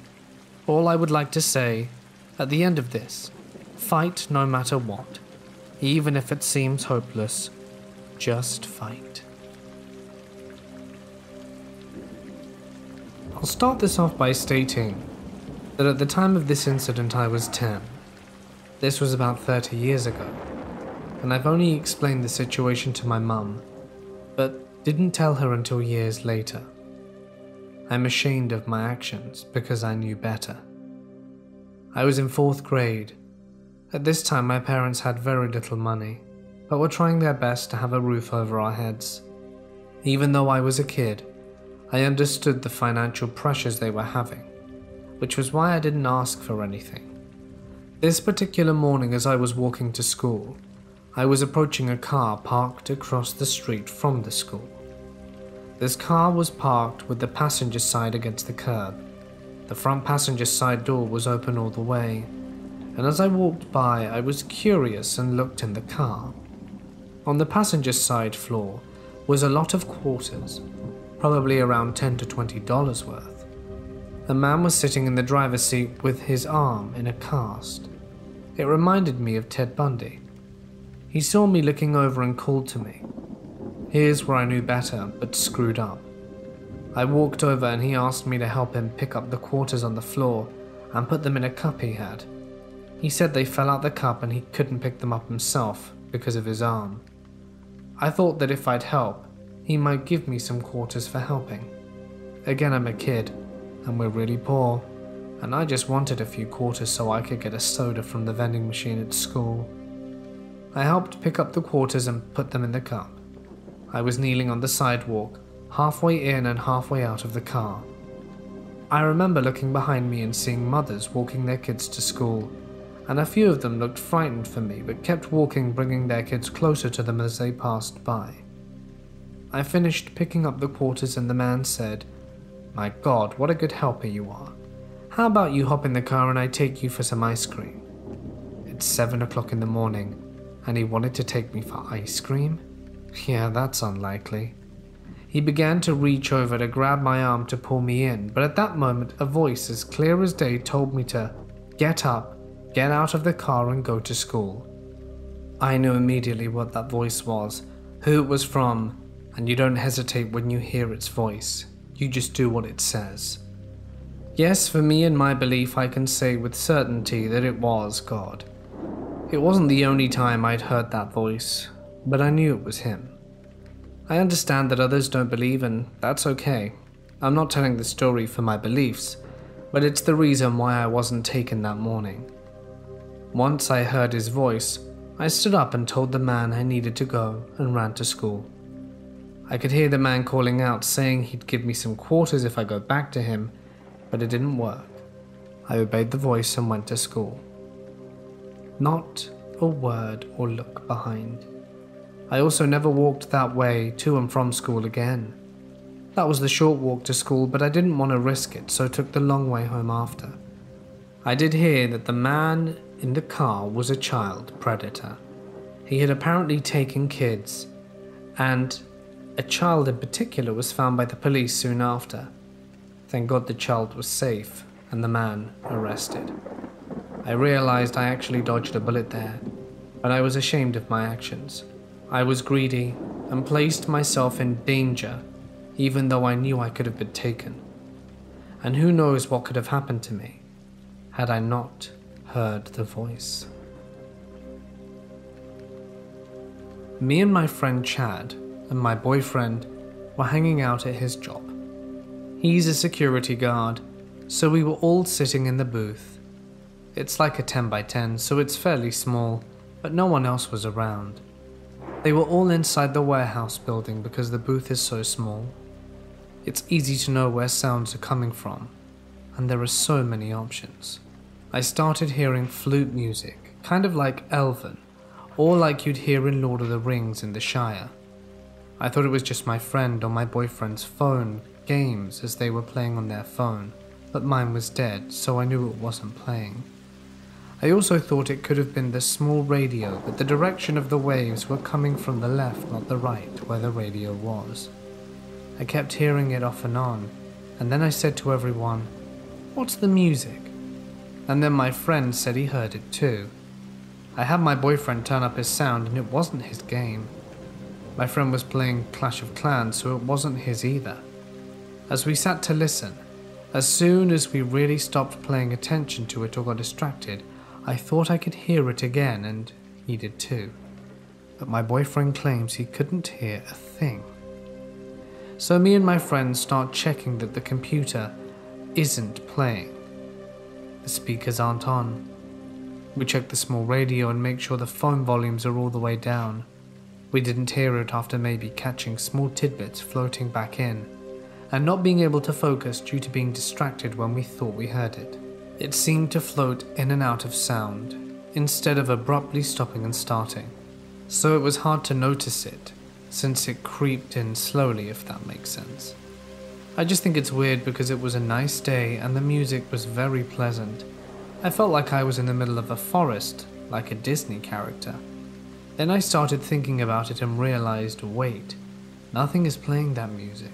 All I would like to say, at the end of this, fight no matter what, even if it seems hopeless, just fight. I'll start this off by stating that at the time of this incident I was 10. This was about 30 years ago, and I've only explained the situation to my mum, but didn't tell her until years later. I'm ashamed of my actions because I knew better. I was in fourth grade. At this time, my parents had very little money, but were trying their best to have a roof over our heads. Even though I was a kid, I understood the financial pressures they were having which was why I didn't ask for anything. This particular morning, as I was walking to school, I was approaching a car parked across the street from the school. This car was parked with the passenger side against the curb. The front passenger side door was open all the way, and as I walked by, I was curious and looked in the car. On the passenger side floor was a lot of quarters, probably around 10 to 20 dollars worth. The man was sitting in the driver's seat with his arm in a cast. It reminded me of Ted Bundy. He saw me looking over and called to me. Here's where I knew better, but screwed up. I walked over and he asked me to help him pick up the quarters on the floor and put them in a cup he had. He said they fell out the cup and he couldn't pick them up himself because of his arm. I thought that if I'd help, he might give me some quarters for helping. Again, I'm a kid, and we're really poor, and I just wanted a few quarters so I could get a soda from the vending machine at school. I helped pick up the quarters and put them in the cup. I was kneeling on the sidewalk, halfway in and halfway out of the car. I remember looking behind me and seeing mothers walking their kids to school, and a few of them looked frightened for me but kept walking, bringing their kids closer to them as they passed by. I finished picking up the quarters, and the man said, my god, what a good helper you are. How about you hop in the car and I take you for some ice cream? It's 7 o'clock in the morning, and he wanted to take me for ice cream? Yeah, that's unlikely. He began to reach over to grab my arm to pull me in, but at that moment, a voice as clear as day told me to get up, get out of the car, and go to school. I knew immediately what that voice was, who it was from, and you don't hesitate when you hear its voice you just do what it says. Yes, for me and my belief, I can say with certainty that it was God. It wasn't the only time I'd heard that voice, but I knew it was Him. I understand that others don't believe, and that's okay. I'm not telling the story for my beliefs, but it's the reason why I wasn't taken that morning. Once I heard his voice, I stood up and told the man I needed to go and ran to school. I could hear the man calling out, saying he'd give me some quarters if I go back to him, but it didn't work. I obeyed the voice and went to school. Not a word or look behind. I also never walked that way to and from school again. That was the short walk to school, but I didn't want to risk it, so took the long way home after. I did hear that the man in the car was a child predator. He had apparently taken kids, and a child in particular was found by the police soon after. Thank God the child was safe and the man arrested. I realized I actually dodged a bullet there, but I was ashamed of my actions. I was greedy and placed myself in danger even though I knew I could have been taken. And who knows what could have happened to me had I not heard the voice. Me and my friend Chad and my boyfriend were hanging out at his job. He's a security guard, so we were all sitting in the booth. It's like a 10 by 10, so it's fairly small, but no one else was around. They were all inside the warehouse building because the booth is so small. It's easy to know where sounds are coming from, and there are so many options. I started hearing flute music, kind of like Elven, or like you'd hear in Lord of the Rings in the Shire. I thought it was just my friend or my boyfriend's phone games as they were playing on their phone, but mine was dead, so I knew it wasn't playing. I also thought it could have been the small radio, but the direction of the waves were coming from the left, not the right, where the radio was. I kept hearing it off and on, and then I said to everyone, What's the music? And then my friend said he heard it too. I had my boyfriend turn up his sound, and it wasn't his game. My friend was playing Clash of Clans, so it wasn't his either. As we sat to listen, as soon as we really stopped paying attention to it or got distracted, I thought I could hear it again, and he did too. But my boyfriend claims he couldn't hear a thing. So me and my friend start checking that the computer isn't playing. The speakers aren't on. We check the small radio and make sure the phone volumes are all the way down. We didn't hear it after maybe catching small tidbits floating back in, and not being able to focus due to being distracted when we thought we heard it. It seemed to float in and out of sound, instead of abruptly stopping and starting, so it was hard to notice it since it creeped in slowly, if that makes sense. I just think it's weird because it was a nice day and the music was very pleasant. I felt like I was in the middle of a forest, like a Disney character. Then I started thinking about it and realized wait, nothing is playing that music.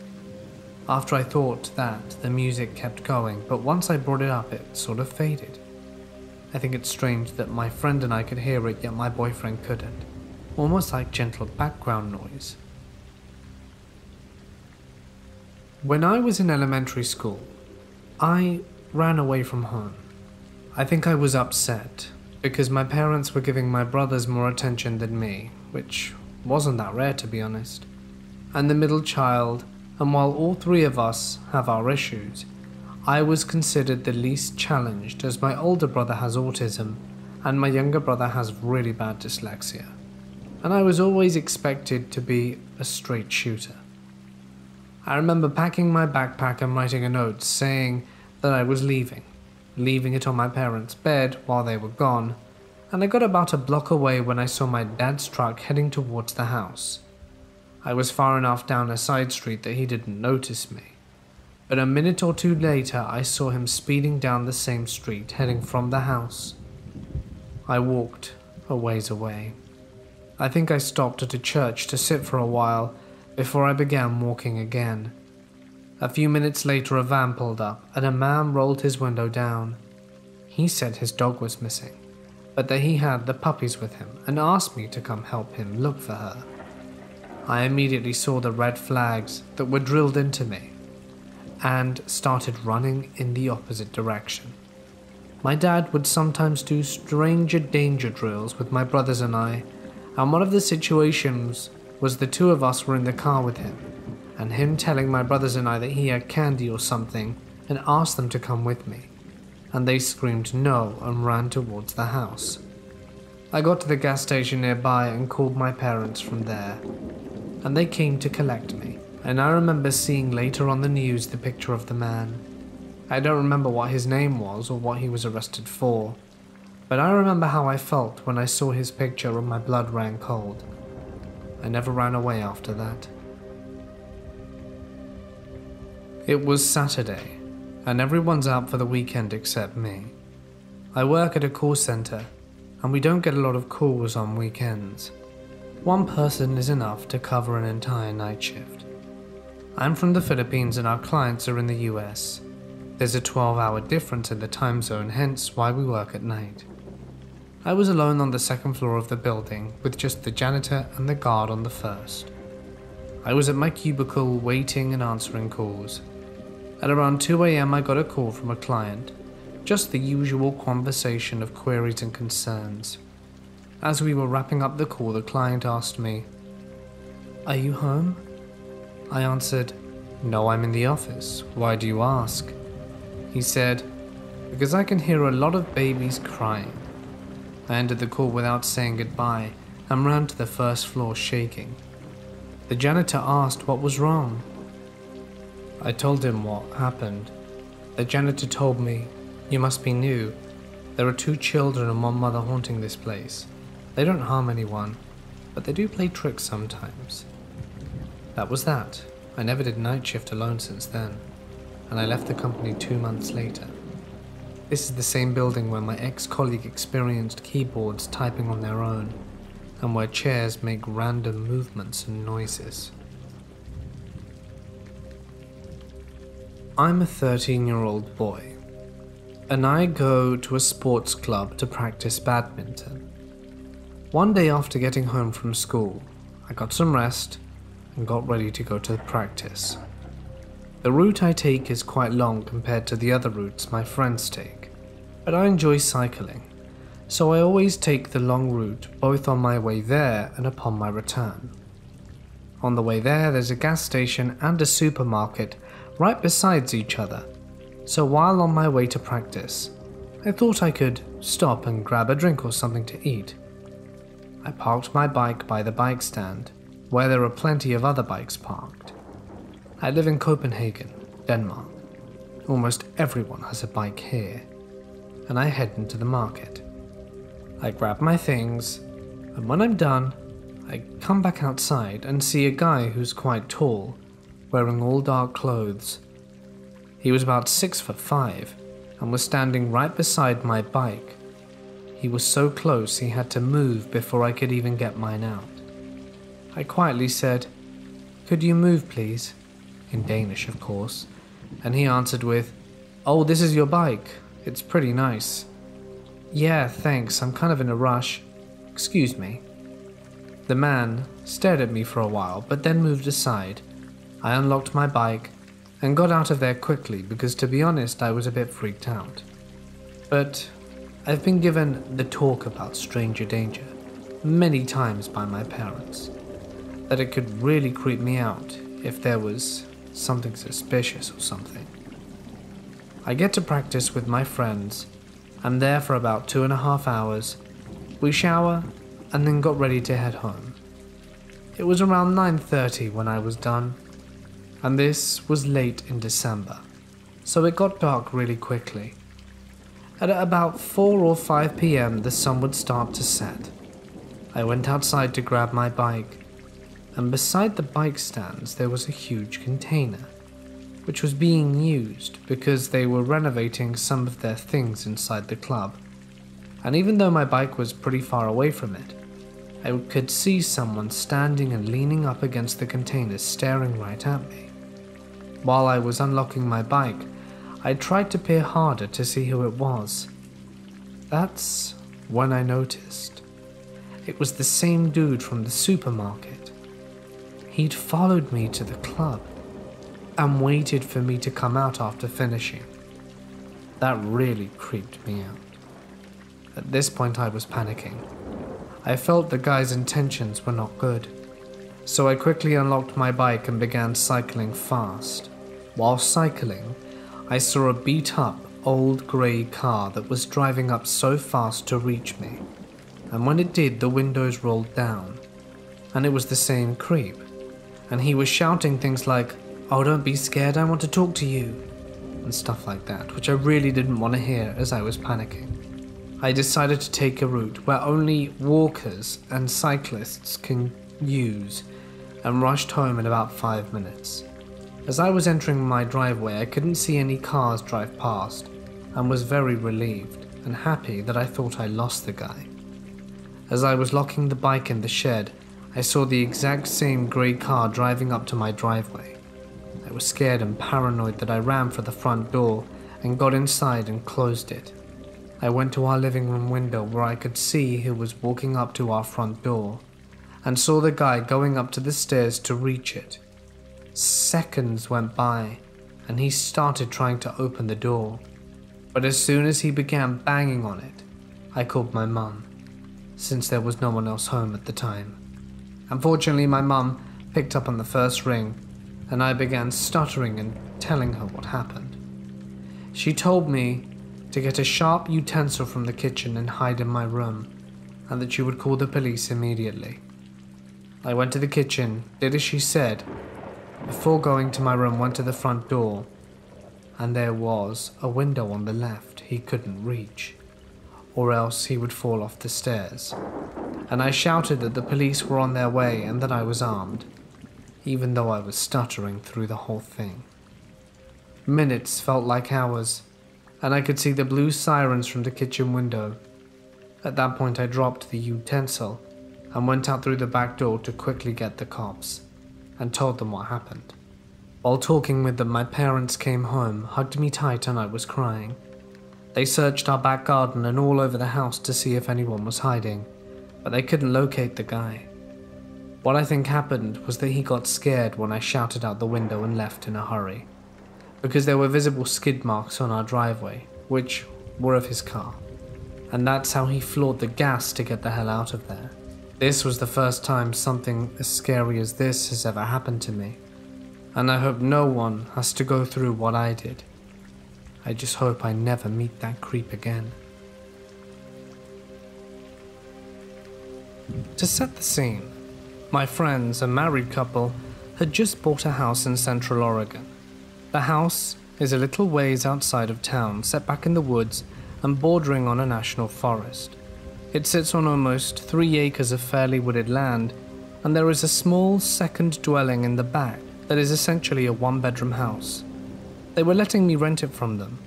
After I thought that, the music kept going, but once I brought it up, it sort of faded. I think it's strange that my friend and I could hear it, yet my boyfriend couldn't almost like gentle background noise. When I was in elementary school, I ran away from home. I think I was upset because my parents were giving my brothers more attention than me, which wasn't that rare to be honest. And the middle child, and while all three of us have our issues, I was considered the least challenged as my older brother has autism and my younger brother has really bad dyslexia and I was always expected to be a straight shooter. I remember packing my backpack and writing a note saying that I was leaving, leaving it on my parents' bed while they were gone, and I got about a block away when I saw my dad's truck heading towards the house. I was far enough down a side street that he didn't notice me. But a minute or two later, I saw him speeding down the same street, heading from the house. I walked a ways away. I think I stopped at a church to sit for a while before I began walking again. A few minutes later, a van pulled up and a man rolled his window down. He said his dog was missing, but that he had the puppies with him and asked me to come help him look for her. I immediately saw the red flags that were drilled into me and started running in the opposite direction. My dad would sometimes do stranger danger drills with my brothers and I and one of the situations was the two of us were in the car with him, and him telling my brothers and I that he had candy or something and asked them to come with me, and they screamed no and ran towards the house. I got to the gas station nearby and called my parents from there, and they came to collect me. And I remember seeing later on the news the picture of the man. I don't remember what his name was or what he was arrested for, but I remember how I felt when I saw his picture and my blood ran cold. I never ran away after that. It was Saturday, and everyone's out for the weekend except me. I work at a call center, and we don't get a lot of calls on weekends. One person is enough to cover an entire night shift. I'm from the Philippines and our clients are in the US. There's a 12 hour difference in the time zone, hence why we work at night. I was alone on the second floor of the building with just the janitor and the guard on the first. I was at my cubicle waiting and answering calls. At around 2 am, I got a call from a client. Just the usual conversation of queries and concerns. As we were wrapping up the call, the client asked me, Are you home? I answered, No, I'm in the office. Why do you ask? He said, Because I can hear a lot of babies crying. I ended the call without saying goodbye and ran to the first floor shaking. The janitor asked what was wrong. I told him what happened. The janitor told me, You must be new. There are two children and one mother haunting this place. They don't harm anyone, but they do play tricks sometimes. That was that. I never did night shift alone since then, and I left the company two months later. This is the same building where my ex colleague experienced keyboards typing on their own, and where chairs make random movements and noises. I'm a 13 year old boy, and I go to a sports club to practice badminton. One day after getting home from school, I got some rest and got ready to go to practice. The route I take is quite long compared to the other routes my friends take, but I enjoy cycling, so I always take the long route both on my way there and upon my return. On the way there, there's a gas station and a supermarket right besides each other, so while on my way to practice, I thought I could stop and grab a drink or something to eat. I parked my bike by the bike stand, where there are plenty of other bikes parked. I live in Copenhagen, Denmark. Almost everyone has a bike here, and I head into the market. I grab my things, and when I'm done, I come back outside and see a guy who's quite tall, wearing all dark clothes. He was about six foot five and was standing right beside my bike. He was so close he had to move before I could even get mine out. I quietly said, Could you move, please? in Danish, of course, and he answered with, Oh, this is your bike. It's pretty nice. Yeah, thanks, I'm kind of in a rush. Excuse me. The man stared at me for a while, but then moved aside. I unlocked my bike and got out of there quickly because, to be honest, I was a bit freaked out. But I've been given the talk about stranger danger many times by my parents that it could really creep me out if there was something suspicious or something. I get to practice with my friends. I'm there for about two and a half hours. We shower and then got ready to head home. It was around 9:30 when I was done, and this was late in December, so it got dark really quickly. At about 4 or 5 p.m., the sun would start to set. I went outside to grab my bike and beside the bike stands there was a huge container, which was being used because they were renovating some of their things inside the club. And even though my bike was pretty far away from it, I could see someone standing and leaning up against the container staring right at me. While I was unlocking my bike, I tried to peer harder to see who it was. That's when I noticed. It was the same dude from the supermarket. He'd followed me to the club and waited for me to come out after finishing. That really creeped me out. At this point, I was panicking. I felt the guy's intentions were not good. So I quickly unlocked my bike and began cycling fast. While cycling, I saw a beat up, old grey car that was driving up so fast to reach me. And when it did, the windows rolled down. And it was the same creep. And he was shouting things like, Oh, don't be scared, I want to talk to you. And stuff like that, which I really didn't want to hear as I was panicking. I decided to take a route where only walkers and cyclists can use and rushed home in about five minutes. As I was entering my driveway, I couldn't see any cars drive past and was very relieved and happy that I thought I lost the guy. As I was locking the bike in the shed, I saw the exact same grey car driving up to my driveway. I was scared and paranoid that I ran for the front door and got inside and closed it. I went to our living room window where I could see who was walking up to our front door and saw the guy going up to the stairs to reach it. Seconds went by and he started trying to open the door. But as soon as he began banging on it, I called my mum, since there was no one else home at the time. Unfortunately, my mum picked up on the first ring, and I began stuttering and telling her what happened. She told me to get a sharp utensil from the kitchen and hide in my room, and that she would call the police immediately. I went to the kitchen, did as she said. Before going to my room, went to the front door, and there was a window on the left he couldn't reach, or else he would fall off the stairs. And I shouted that the police were on their way and that I was armed, even though I was stuttering through the whole thing. Minutes felt like hours, and I could see the blue sirens from the kitchen window. At that point, I dropped the utensil and went out through the back door to quickly get the cops and told them what happened. While talking with them, my parents came home, hugged me tight, and I was crying. They searched our back garden and all over the house to see if anyone was hiding, but they couldn't locate the guy. What I think happened was that he got scared when I shouted out the window and left in a hurry, because there were visible skid marks on our driveway, which were of his car, and that's how he floored the gas to get the hell out of there. This was the first time something as scary as this has ever happened to me, and I hope no one has to go through what I did. I just hope I never meet that creep again. To set the scene, my friends, a married couple, had just bought a house in central Oregon. The house is a little ways outside of town, set back in the woods and bordering on a national forest. It sits on almost three acres of fairly wooded land, and there is a small second dwelling in the back that is essentially a one bedroom house. They were letting me rent it from them,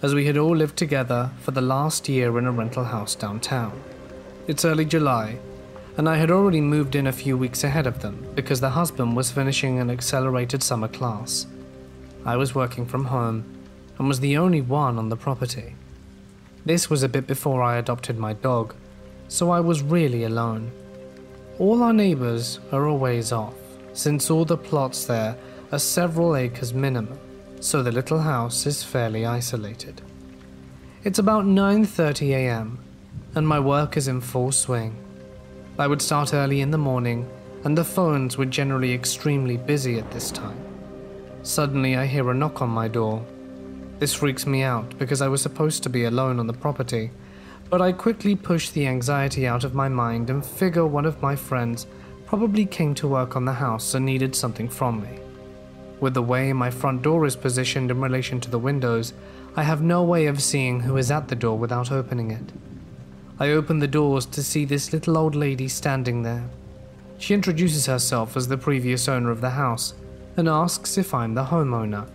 as we had all lived together for the last year in a rental house downtown. It's early July, and I had already moved in a few weeks ahead of them because the husband was finishing an accelerated summer class. I was working from home and was the only one on the property. This was a bit before I adopted my dog, so I was really alone. All our neighbours are a ways off, since all the plots there are several acres minimum, so the little house is fairly isolated. It's about 9:30 a.m. and my work is in full swing. I would start early in the morning and the phones were generally extremely busy at this time. Suddenly I hear a knock on my door. This freaks me out because I was supposed to be alone on the property but I quickly push the anxiety out of my mind and figure one of my friends probably came to work on the house and needed something from me. With the way my front door is positioned in relation to the windows, I have no way of seeing who is at the door without opening it. I open the doors to see this little old lady standing there. She introduces herself as the previous owner of the house and asks if I'm the homeowner.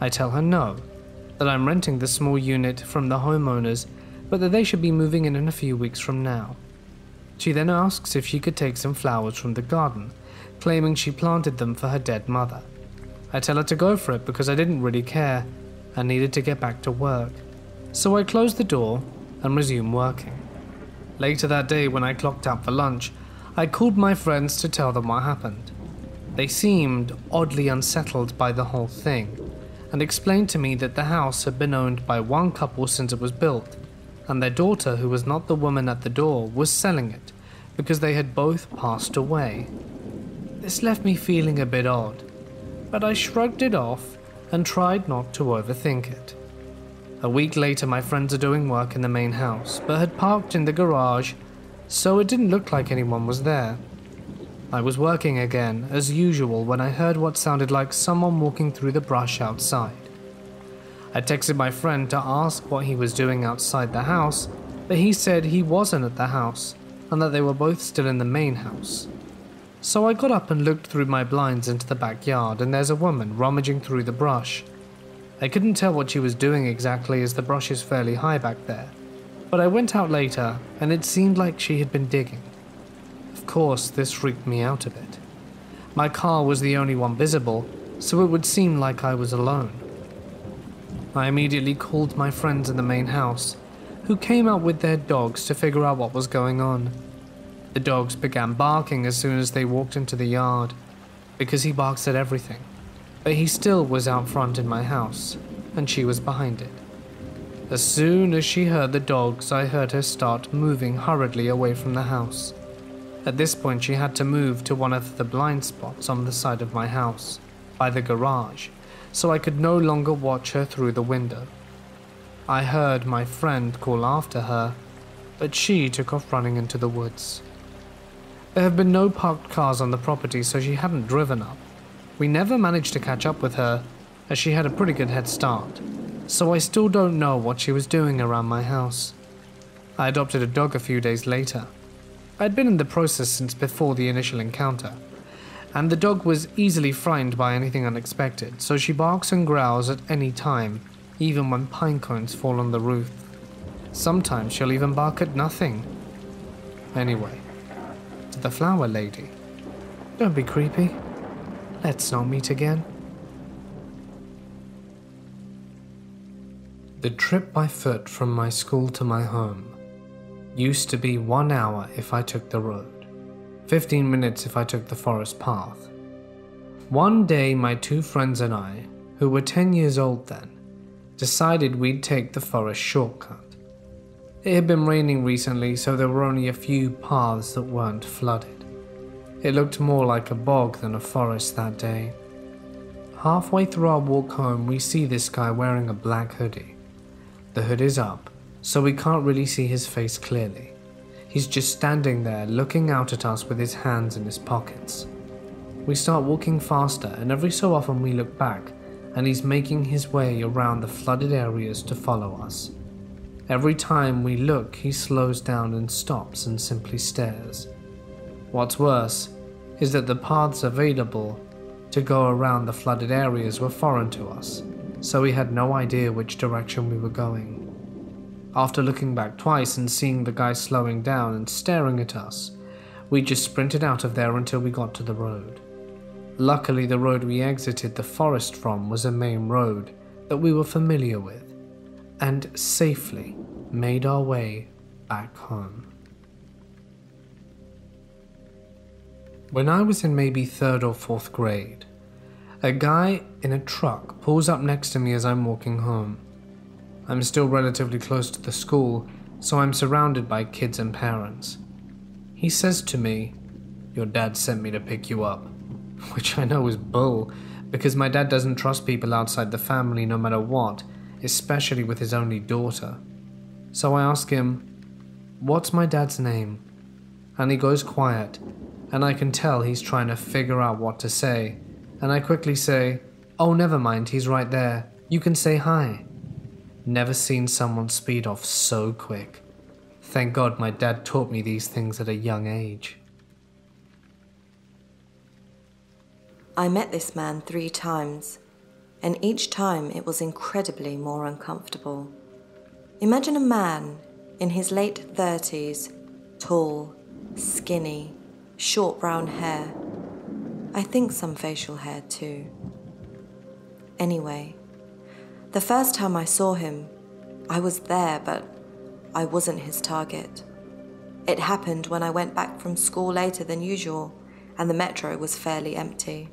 I tell her no, that I'm renting the small unit from the homeowners but that they should be moving in in a few weeks from now. She then asks if she could take some flowers from the garden, claiming she planted them for her dead mother. I tell her to go for it because I didn't really care and needed to get back to work. So I close the door and resume working. Later that day, when I clocked out for lunch, I called my friends to tell them what happened. They seemed oddly unsettled by the whole thing and explained to me that the house had been owned by one couple since it was built and their daughter, who was not the woman at the door, was selling it because they had both passed away. This left me feeling a bit odd, but I shrugged it off and tried not to overthink it. A week later, my friends are doing work in the main house, but had parked in the garage, so it didn't look like anyone was there. I was working again, as usual, when I heard what sounded like someone walking through the brush outside. I texted my friend to ask what he was doing outside the house, but he said he wasn't at the house and that they were both still in the main house. So I got up and looked through my blinds into the backyard, and there's a woman rummaging through the brush. I couldn't tell what she was doing exactly as the brush is fairly high back there, but I went out later and it seemed like she had been digging. Of course, this freaked me out a bit. My car was the only one visible, so it would seem like I was alone. I immediately called my friends in the main house, who came out with their dogs to figure out what was going on. The dogs began barking as soon as they walked into the yard, because he barks at everything. But he still was out front in my house, and she was behind it. As soon as she heard the dogs, I heard her start moving hurriedly away from the house. At this point, she had to move to one of the blind spots on the side of my house, by the garage, so I could no longer watch her through the window. I heard my friend call after her, but she took off running into the woods. There have been no parked cars on the property, so she hadn't driven up. We never managed to catch up with her, as she had a pretty good head start, so I still don't know what she was doing around my house. I adopted a dog a few days later. I had been in the process since before the initial encounter, and the dog was easily frightened by anything unexpected, so she barks and growls at any time, even when pine cones fall on the roof. Sometimes she'll even bark at nothing. Anyway, to the flower lady. Don't be creepy. Let's not meet again. The trip by foot from my school to my home used to be one hour if I took the road. 15 minutes if I took the forest path. One day, my two friends and I, who were 10 years old then, decided we'd take the forest shortcut. It had been raining recently, so there were only a few paths that weren't flooded. It looked more like a bog than a forest that day. Halfway through our walk home, we see this guy wearing a black hoodie. The hood is up, so we can't really see his face clearly. He's just standing there looking out at us with his hands in his pockets. We start walking faster, and every so often we look back, and he's making his way around the flooded areas to follow us. Every time we look, he slows down and stops and simply stares. What's worse is that the paths available to go around the flooded areas were foreign to us, so we had no idea which direction we were going. After looking back twice and seeing the guy slowing down and staring at us, we just sprinted out of there until we got to the road. Luckily, the road we exited the forest from was a main road that we were familiar with, and safely made our way back home. When I was in maybe third or fourth grade, a guy in a truck pulls up next to me as I'm walking home. I'm still relatively close to the school, so I'm surrounded by kids and parents. He says to me, Your dad sent me to pick you up. Which I know is bull, because my dad doesn't trust people outside the family no matter what, especially with his only daughter. So I ask him, What's my dad's name? And he goes quiet, and I can tell he's trying to figure out what to say. And I quickly say, Oh, never mind, he's right there. You can say hi. Never seen someone speed off so quick. Thank God my dad taught me these things at a young age. I met this man three times, and each time it was incredibly more uncomfortable. Imagine a man in his late 30s, tall, skinny, short brown hair. I think some facial hair too. Anyway, the first time I saw him, I was there, but I wasn't his target. It happened when I went back from school later than usual, and the metro was fairly empty.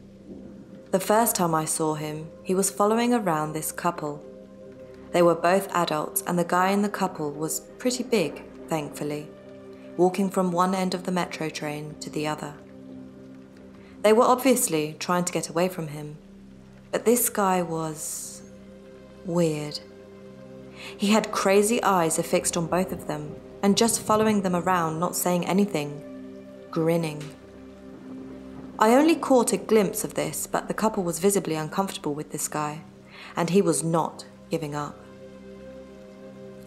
The first time I saw him, he was following around this couple. They were both adults, and the guy in the couple was pretty big, thankfully, walking from one end of the metro train to the other. They were obviously trying to get away from him, But this guy was weird. He had crazy eyes affixed on both of them, and just following them around, not saying anything, grinning. I only caught a glimpse of this, but the couple was visibly uncomfortable with this guy, and he was not giving up.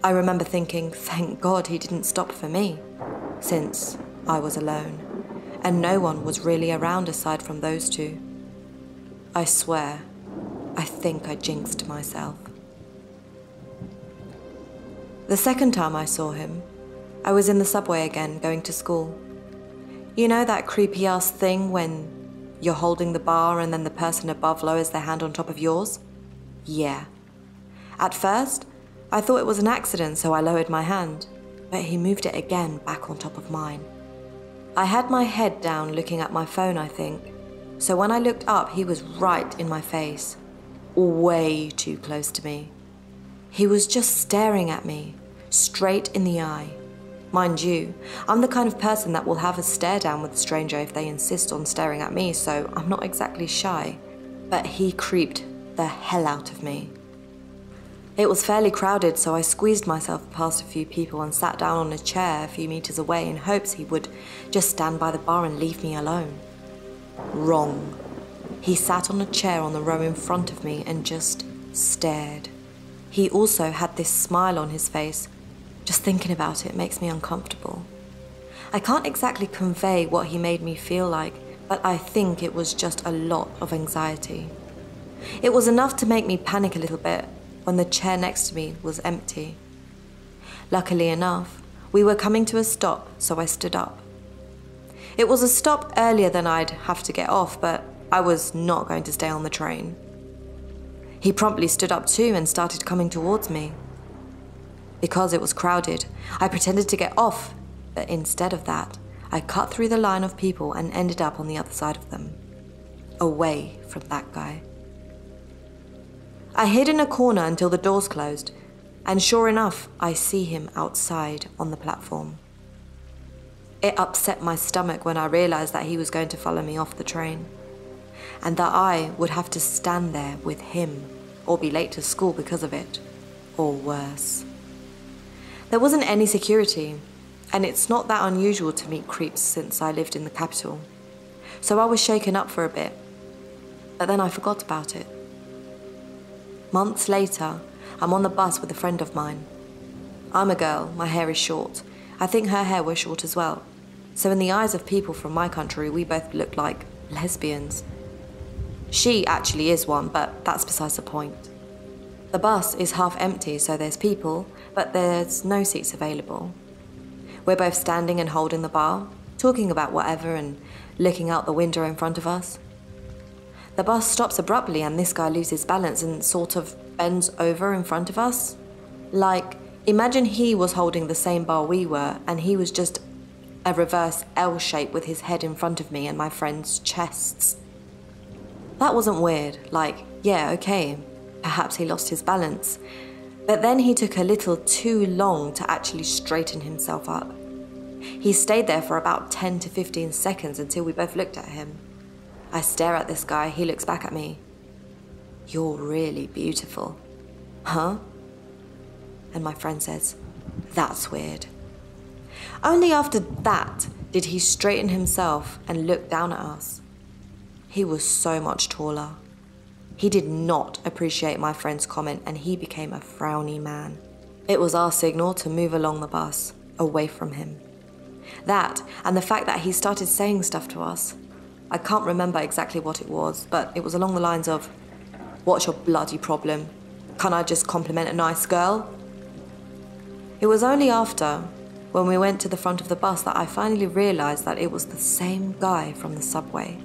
I remember thinking, thank God he didn't stop for me, since I was alone, and no one was really around aside from those two. I swear, I think I jinxed myself. The second time I saw him, I was in the subway again, going to school. You know that creepy ass thing when you're holding the bar and then the person above lowers their hand on top of yours? Yeah. At first, I thought it was an accident, so I lowered my hand, but he moved it again back on top of mine. I had my head down looking at my phone, I think, so when I looked up, he was right in my face, way too close to me. He was just staring at me, straight in the eye. Mind you, I'm the kind of person that will have a stare down with a stranger if they insist on staring at me, so I'm not exactly shy. But he creeped the hell out of me. It was fairly crowded, so I squeezed myself past a few people and sat down on a chair a few meters away in hopes he would just stand by the bar and leave me alone. Wrong. He sat on a chair on the row in front of me and just stared. He also had this smile on his face just thinking about it makes me uncomfortable. I can't exactly convey what he made me feel like, but I think it was just a lot of anxiety. It was enough to make me panic a little bit when the chair next to me was empty. Luckily enough, we were coming to a stop, so I stood up. It was a stop earlier than I'd have to get off, but I was not going to stay on the train. He promptly stood up too and started coming towards me. Because it was crowded, I pretended to get off, but instead of that, I cut through the line of people and ended up on the other side of them, away from that guy. I hid in a corner until the doors closed, and sure enough, I see him outside on the platform. It upset my stomach when I realized that he was going to follow me off the train, and that I would have to stand there with him or be late to school because of it, or worse. There wasn't any security, and it's not that unusual to meet creeps since I lived in the capital. So I was shaken up for a bit, but then I forgot about it. Months later, I'm on the bus with a friend of mine. I'm a girl, my hair is short. I think her hair was short as well. So, in the eyes of people from my country, we both look like lesbians. She actually is one, but that's besides the point. The bus is half empty, so there's people, but there's no seats available. We're both standing and holding the bar, talking about whatever and looking out the window in front of us. The bus stops abruptly, and this guy loses balance and sort of bends over in front of us. Like, imagine he was holding the same bar we were, and he was just a reverse L shape with his head in front of me and my friend's chests. That wasn't weird. Like, yeah, okay, perhaps he lost his balance, but then he took a little too long to actually straighten himself up. He stayed there for about 10 to 15 seconds until we both looked at him. I stare at this guy, he looks back at me. You're really beautiful. Huh? And my friend says, That's weird. Only after that did he straighten himself and look down at us. He was so much taller. He did not appreciate my friend's comment and he became a frowny man. It was our signal to move along the bus, away from him. That, and the fact that he started saying stuff to us. I can't remember exactly what it was, but it was along the lines of, What's your bloody problem? Can I just compliment a nice girl? It was only after, when we went to the front of the bus, that I finally realised that it was the same guy from the subway.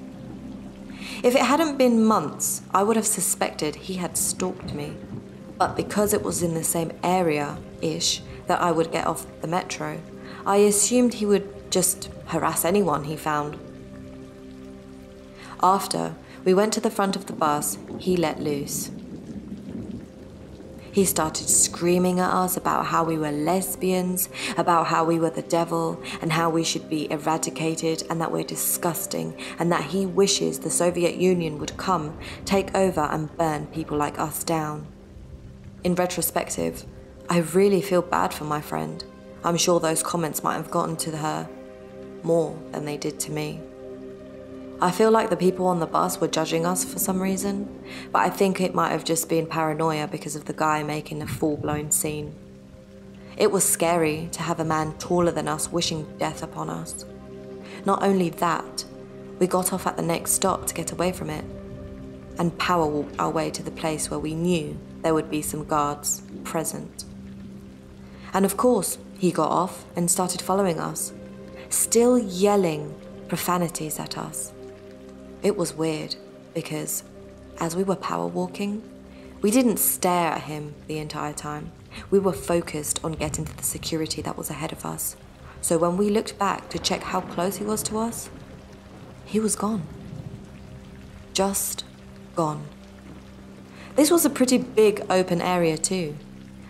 If it hadn't been months, I would have suspected he had stalked me. But because it was in the same area ish that I would get off the metro, I assumed he would just harass anyone he found. After we went to the front of the bus, he let loose. He started screaming at us about how we were lesbians, about how we were the devil, and how we should be eradicated, and that we're disgusting, and that he wishes the Soviet Union would come, take over, and burn people like us down. In retrospective, I really feel bad for my friend. I'm sure those comments might have gotten to her more than they did to me. I feel like the people on the bus were judging us for some reason, but I think it might have just been paranoia because of the guy making a full blown scene. It was scary to have a man taller than us wishing death upon us. Not only that, we got off at the next stop to get away from it, and power walked our way to the place where we knew there would be some guards present. And of course, he got off and started following us, still yelling profanities at us. It was weird because as we were power walking, we didn't stare at him the entire time. We were focused on getting to the security that was ahead of us. So when we looked back to check how close he was to us, he was gone. Just gone. This was a pretty big open area, too.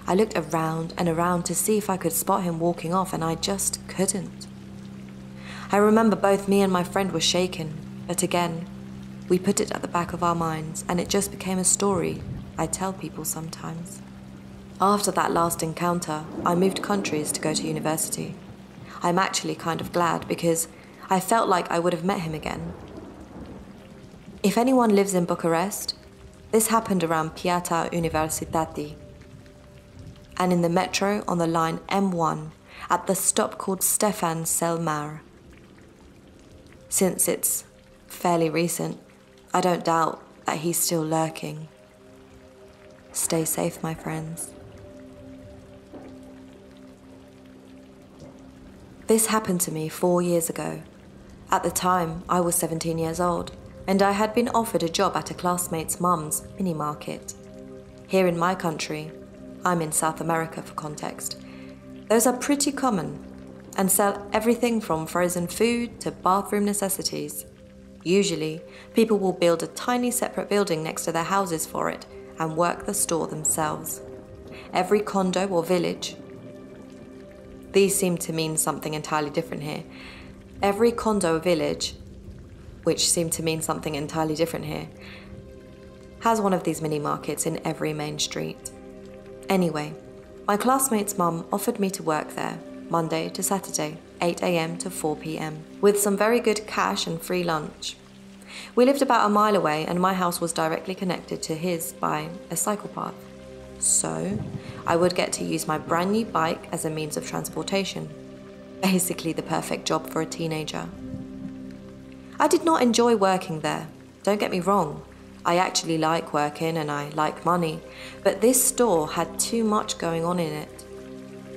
I looked around and around to see if I could spot him walking off, and I just couldn't. I remember both me and my friend were shaken, but again, we put it at the back of our minds, and it just became a story I tell people sometimes. After that last encounter, I moved countries to go to university. I'm actually kind of glad because I felt like I would have met him again. If anyone lives in Bucharest, this happened around Piața Universitatea and in the metro on the line M1 at the stop called Stefan cel Mare. Since it's fairly recent, I don't doubt that he's still lurking. Stay safe, my friends. This happened to me four years ago. At the time, I was 17 years old, and I had been offered a job at a classmate's mum's mini market. Here in my country, I'm in South America for context, those are pretty common and sell everything from frozen food to bathroom necessities. Usually, people will build a tiny separate building next to their houses for it and work the store themselves. Every condo or village, these seem to mean something entirely different here. Every condo or village, which seem to mean something entirely different here, has one of these mini markets in every main street. Anyway, my classmate's mum offered me to work there Monday to Saturday, 8am to 4pm, with some very good cash and free lunch. We lived about a mile away, and my house was directly connected to his by a cycle path. So, I would get to use my brand new bike as a means of transportation. Basically, the perfect job for a teenager. I did not enjoy working there, don't get me wrong. I actually like working and I like money, but this store had too much going on in it.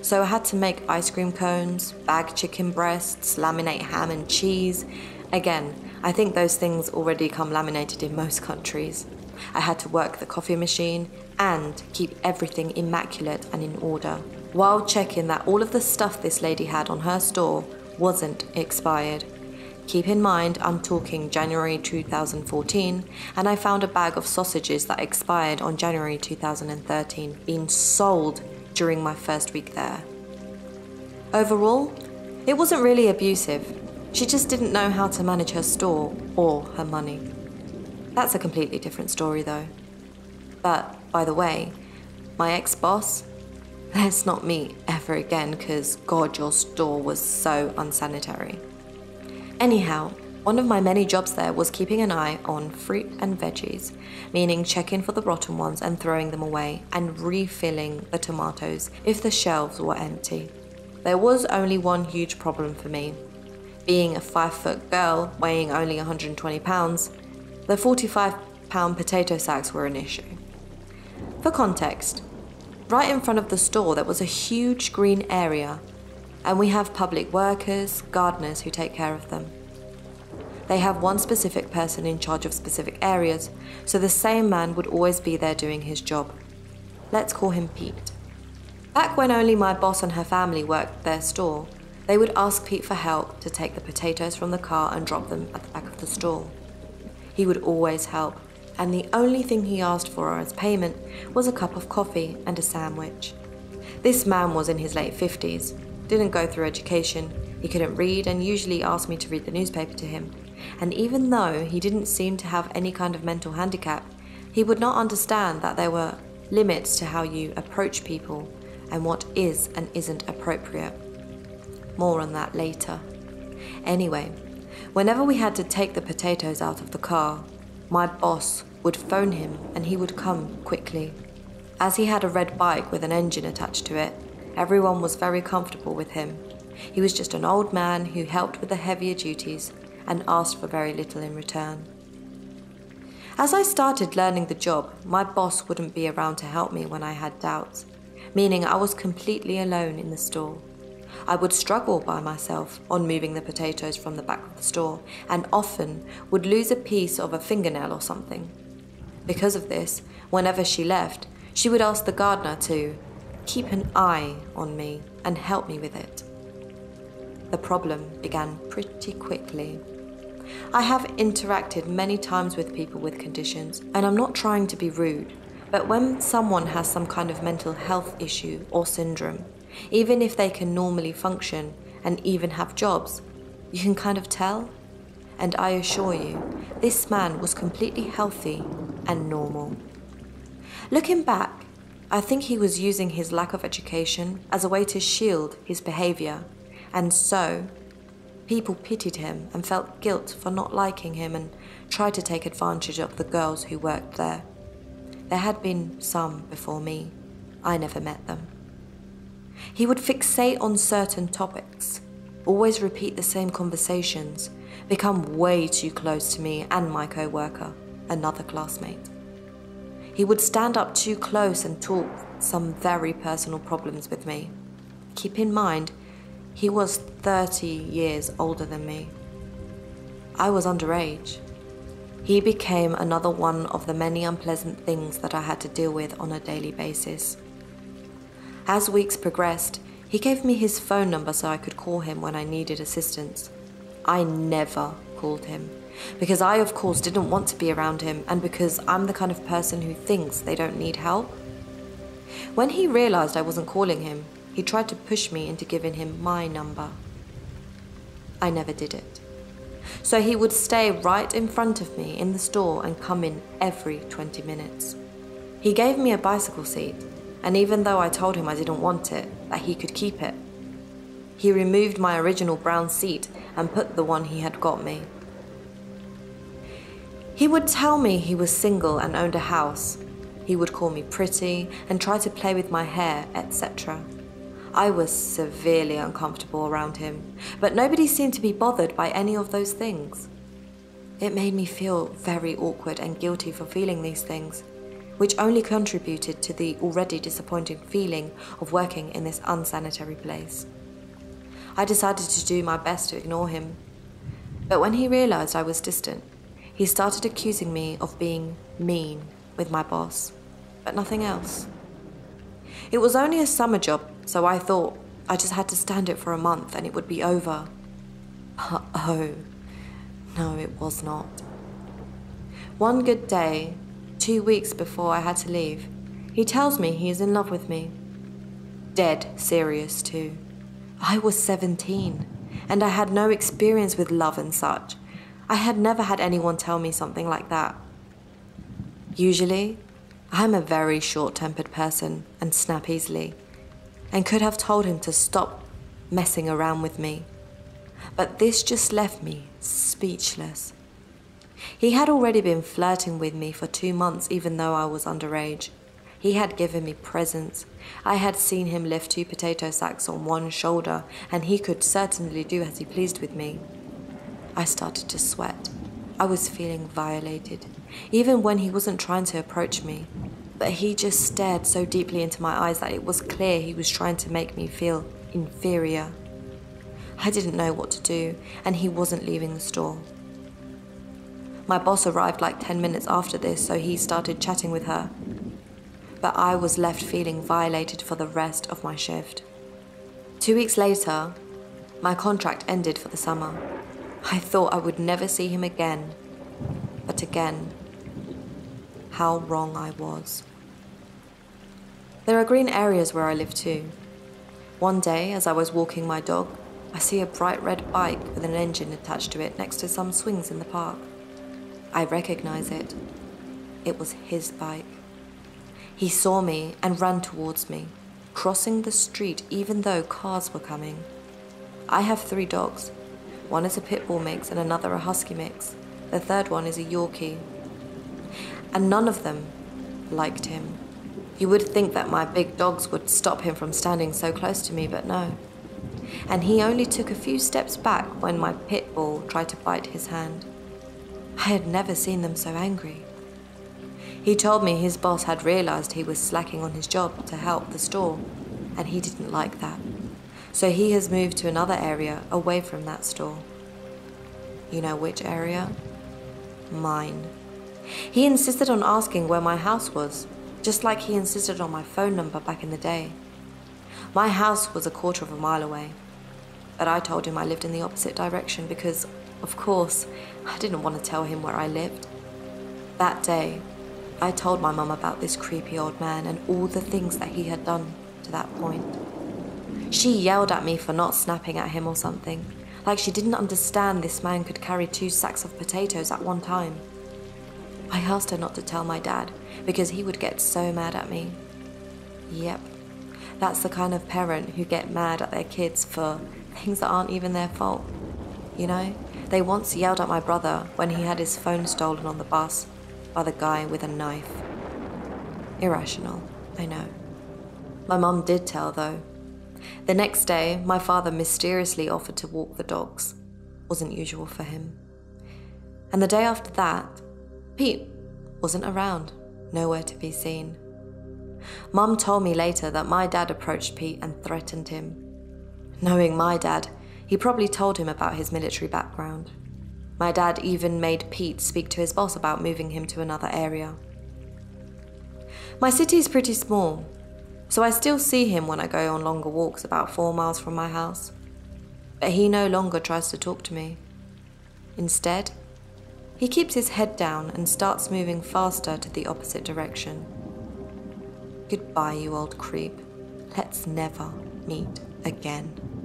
So I had to make ice cream cones, bag chicken breasts, laminate ham and cheese. Again, I think those things already come laminated in most countries. I had to work the coffee machine and keep everything immaculate and in order, while checking that all of the stuff this lady had on her store wasn't expired. Keep in mind, I'm talking January 2014, and I found a bag of sausages that expired on January 2013 being sold during my first week there. Overall, it wasn't really abusive. She just didn't know how to manage her store or her money. That's a completely different story, though. But, by the way, my ex boss, let's not meet ever again because God, your store was so unsanitary. Anyhow, one of my many jobs there was keeping an eye on fruit and veggies, meaning checking for the rotten ones and throwing them away, and refilling the tomatoes if the shelves were empty. There was only one huge problem for me. Being a 5 foot girl weighing only 120 pounds, the 45 pound potato sacks were an issue. For context, right in front of the store there was a huge green area and we have public workers, gardeners who take care of them. They have one specific person in charge of specific areas, so the same man would always be there doing his job. Let's call him Pete. Back when only my boss and her family worked their store, they would ask Pete for help to take the potatoes from the car and drop them at the back of the store. He would always help, and the only thing he asked for as payment was a cup of coffee and a sandwich. This man was in his late 50s, didn't go through education, he couldn't read, and usually asked me to read the newspaper to him. And even though he didn't seem to have any kind of mental handicap, he would not understand that there were limits to how you approach people and what is and isn't appropriate. More on that later. Anyway, whenever we had to take the potatoes out of the car, my boss would phone him and he would come quickly. As he had a red bike with an engine attached to it, everyone was very comfortable with him. He was just an old man who helped with the heavier duties and asked for very little in return. As I started learning the job, my boss wouldn't be around to help me when I had doubts, meaning I was completely alone in the store. I would struggle by myself on moving the potatoes from the back of the store and often would lose a piece of a fingernail or something. Because of this, whenever she left, she would ask the gardener to keep an eye on me and help me with it. The problem began pretty quickly. I have interacted many times with people with conditions, and I'm not trying to be rude, but when someone has some kind of mental health issue or syndrome, even if they can normally function and even have jobs, you can kind of tell. And I assure you, this man was completely healthy and normal. Looking back, I think he was using his lack of education as a way to shield his behavior, and so people pitied him and felt guilt for not liking him and tried to take advantage of the girls who worked there. There had been some before me. I never met them. He would fixate on certain topics, always repeat the same conversations, become way too close to me and my co worker, another classmate. He would stand up too close and talk some very personal problems with me. Keep in mind, he was 30 years older than me. I was underage. He became another one of the many unpleasant things that I had to deal with on a daily basis. As weeks progressed, he gave me his phone number so I could call him when I needed assistance. I never called him because I, of course, didn't want to be around him and because I'm the kind of person who thinks they don't need help. When he realized I wasn't calling him, he tried to push me into giving him my number. I never did it. So he would stay right in front of me in the store and come in every 20 minutes. He gave me a bicycle seat and even though I told him I didn't want it, that he could keep it, he removed my original brown seat and put the one he had got me. He would tell me he was single and owned a house. He would call me pretty and try to play with my hair, etc. I was severely uncomfortable around him, but nobody seemed to be bothered by any of those things. It made me feel very awkward and guilty for feeling these things which only contributed to the already disappointing feeling of working in this unsanitary place. I decided to do my best to ignore him, but when he realized I was distant, he started accusing me of being mean with my boss, but nothing else. It was only a summer job, so I thought I just had to stand it for a month and it would be over. But oh, no, it was not. One good day, two weeks before I had to leave. He tells me he is in love with me. Dead serious, too. I was 17, and I had no experience with love and such. I had never had anyone tell me something like that. Usually, I'm a very short tempered person and snap easily, and could have told him to stop messing around with me. But this just left me speechless. He had already been flirting with me for two months, even though I was underage. He had given me presents. I had seen him lift two potato sacks on one shoulder, and he could certainly do as he pleased with me. I started to sweat. I was feeling violated, even when he wasn't trying to approach me. But he just stared so deeply into my eyes that it was clear he was trying to make me feel inferior. I didn't know what to do, and he wasn't leaving the store. My boss arrived like 10 minutes after this, so he started chatting with her. But I was left feeling violated for the rest of my shift. Two weeks later, my contract ended for the summer. I thought I would never see him again. But again, how wrong I was. There are green areas where I live too. One day, as I was walking my dog, I see a bright red bike with an engine attached to it next to some swings in the park. I recognize it. It was his bike. He saw me and ran towards me, crossing the street even though cars were coming. I have three dogs. One is a pit bull mix and another a husky mix. The third one is a Yorkie. And none of them liked him. You would think that my big dogs would stop him from standing so close to me, but no. And he only took a few steps back when my pit bull tried to bite his hand. I had never seen them so angry. He told me his boss had realized he was slacking on his job to help the store, and he didn't like that. So he has moved to another area away from that store. You know which area? Mine. He insisted on asking where my house was, just like he insisted on my phone number back in the day. My house was a quarter of a mile away, but I told him I lived in the opposite direction because, of course, I didn't want to tell him where I lived. That day, I told my mum about this creepy old man and all the things that he had done to that point. She yelled at me for not snapping at him or something, like she didn't understand this man could carry two sacks of potatoes at one time. I asked her not to tell my dad because he would get so mad at me. Yep, that's the kind of parent who get mad at their kids for things that aren't even their fault. You know, they once yelled at my brother when he had his phone stolen on the bus by the guy with a knife. Irrational, I know. My mum did tell, though. The next day, my father mysteriously offered to walk the dogs. Wasn't usual for him. And the day after that, Pete wasn't around, nowhere to be seen. Mum told me later that my dad approached Pete and threatened him. Knowing my dad, he probably told him about his military background. My dad even made Pete speak to his boss about moving him to another area. My city is pretty small, so I still see him when I go on longer walks about four miles from my house. But he no longer tries to talk to me. Instead, he keeps his head down and starts moving faster to the opposite direction. Goodbye, you old creep. Let's never meet again.